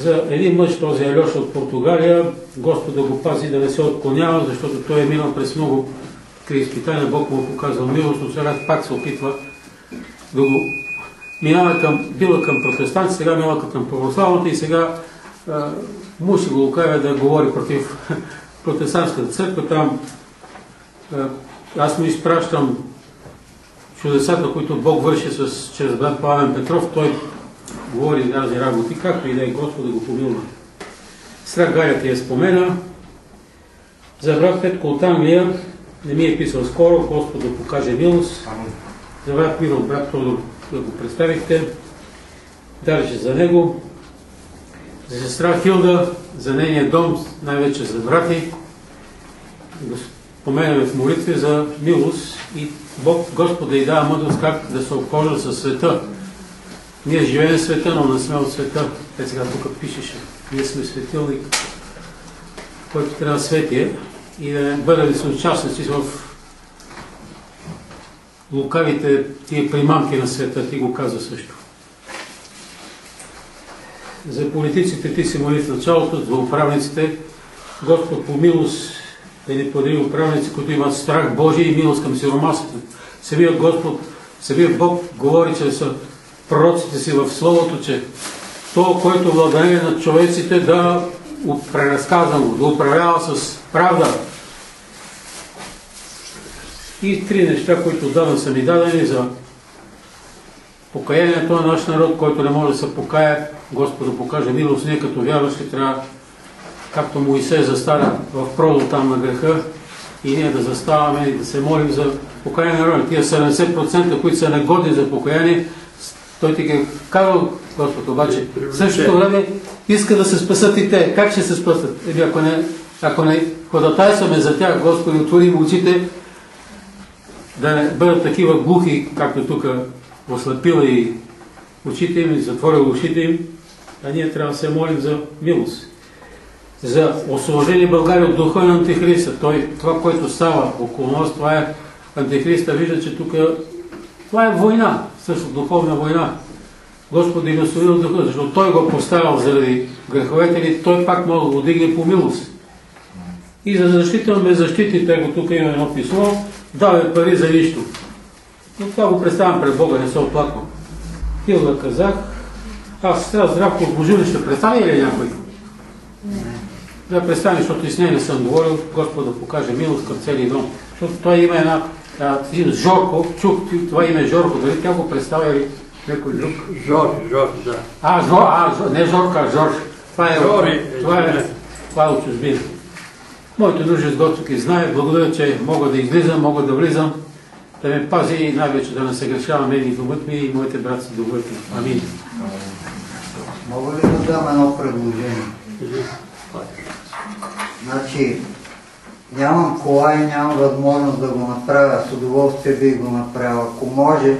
За един мъж, този Алеша от Португалия, Господ да го пази да не се отклонява, защото той е минал през много при изпитания, Бог му показал милост, но сега пак се опитва да го минава към, била към протестанти, сега минава към православната и сега а, му си го окажа да говори против протестантската църква. Там а, аз му изпращам чудесата, които Бог върши с, чрез брат Павен Петров. Той говори тази работи, както и да е Господ да го помилва. Страх Галя ти я спомена. За брат Петко от Англия не ми е писал скоро, Господ да покаже милост. За брат Миро, брат да го представихте. Даже за него. За сестра Хилда, за нейния дом, най-вече за брати. Го в молитви за милост и Бог, Господ да й дава мъдрост как да се обхожда със света. Ние живеем в света, но не сме от света. Те сега тук пишеше. Ние сме светилник, който трябва да свети и да бъдем съучастници в лукавите тия примамки на света, ти го каза също. За политиците ти си моли в началото, за управниците, Господ по милост да ни подари управници, които имат страх Божий и милост към сиромасите. Самия Господ, самия Бог говори чрез пророците си в Словото, че то, който владее на човеците да преразказано, да управлява с правда. И три неща, които отдавна са ми дадени за покаянието на наш народ, който не може да се покая, Господа покаже милост, ние като вярващи трябва, както Моисей застана в продо там на греха, и ние да заставаме и да се молим за покаяние на народа. Тия 70%, които са негодни за покаяние, той ти ги казал Господ, обаче в същото време иска да се спасат и те. Как ще се спасат? Еми, ако не, ако не ходатайстваме за тях, Господи, отвори им очите, да не бъдат такива глухи, както тук ослепила и очите им, и затворил ушите им, а ние трябва да се молим за милост. За освобождение България от духа на Антихриста. Той, това, което става около нас, това е Антихриста. Вижда, че тук това е война, също духовна война. Господ им е освободил духа, защото Той го поставил заради греховете ни, Той пак може да го дигне по милост. И за защита на беззащитните, го тук има едно писмо, даде пари за нищо. Но това го представям пред Бога, не се оплаквам. Хилда казах, аз сега здравко от Божули ще представя или някой? Да представя, защото и с нея не съм говорил, Господ да покаже милост към целия дом. Защото той има една, един Жорко, чух това име Жорко, дали тя го представя или някой друг? Жор, Жор, да. А, Жор, а, Жор, не Жорка, а Жорж. Това е, Жори, това е, това е от чужбина. Моите нужди с Господ ги знае. Благодаря, че мога да излизам, мога да влизам. Да ме пази и най-вече да не се грешава мен и домът ми и моите братци домът ми. Амин. Мога ли да дам едно предложение? Значи, нямам кола и нямам възможност да го направя. С удоволствие бих го направил. Ако може,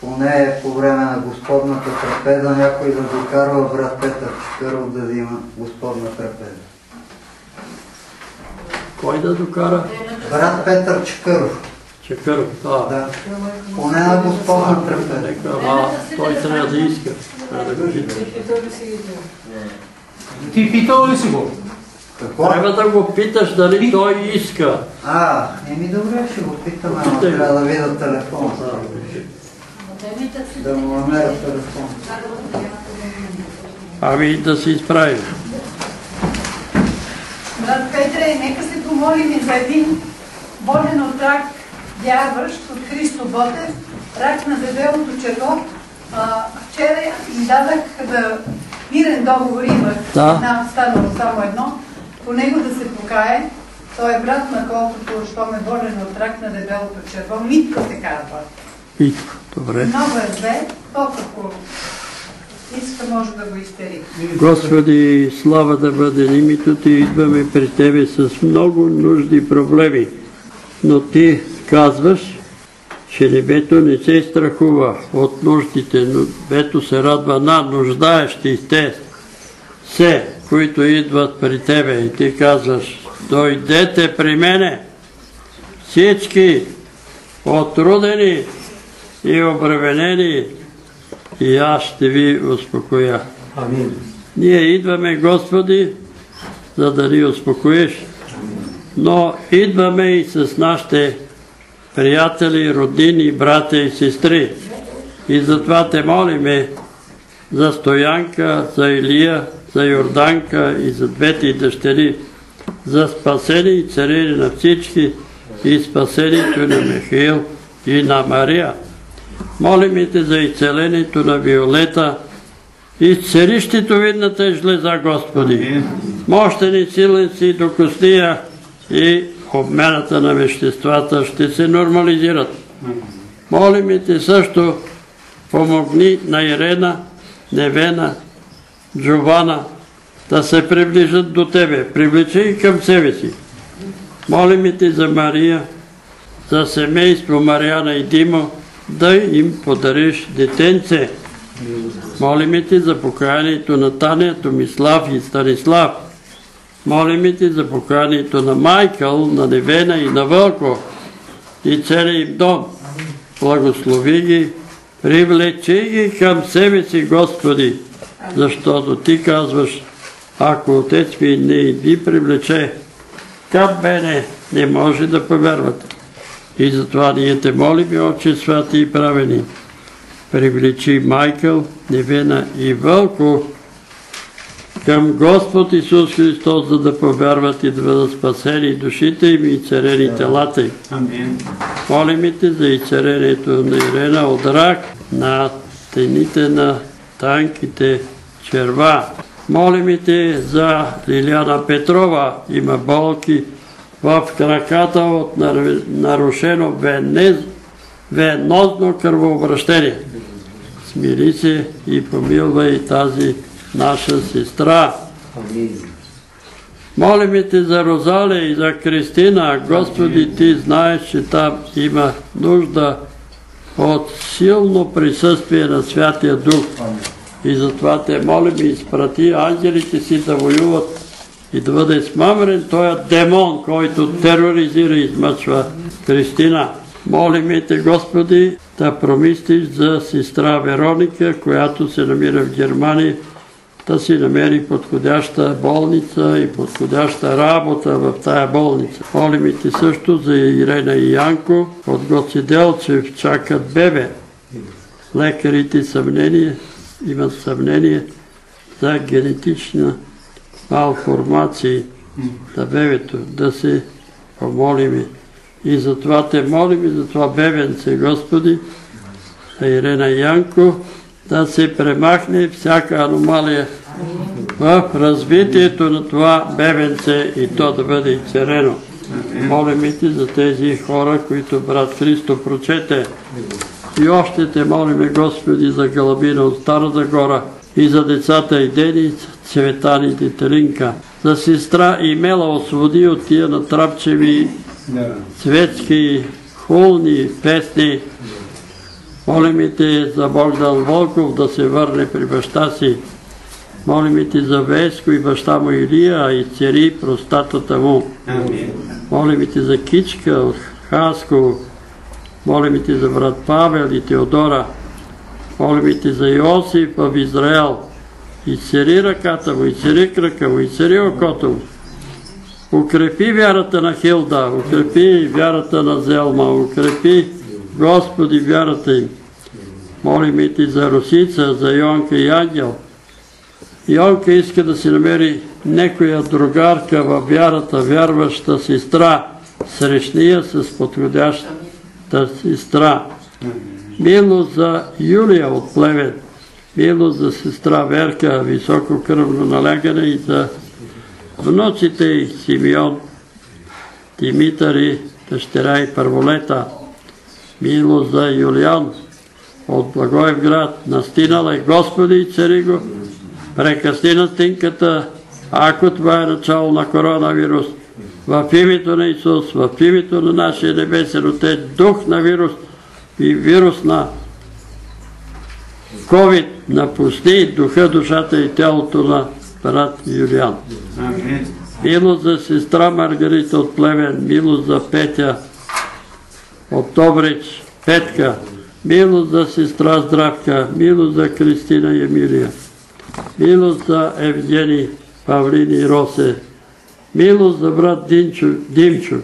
поне по време на Господната трапеза, някой да докарва брат Петър Чикъров да взима Господна трапеза. Кой да докара? Брат Петър Чикъров. Чекъров. А, Да. Поне на Господна трапеза. нека, а, той трябва да иска. Трябва да го пита. Ти питал ли си го? Какво? Трябва да го питаш дали той иска. А, еми добре, ще го Питай го. трябва да видя телефона. Да му намеря телефон. Ами да се изправим. Брат Петре, нека се помолим и за един болен от рак, вярващ от Христо Ботев, рак на дебелото черво. Вчера им дадах да мирен договор имах, Да. една, станало само едно, по него да се покае. Той е брат на колкото, щом е болен от рак на дебелото черво. Митко се казва. Питко. Добре. Много е зле, толкова ако иска, може да го изтери. Господи, слава да бъде името Ти, идваме при Тебе с много нужди проблеми. Но Ти казваш, че небето не се страхува от нуждите, но небето се радва на нуждаещите се, които идват при Тебе. И Ти казваш, дойдете при мене, всички отрудени и обременени, и аз ще ви успокоя. Амин. Ние идваме, Господи, за да ни успокоиш, но идваме и с нашите приятели, роднини, брата и сестри. И затова те молиме за Стоянка, за Илия, за Йорданка и за двете дъщери, за спасение и царение на всички и спасението на Михаил и на Мария. Молиме те за изцелението на Виолета, Изцери щитовидната жлеза, Господи. Мощен и силен си до костия и обмената на веществата ще се нормализират. Молим те също, помогни на Ирена, Невена, Джована да се приближат до Тебе. Привлечи и към себе си. Молим те за Мария, за семейство Мариана и Димо, да им подариш детенце. Молим ти за покаянието на Таня, Томислав и Станислав. Молим ти за покаянието на Майкъл, на Невена и на Вълко и целият им дом. Благослови ги, привлечи ги към себе си, Господи, защото Ти казваш, ако Отец ми не ви привлече към мене, не може да повярвате. И затова ние те молим, Отче святи и правени, привлечи Майкъл, Невена и Вълко към Господ Исус Христос, за да повярват и да бъдат спасени душите им и царени телата им. Молим те за изцерението на Ирена от рак, на тените на танките черва. Молим те за Лиляна Петрова, има болки в краката от нар- нарушено венозно кръвообращение. Смири се и помилвай тази наша сестра. Молим те за Розалия и за Кристина. Господи, Ти знаеш, че там има нужда от силно присъствие на Святия Дух. И затова те молим и изпрати ангелите си да воюват и да бъде смамрен този демон, който тероризира и измъчва Кристина. Молим те, Господи, да промислиш за сестра Вероника, която се намира в Германия, да си намери подходяща болница и подходяща работа в тая болница. Молим и ти също за Ирена и Янко от Гоцеделчев чакат бебе. Лекарите съмнение, имат съмнение за генетична малформация на бебето, да се помолиме. И затова те молим и за това бебенце, Господи, за Ирена Янко да се премахне всяка аномалия в развитието на това бебенце и то да бъде изцерено. Молим и ти за тези хора, които брат Христо прочете. И още те молиме, Господи, за Галабина от Стара Загора и за децата и Дени, Цветани и Детелинка. За сестра Имела освободи от тия натрапчеви светски, хулни песни. Молим те за Богдан Волков да се върне при баща си. Молим ти за Веско и баща му Илия и цери простатата му. Молим ти за Кичка от Хаско. Молим ти за брат Павел и Теодора. Молим ти за Йосиф в Израел. И цери ръката му, и цери крака му, и цери окото му. Укрепи вярата на Хилда, укрепи вярата на Зелма, укрепи, Господи, вярата им. Молим и ти за Русица, за Йонка и Ангел. Йонка иска да си намери некоя другарка във вярата, вярваща сестра, срещния с подходящата сестра. Милост за Юлия от Плевен, милост за сестра Верка, високо кръвно налягане и за внуците и Симеон, Димитър и дъщеря и Първолета, милост за Юлиан. От Благоевград, настинала е Господи и цари го, прекъсни настинката, ако това е начало на коронавирус, в името на Исус, в името на нашия небесен Отец, дух на вирус и вирус на COVID, напусни духа, душата и тялото на брат Юлиан. Милост за сестра Маргарита от Плевен, милост за Петя от Добрич, Петка, милост за сестра Здравка, милост за Кристина и Емилия, милост за Евгений, Павлини и Росе, милост за брат Димчо, Димчо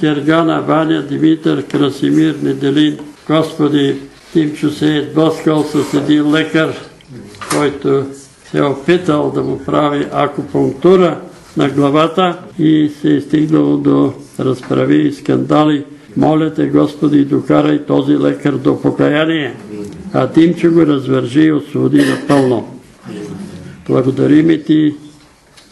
Гергана, Ваня, Димитър, Красимир, Неделин. Господи, Димчо се е сблъскал с един лекар, който се е опитал да му прави акупунктура на главата и се е стигнало до разправи и скандали. Моля те, Господи, докарай този лекар до покаяние, а Димчо го развържи и освободи напълно. Благодарим и ти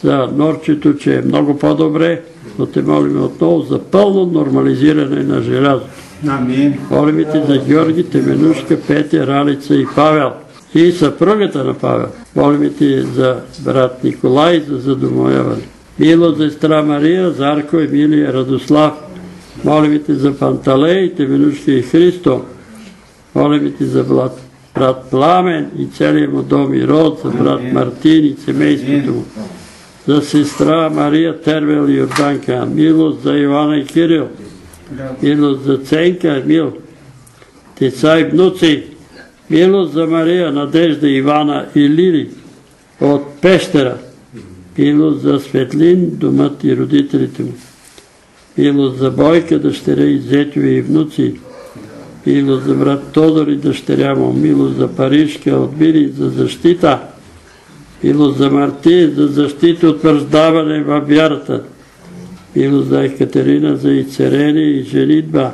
за норчето, че е много по-добре, но те молим отново за пълно нормализиране на желязото. Молим ти за Георги, Теменушка, Петя, Ралица и Павел и съпругата на Павел. Молим ти за брат Николай, за задомояване. Мило за сестра Мария, Зарко, Емилия, Радослав. Молим ти за Панталей, Теменушка и Христо. Молим ти за брат, брат Пламен и целият му дом и род, за брат Мартин и семейството му. За сестра Мария Тервел и Йорданка. Милост за Ивана и Кирил. Милост за Ценка, Мил. Деца и внуци. Милост за Мария, Надежда, Ивана и Лили от Пещера. Милост за Светлин, домът и родителите му. Милост за Бойка, дъщеря и зетове и внуци. Милост за брат Тодор и дъщеря му. Милост за Парижка от Мили за защита. Милост за Марти за защита от връждаване във вярата. Милост за Екатерина за Ицерение и женитба.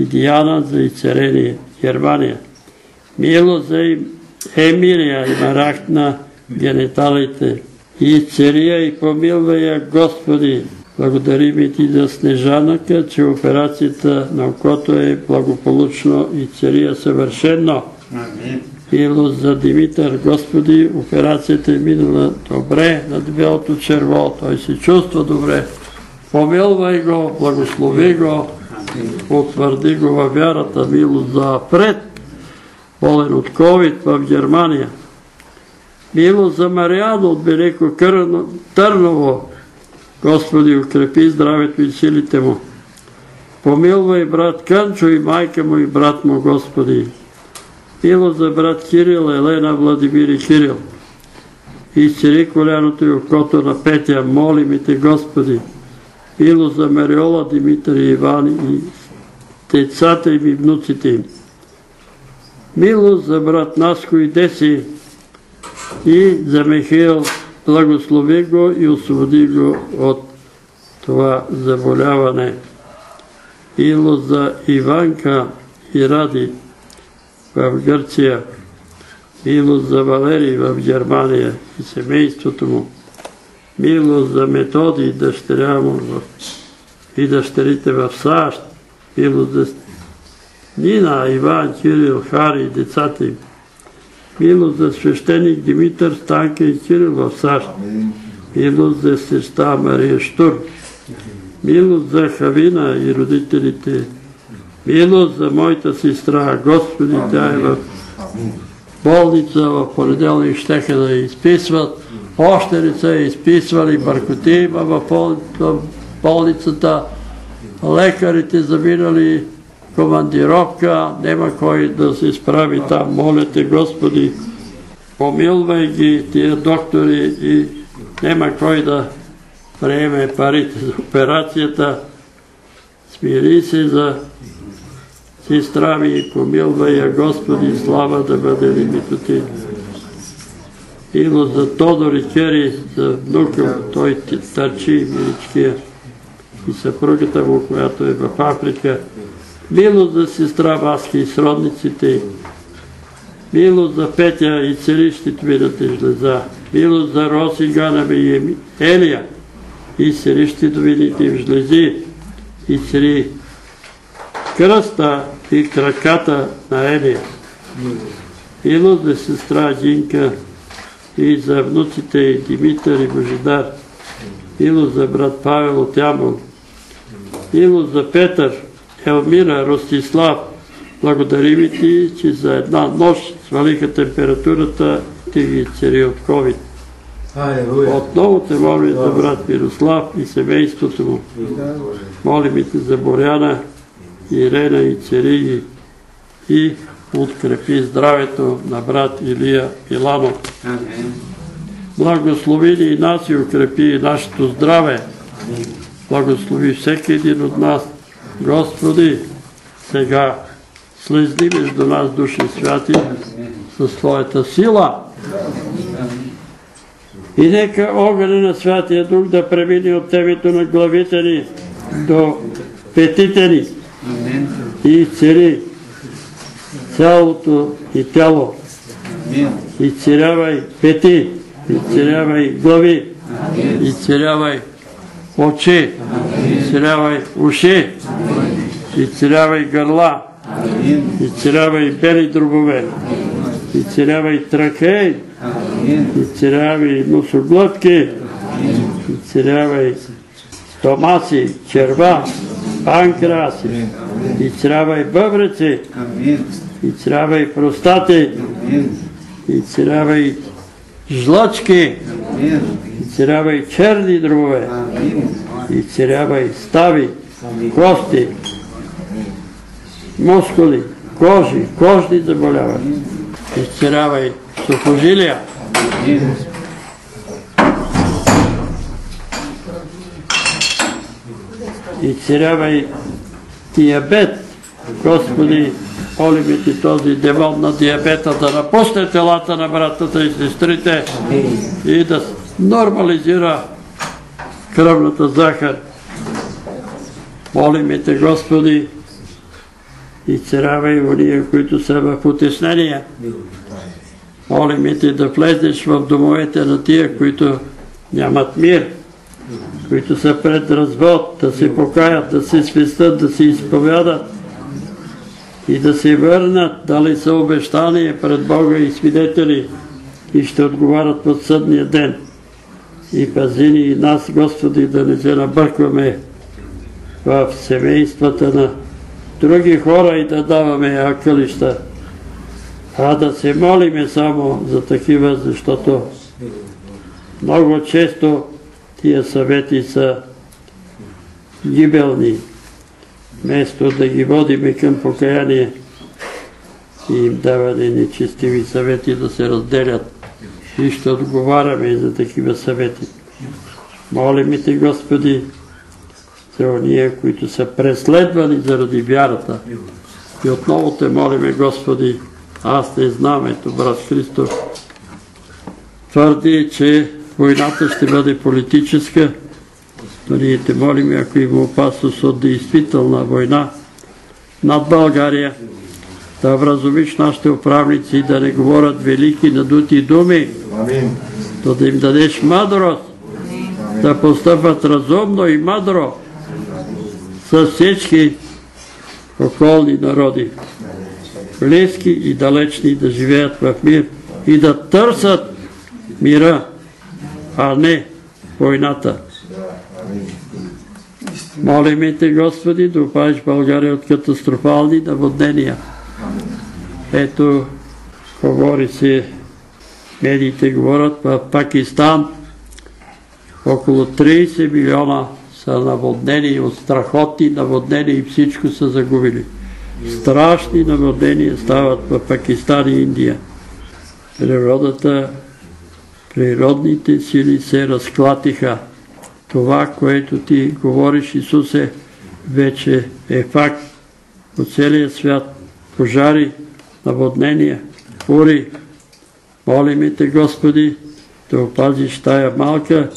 И Диана за Ицерение, Германия. Милост за Емилия и Марахт на гениталите. И цария и помилвай я, Господи. Благодарим и ти за Снежанака, че операцията на окото е благополучно и цария съвършено. Милост за Димитър, Господи, операцията е минала добре на дебелото черво, той се чувства добре. Помилвай го, благослови го, утвърди го във вярата, милост за пред, болен от COVID в Германия. Милост за Мариано от Велико Търново. Господи, укрепи здравето и силите му. Помилвай брат Канчо и майка му и брат му, Господи. Милост за брат Кирил, Елена, Владимир и Кирил. Изцери коляното и окото на Петя, молим и те, Господи. Милост за Мариола, Димитър и Иван и децата им и внуците им. Милост за брат Наско и Деси и за Михаил, благослови го и освободи го от това заболяване. Милост за Иванка и Ради в Гърция. Милост за Валерий в Германия и семейството му. Милост за Методи и дъщеря му в... и дъщерите в САЩ. Милост за Нина, Иван, Кирил, Хари и децата им. Милост за свещеник Димитър, Станка и Кирил в САЩ. Милост за сестра Мария Штур. Милост за Хавина и родителите. Милост за моята сестра. Господи, тя е в болница. В понеделник щеха да я изписват. Я изписвали. Бъркоти има в болницата. Лекарите заминали командировка. Нема кой да се справи там. Моля те, Господи, помилвай ги тия доктори и нема кой да приеме парите за операцията. Смири се за сестра ми и помилвай я, Господи, слава да бъде името Ти. Ило за Тодор и Кери, за внука, той търчи миличкия и съпругата му, която е в Африка. Милост за сестра Васки и сродниците. Милост за Петя и целищите ми да те. Милост за Роси, Ганами и Елия и целищите видите им жлези и цели кръста и краката на Елия. Милост за сестра Динка и за внуците и Димитър и Божидар. Милост за брат Павел от Ямон. Милост за Петър, Елмира, Ростислав. Благодарим ти, че за една нощ свалиха температурата ти ги цари от COVID. Отново те молим за брат Мирослав и семейството му. Молим и те за Боряна, Ирена и Цери и открепи здравето на брат Илия Иланов. Благослови ни и нас и укрепи нашето здраве. Благослови всеки един от нас. Господи, сега слезни между нас, души святи, със своята сила. И нека огъня на Святия Дух да премине от темето на главите ни до петите ни и цели цялото и тяло. И царявай пети, и царявай глави, и царявай очи, и царявай уши, и царявай гърла, и царявай бели дробове, и царявай трахей, и царявай носоглътки, и царявай стомаси, черва, панкраси, и царявай бъбреци, и царявай простати, и царявай жлъчки, и царявай черни дробове, и царявай стави, кости, мускули, кожи, кожни заболявания. Изцелявай сухожилия. Изцелявай диабет. Господи, ти този демон на диабета да напусне телата на братата и сестрите и да нормализира кръвната захар. Молим те, Господи, изцелявай уния, които са в утеснение. Молим те да влезеш в домовете на тия, които нямат мир, които са пред развод, да се покаят, да се свистат, да се изповядат и да се върнат, дали са обещания пред Бога и свидетели и ще отговарят в съдния ден. И пази ни и нас, Господи, да не се набъркваме в семействата на други хора и да даваме акълища, а да се молиме само за такива, защото много често тия съвети са гибелни. Вместо да ги водиме към покаяние и им даване нечестиви съвети да се разделят и ще отговаряме за такива съвети. Молим те, Господи, за ония, които са преследвани заради вярата. И отново те молиме, Господи, аз не знам, ето брат Христов, твърди, че войната ще бъде политическа, ние те молим, ако има опасност от действителна война над България, да вразумиш нашите управници да не говорят велики надути думи, то да им дадеш мъдрост, да постъпват разумно и мъдро с всички околни народи, близки и далечни да живеят в мир и да търсят мира, а не войната. Молиме те, Господи, да опазиш България от катастрофални наводнения. Ето, говори се, медиите говорят, в Пакистан около 30 милиона са наводнени от страхотни наводнения и всичко са загубили. Страшни наводнения стават в Пакистан и Индия. Природата, природните сили се разклатиха. Това, което ти говориш, Исусе, вече е факт по целия свят. Пожари, наводнения, бури. Молиме те, Господи, да опазиш тая малка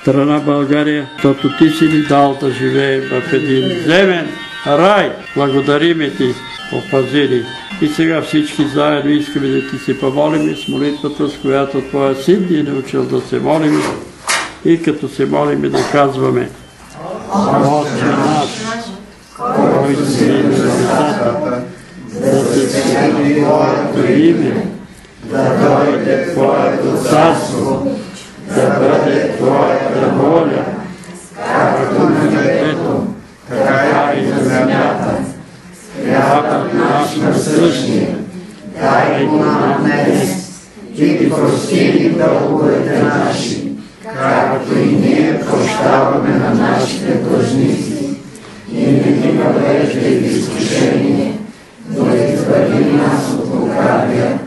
страна България, защото ти си ни дал да живеем в един земен рай. Благодариме ти, опази ни. И сега всички заедно искаме да ти се помолим с молитвата, с която Твоя син ни е научил да се молим. И като се молиме да казваме Отче наш, който си на небесата, да се свети Твоето име, да дойде Твоето царство, да бъде Твоята воля, както на небето, така и на земята. Хлябът наш насъщния, дай го нам днес и прости ни дълговете наши, както и ние прощаваме на нашите длъжници. И не ни навеждай в изкушение, но избави нас от лукавия,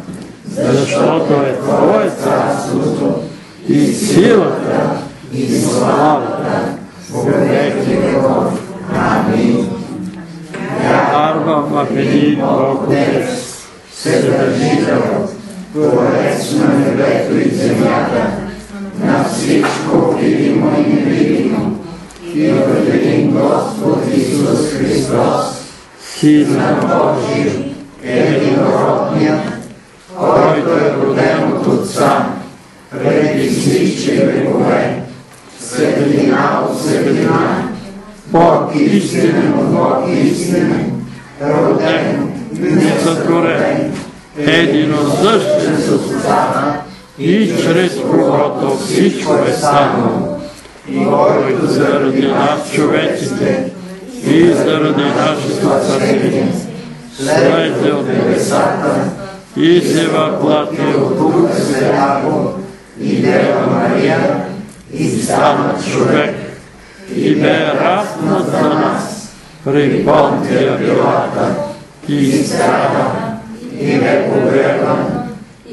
защото е Твое царството и силата и славата во веки веков. Амин. Вярвам в един Бог Отец, Вседържител, Творец на небето и земята, на всичко видимо и невидимо, и в един Господ Исус Христос, Сина Божий, единородният, който е роден от Отца, преди всички векове, светлина от светлина, Бог истинен от Бог истинен, роден, несътворен, единозъщен с Отца и чрез когото всичко е станало, и който заради нас човеците и заради нашето спасение слезе от небесата и се въплати от Дух Святаго и Дева Мария и стана човек и бе разнат за нас при Понтия Пилата и страда и бе погребан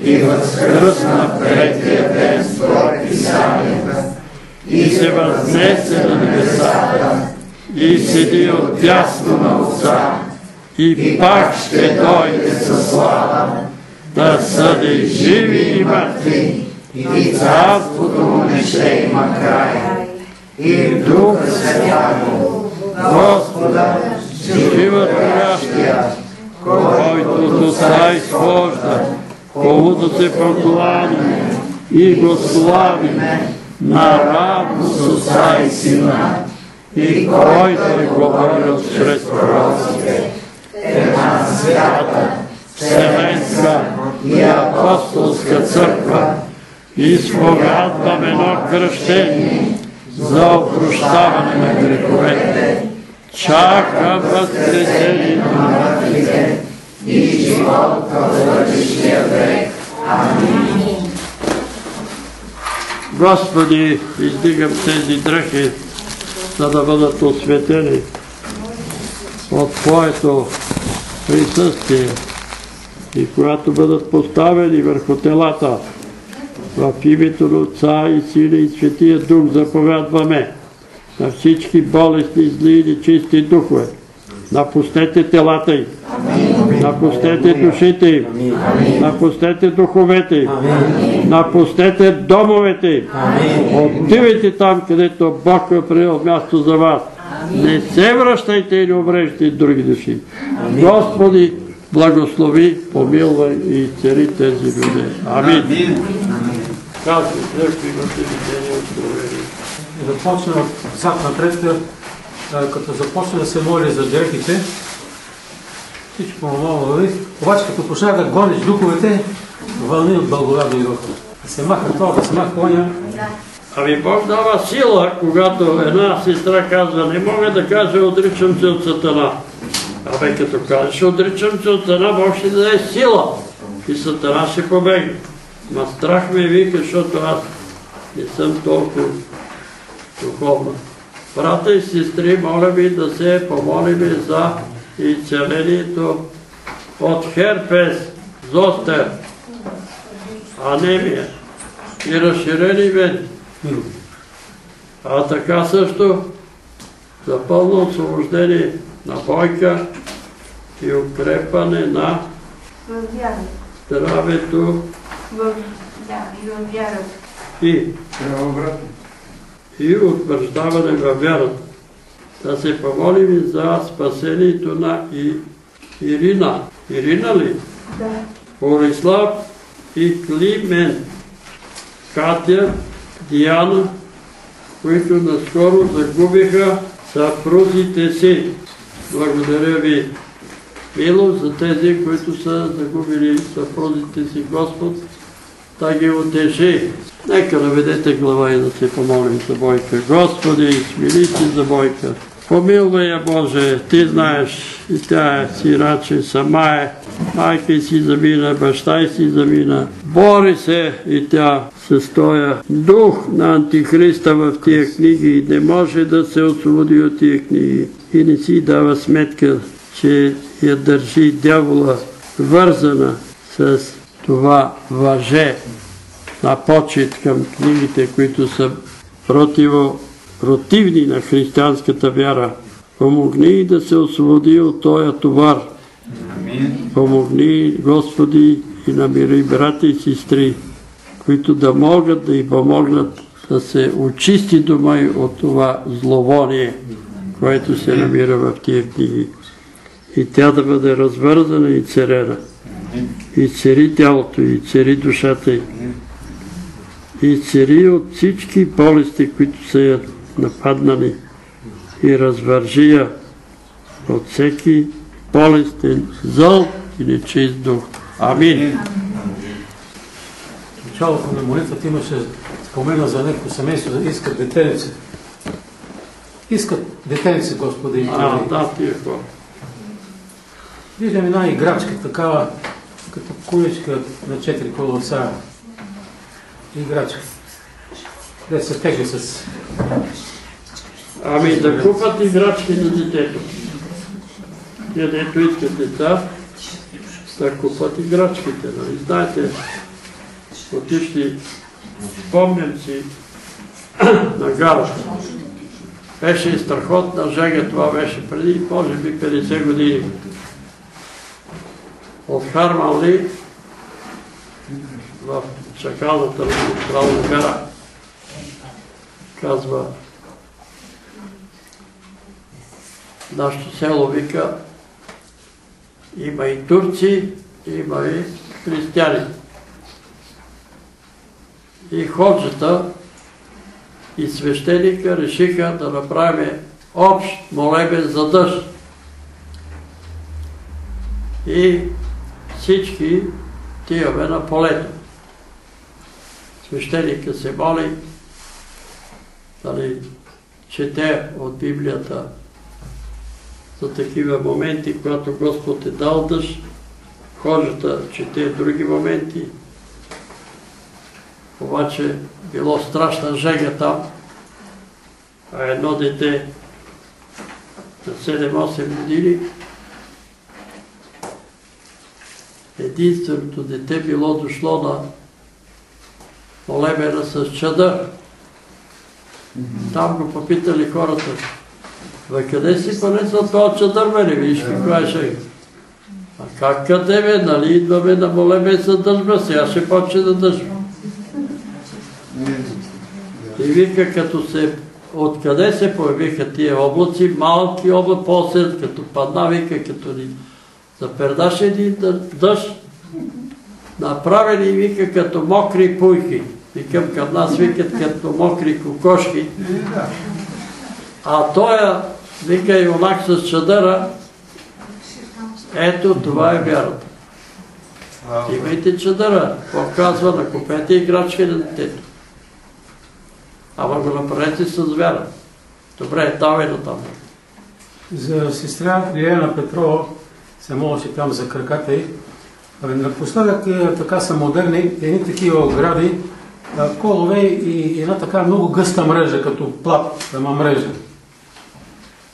и възкръсна третия ден според Писанията и се възнесе на небесата и седи от дясно на Отца и пак ще дойде със слава да съди живи и мъртви и царството му не ще има край. И в Духа Святаго, Господа, живът горящия, който от Отца изхожда, колото се покланяме и го славиме наравно с Отца и Сина, и който е говорил чрез пророците, една свята, вселенска и апостолска църква, изповядвам едно кръщение за опрощаване на греховете. Чакам възкресението на мъртвите и живот в бъдещия век. Амин. Господи, издигам тези дрехи, за да бъдат осветени от Твоето присъствие и когато бъдат поставени върху телата, в името на Отца и Сина и Светия Дух заповядваме на всички болестни, зли и нечисти духове. Напустете телата им. Напустете душите им. Напустете духовете им. Напустете домовете им. Отивайте там, където Бог е приел място за вас. Не се връщайте и не обреждайте други души. Господи, благослови, помилвай и цари тези люди. Амин. Казвай, църкви имате видение откровение. Започна от зад напред, а, като започна да се моли за дрехите, всичко нормално върви. Обаче като почнах да гониш духовете, вълни от благодат дойдоха. Да се маха това, да се маха коня. Ами Бог дава сила, когато една сестра казва, не мога да кажа, отричам се от сатана. Абе, като кажеш, отричам се от сатана, Бог ще даде сила. И сатана ще побегне. Ма страх ме вика, защото аз не съм толкова духовна. Брата и сестри, моля ви да се помолим за изцелението от херпес, зостер, анемия и разширени вени. А така също за пълно освобождение на бойка и укрепане на здравето и и. И утвърждаване във вярата. Да се помолим и за спасението на и, Ирина. Ирина ли? Да. Борислав и Климен, Катя, Диана, които наскоро загубиха съпрузите си. Благодаря ви, мило, за тези, които са загубили съпрузите си, Господ, да ги утеши. Нека наведете глава и да се помолим за Бойка. Господи, смили си за Бойка. Помилвай я, Боже, Ти знаеш, и тя е сираче, сама е, майка си замина, баща й си замина. Бори се и тя с този дух на Антихриста в тия книги и не може да се освободи от тия книги. И не си дава сметка, че я държи дявола вързана с това въже на почет към книгите, които са противо противни на християнската вяра. Помогни и да се освободи от този товар. Помогни, Господи, и намири брати и сестри, които да могат да й помогнат да се очисти дома й от това зловоние, което се намира в тия книги. И тя да бъде развързана и царена. И цари тялото, и цари душата. И цари от всички болести, които са я нападнали и развържи я от всеки болестен, зъл и нечист дух. Амин. В началото на молитвата имаше спомена за някакво семейство да искат детенеце. Искат детенеце, Господи, им А, да, тия хора. Виждам една играчка, такава, като куличка на четири колеса. Играчка. Де се тегли с... Ами да купат играчки за детето. Те, дето искат деца, да купат играчките. Нали? Знаете, отишли, спомням си, на гарата. Беше и страхотна жега, това беше преди, може би, 50 години. От Харман Ли в чакалната на гара казва нашето село вика има и турци, има и християни. И ходжата и свещеника решиха да направим общ молебен за дъжд. И всички тиваме на полето. Свещеника се моли, дали чете от Библията за такива моменти, когато Господ е дал дъжд, хожата чете други моменти, обаче било страшна жега там, а едно дете на 7-8 години, единственото дете било дошло на молебена с чадър. Там го попитали хората, бе къде си понесъл този чадър, бе, виж каква е шега. А как къде бе, нали идваме на молебе за дъжба, сега ще почне да дъжба. И вика, като се, откъде се появиха тия облаци, малки облаци, после като падна, вика, като ни Запердаше един дъ- дъжд, направени, вика, като мокри пуйки. Викам, към нас викат като мокри кокошки. А той, вика, юнак с чадъра, ето това е вярата. Имайте чадъра, показва, накупете играчки на детето. Ама го направете с вяра. Добре, давай на там. За сестра Лиена Петрова се молеше там за краката й. Напоследък е, така са модерни едни такива огради, колове и една така много гъста мрежа, като плат, ама мрежа.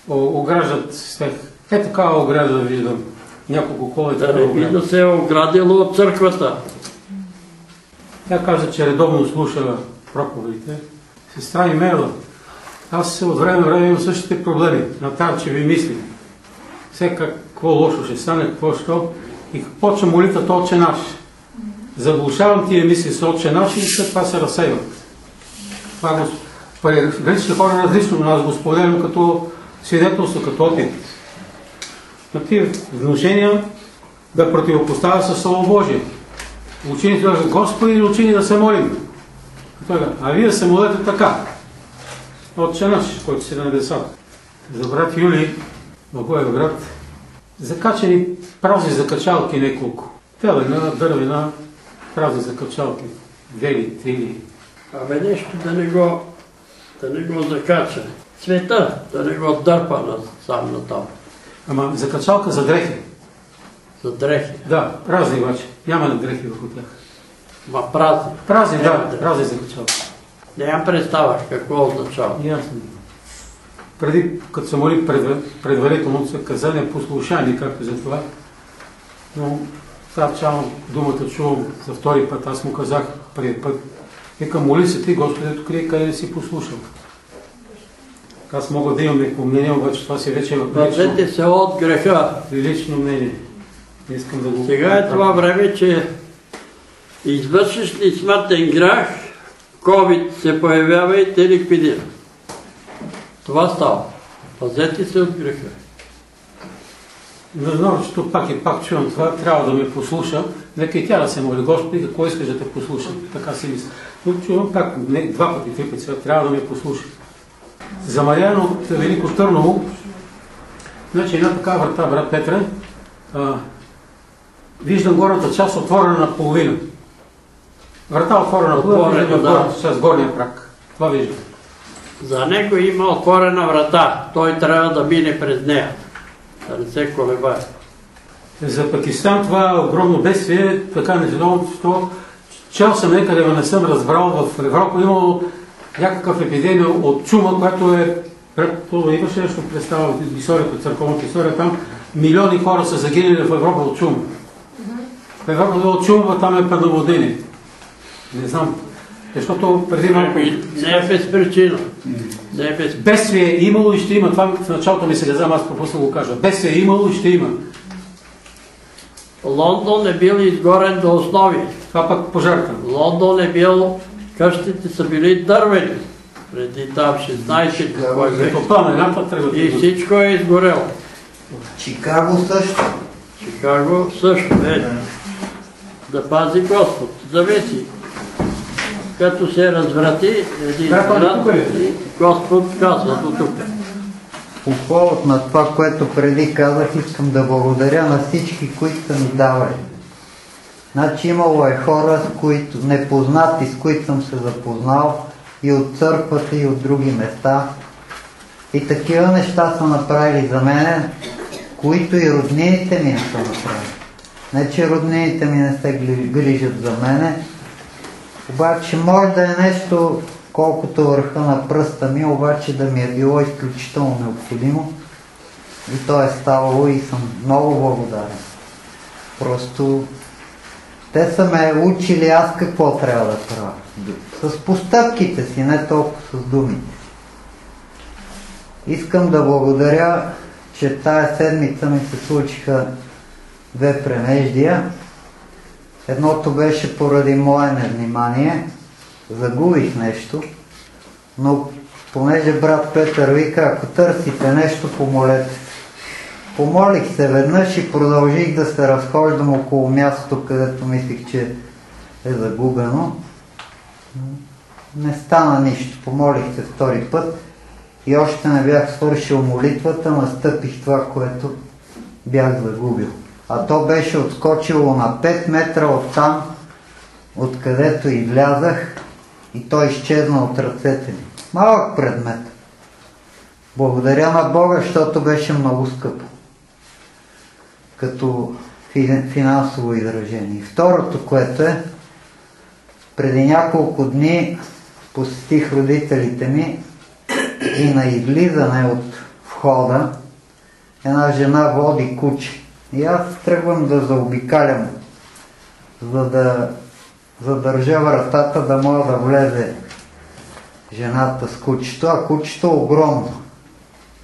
Ограждат с тях. Е такава ограда виждам. Няколко кола е Да ограда. да се е оградило от църквата. Тя каза, че редовно слуша проповедите. Сестра и Мерла, аз от време на време имам същите проблеми, натарчеви мисли. Все какво лошо ще стане, какво ще, и почва молитвата Отче наш. Заглушавам тия мисли с Отче наш и след това се разсейват. Това го, гречните хора различно, но аз го споделям като свидетелство, като опит. На тия внушения да противопоставя със Слово Божие. Учените да Господи, учени да се молим. А вие се молете така. Отче наш, който си на небесата. За брат Юли, Благоевград, закачани празни закачалки неколко. Телена, дървена, празни закачалки. Две ли, три ли. Абе нещо да не го, да не го закача. Цвета да не го дърпа на, сам на там. Ама закачалка за дрехи. За дрехи. Да, празни обаче. Няма на дрехи върху тях. Ма празни. Празни, да, празни закачалки. Нямам представа какво означава. Ясно. Преди, като се моли пред, предварително, са казали послушани, както за това. Но това чало думата чувам за втори път. Аз му казах преди път. Вика, моли се ти, Господи, ето крие, къде не си послушал. Аз мога да имам някакво мнение, обаче това си вече лично, Пазете се от греха. лично мнение. Не искам да го... Сега е това време, че извършиш ли смъртен грях, COVID се появява и те ликвидира. Това става. Пазете се от греха. Множеството пак и пак чувам това, трябва да ме послуша. Нека и тя да се моли, Господи, какво искаш да те послуша? Така си мисля. Но чувам пак, не, два пъти, три пъти, трябва да ме послуша. За от Велико Търново, значи една такава врата, брат Петре, а, виждам горната част отворена на половина. Врата отворена на половина, да. горната част, горния прак. Това виждам. За него има отворена врата. Той трябва да мине през нея. Да не се колебае. За Пакистан това е огромно бедствие, така нежелано, що чел съм некъде, но не съм разбрал, в Европа имало някакъв епидемия от чума, която е, то имаше нещо представа в историята, църковната история, там милиони хора са загинали в Европа от чума. В Европа от чума, там е панаводение. Не знам, защото преди малко... Не е без причина. Не е без Бедствие е имало и ще има. Това в началото ми се каза, аз пропусна го кажа. Бедствие е имало и ще има. Лондон е бил изгорен до основи. Това пък пожарка. Лондон е бил, къщите са били дървени. Преди там 16 кой век. Като пламената тръгват. И всичко е изгорело. Чикаго също. Чикаго също е. Да пази Господ. Зависи. Като се разврати един и Господ казва до тук. По повод на това, което преди казах, искам да благодаря на всички, които са ми давали. Значи имало е хора, с които, непознати, с които съм се запознал и от църквата, и от други места. И такива неща са направили за мене, които и роднините ми не са направили. Не, че роднините ми не се грижат за мене, обаче може да е нещо колкото върха на пръста ми, обаче да ми е било изключително необходимо. И то е ставало и съм много благодарен. Просто те са ме учили аз какво трябва да правя. С постъпките си, не толкова с думите. Искам да благодаря, че тая седмица ми се случиха две премеждия. Едното беше поради мое невнимание. Загубих нещо, но понеже брат Петър вика, ако търсите нещо, помолете. Помолих се веднъж и продължих да се разхождам около мястото, където мислих, че е загубено. Не стана нищо. Помолих се втори път и още не бях свършил молитвата, настъпих това, което бях загубил. А то беше отскочило на 5 метра от там, откъдето и влязах, и той изчезна от ръцете ми. Малък предмет. Благодаря на Бога, защото беше много скъпо. Като финансово изражение. Второто, което е, преди няколко дни посетих родителите ми и на излизане от входа една жена води куче. И аз тръгвам да заобикалям, за да задържа вратата, да мога да влезе жената с кучето, а кучето е огромно.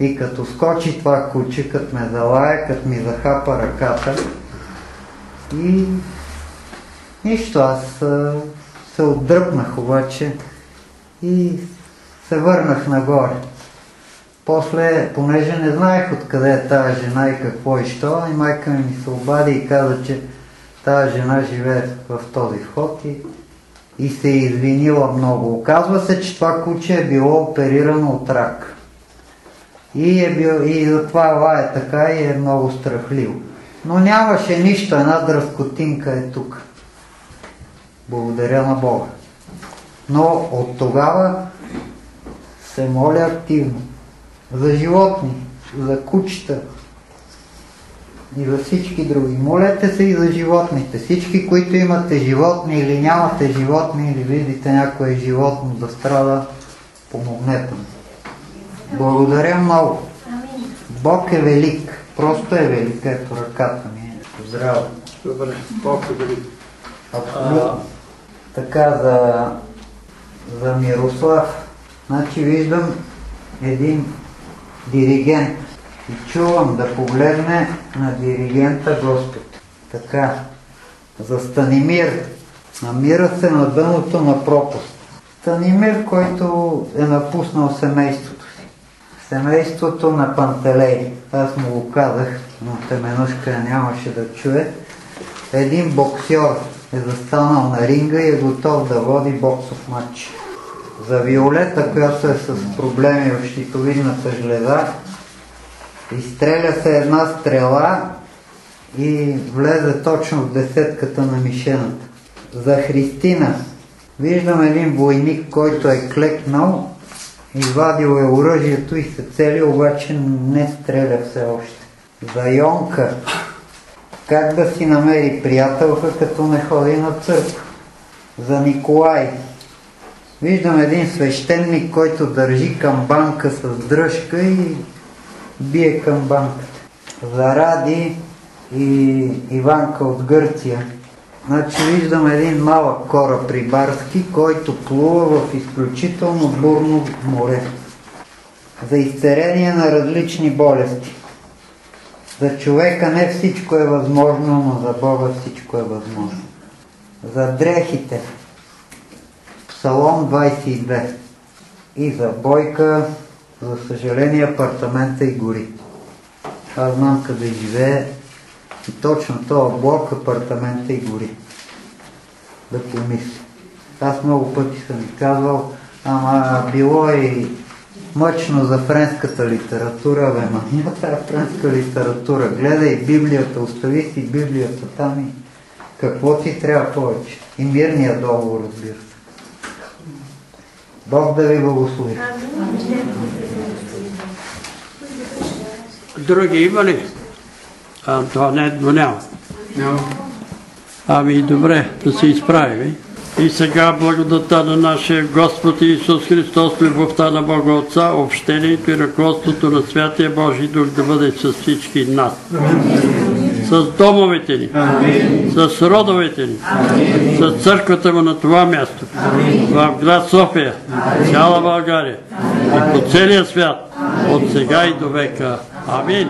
И като скочи това куче, като ме залая, като ми захапа ръката и нищо, аз се отдръпнах обаче и се върнах нагоре. После, понеже не знаех откъде е тази жена и какво и що, и майка ми се обади и каза, че тази жена живее в този вход и, и се е извинила много. Оказва се, че това куче е било оперирано от рак. И, е бил, и затова лая така и е много страхливо. Но нямаше нищо, една дръскотинка е тук. Благодаря на Бога. Но от тогава се моля активно за животни, за кучета и за всички други. Молете се и за животните. Всички, които имате животни или нямате животни или видите някое животно да страда, помогнете му. Благодаря много. Бог е велик. Просто е велик. Ето ръката ми е. Здраво. Добре, Бог е велик. Абсолютно. Така за, за Мирослав. Значи виждам един диригент и чувам да погледне на диригента Господ. Така, за Станимир. Намира се на дъното на пропаст. Станимир, който е напуснал семейството си. Семейството на Пантелей. Аз му го казах, но Теменушка нямаше да чуе. Един боксер е застанал на ринга и е готов да води боксов матч. За Виолета, която е с проблеми в щитовидната жлеза, изстреля се една стрела и влезе точно в десетката на мишената. За Христина виждам един войник, който е клекнал, извадил е оръжието и се цели, обаче не стреля все още. За Йонка как да си намери приятелка, като не ходи на църква? За Николай Виждам един свещеник, който държи към банка с дръжка и бие към банката. Заради и Иванка от Гърция. Значи виждам един малък кораб рибарски, който плува в изключително бурно море. За изцерение на различни болести. За човека не всичко е възможно, но за Бога всичко е възможно. За дрехите. Псалом 22. И за Бойка, за съжаление, апартамента и гори. Аз знам къде живее и точно този блок, апартамента и гори. Да помисли. Аз много пъти съм ви казвал, ама било и мъчно за френската литература, бе, ма няма тази френска литература. Гледай Библията, остави си Библията там и какво ти трябва повече. И мирния договор, разбира. Бог да ви благослови. Други има ли? Антуанет го няма. Ами добре, да се изправим. И сега благодата на нашия Господ Исус Христос, любовта на Бога Отца, общението и ръководството на Святия Божий Дух да бъде с всички нас. С домовете ни, с родовете ни, с църквата му на това място, в град София, цяла България и по целия свят, от сега и до века. Амин.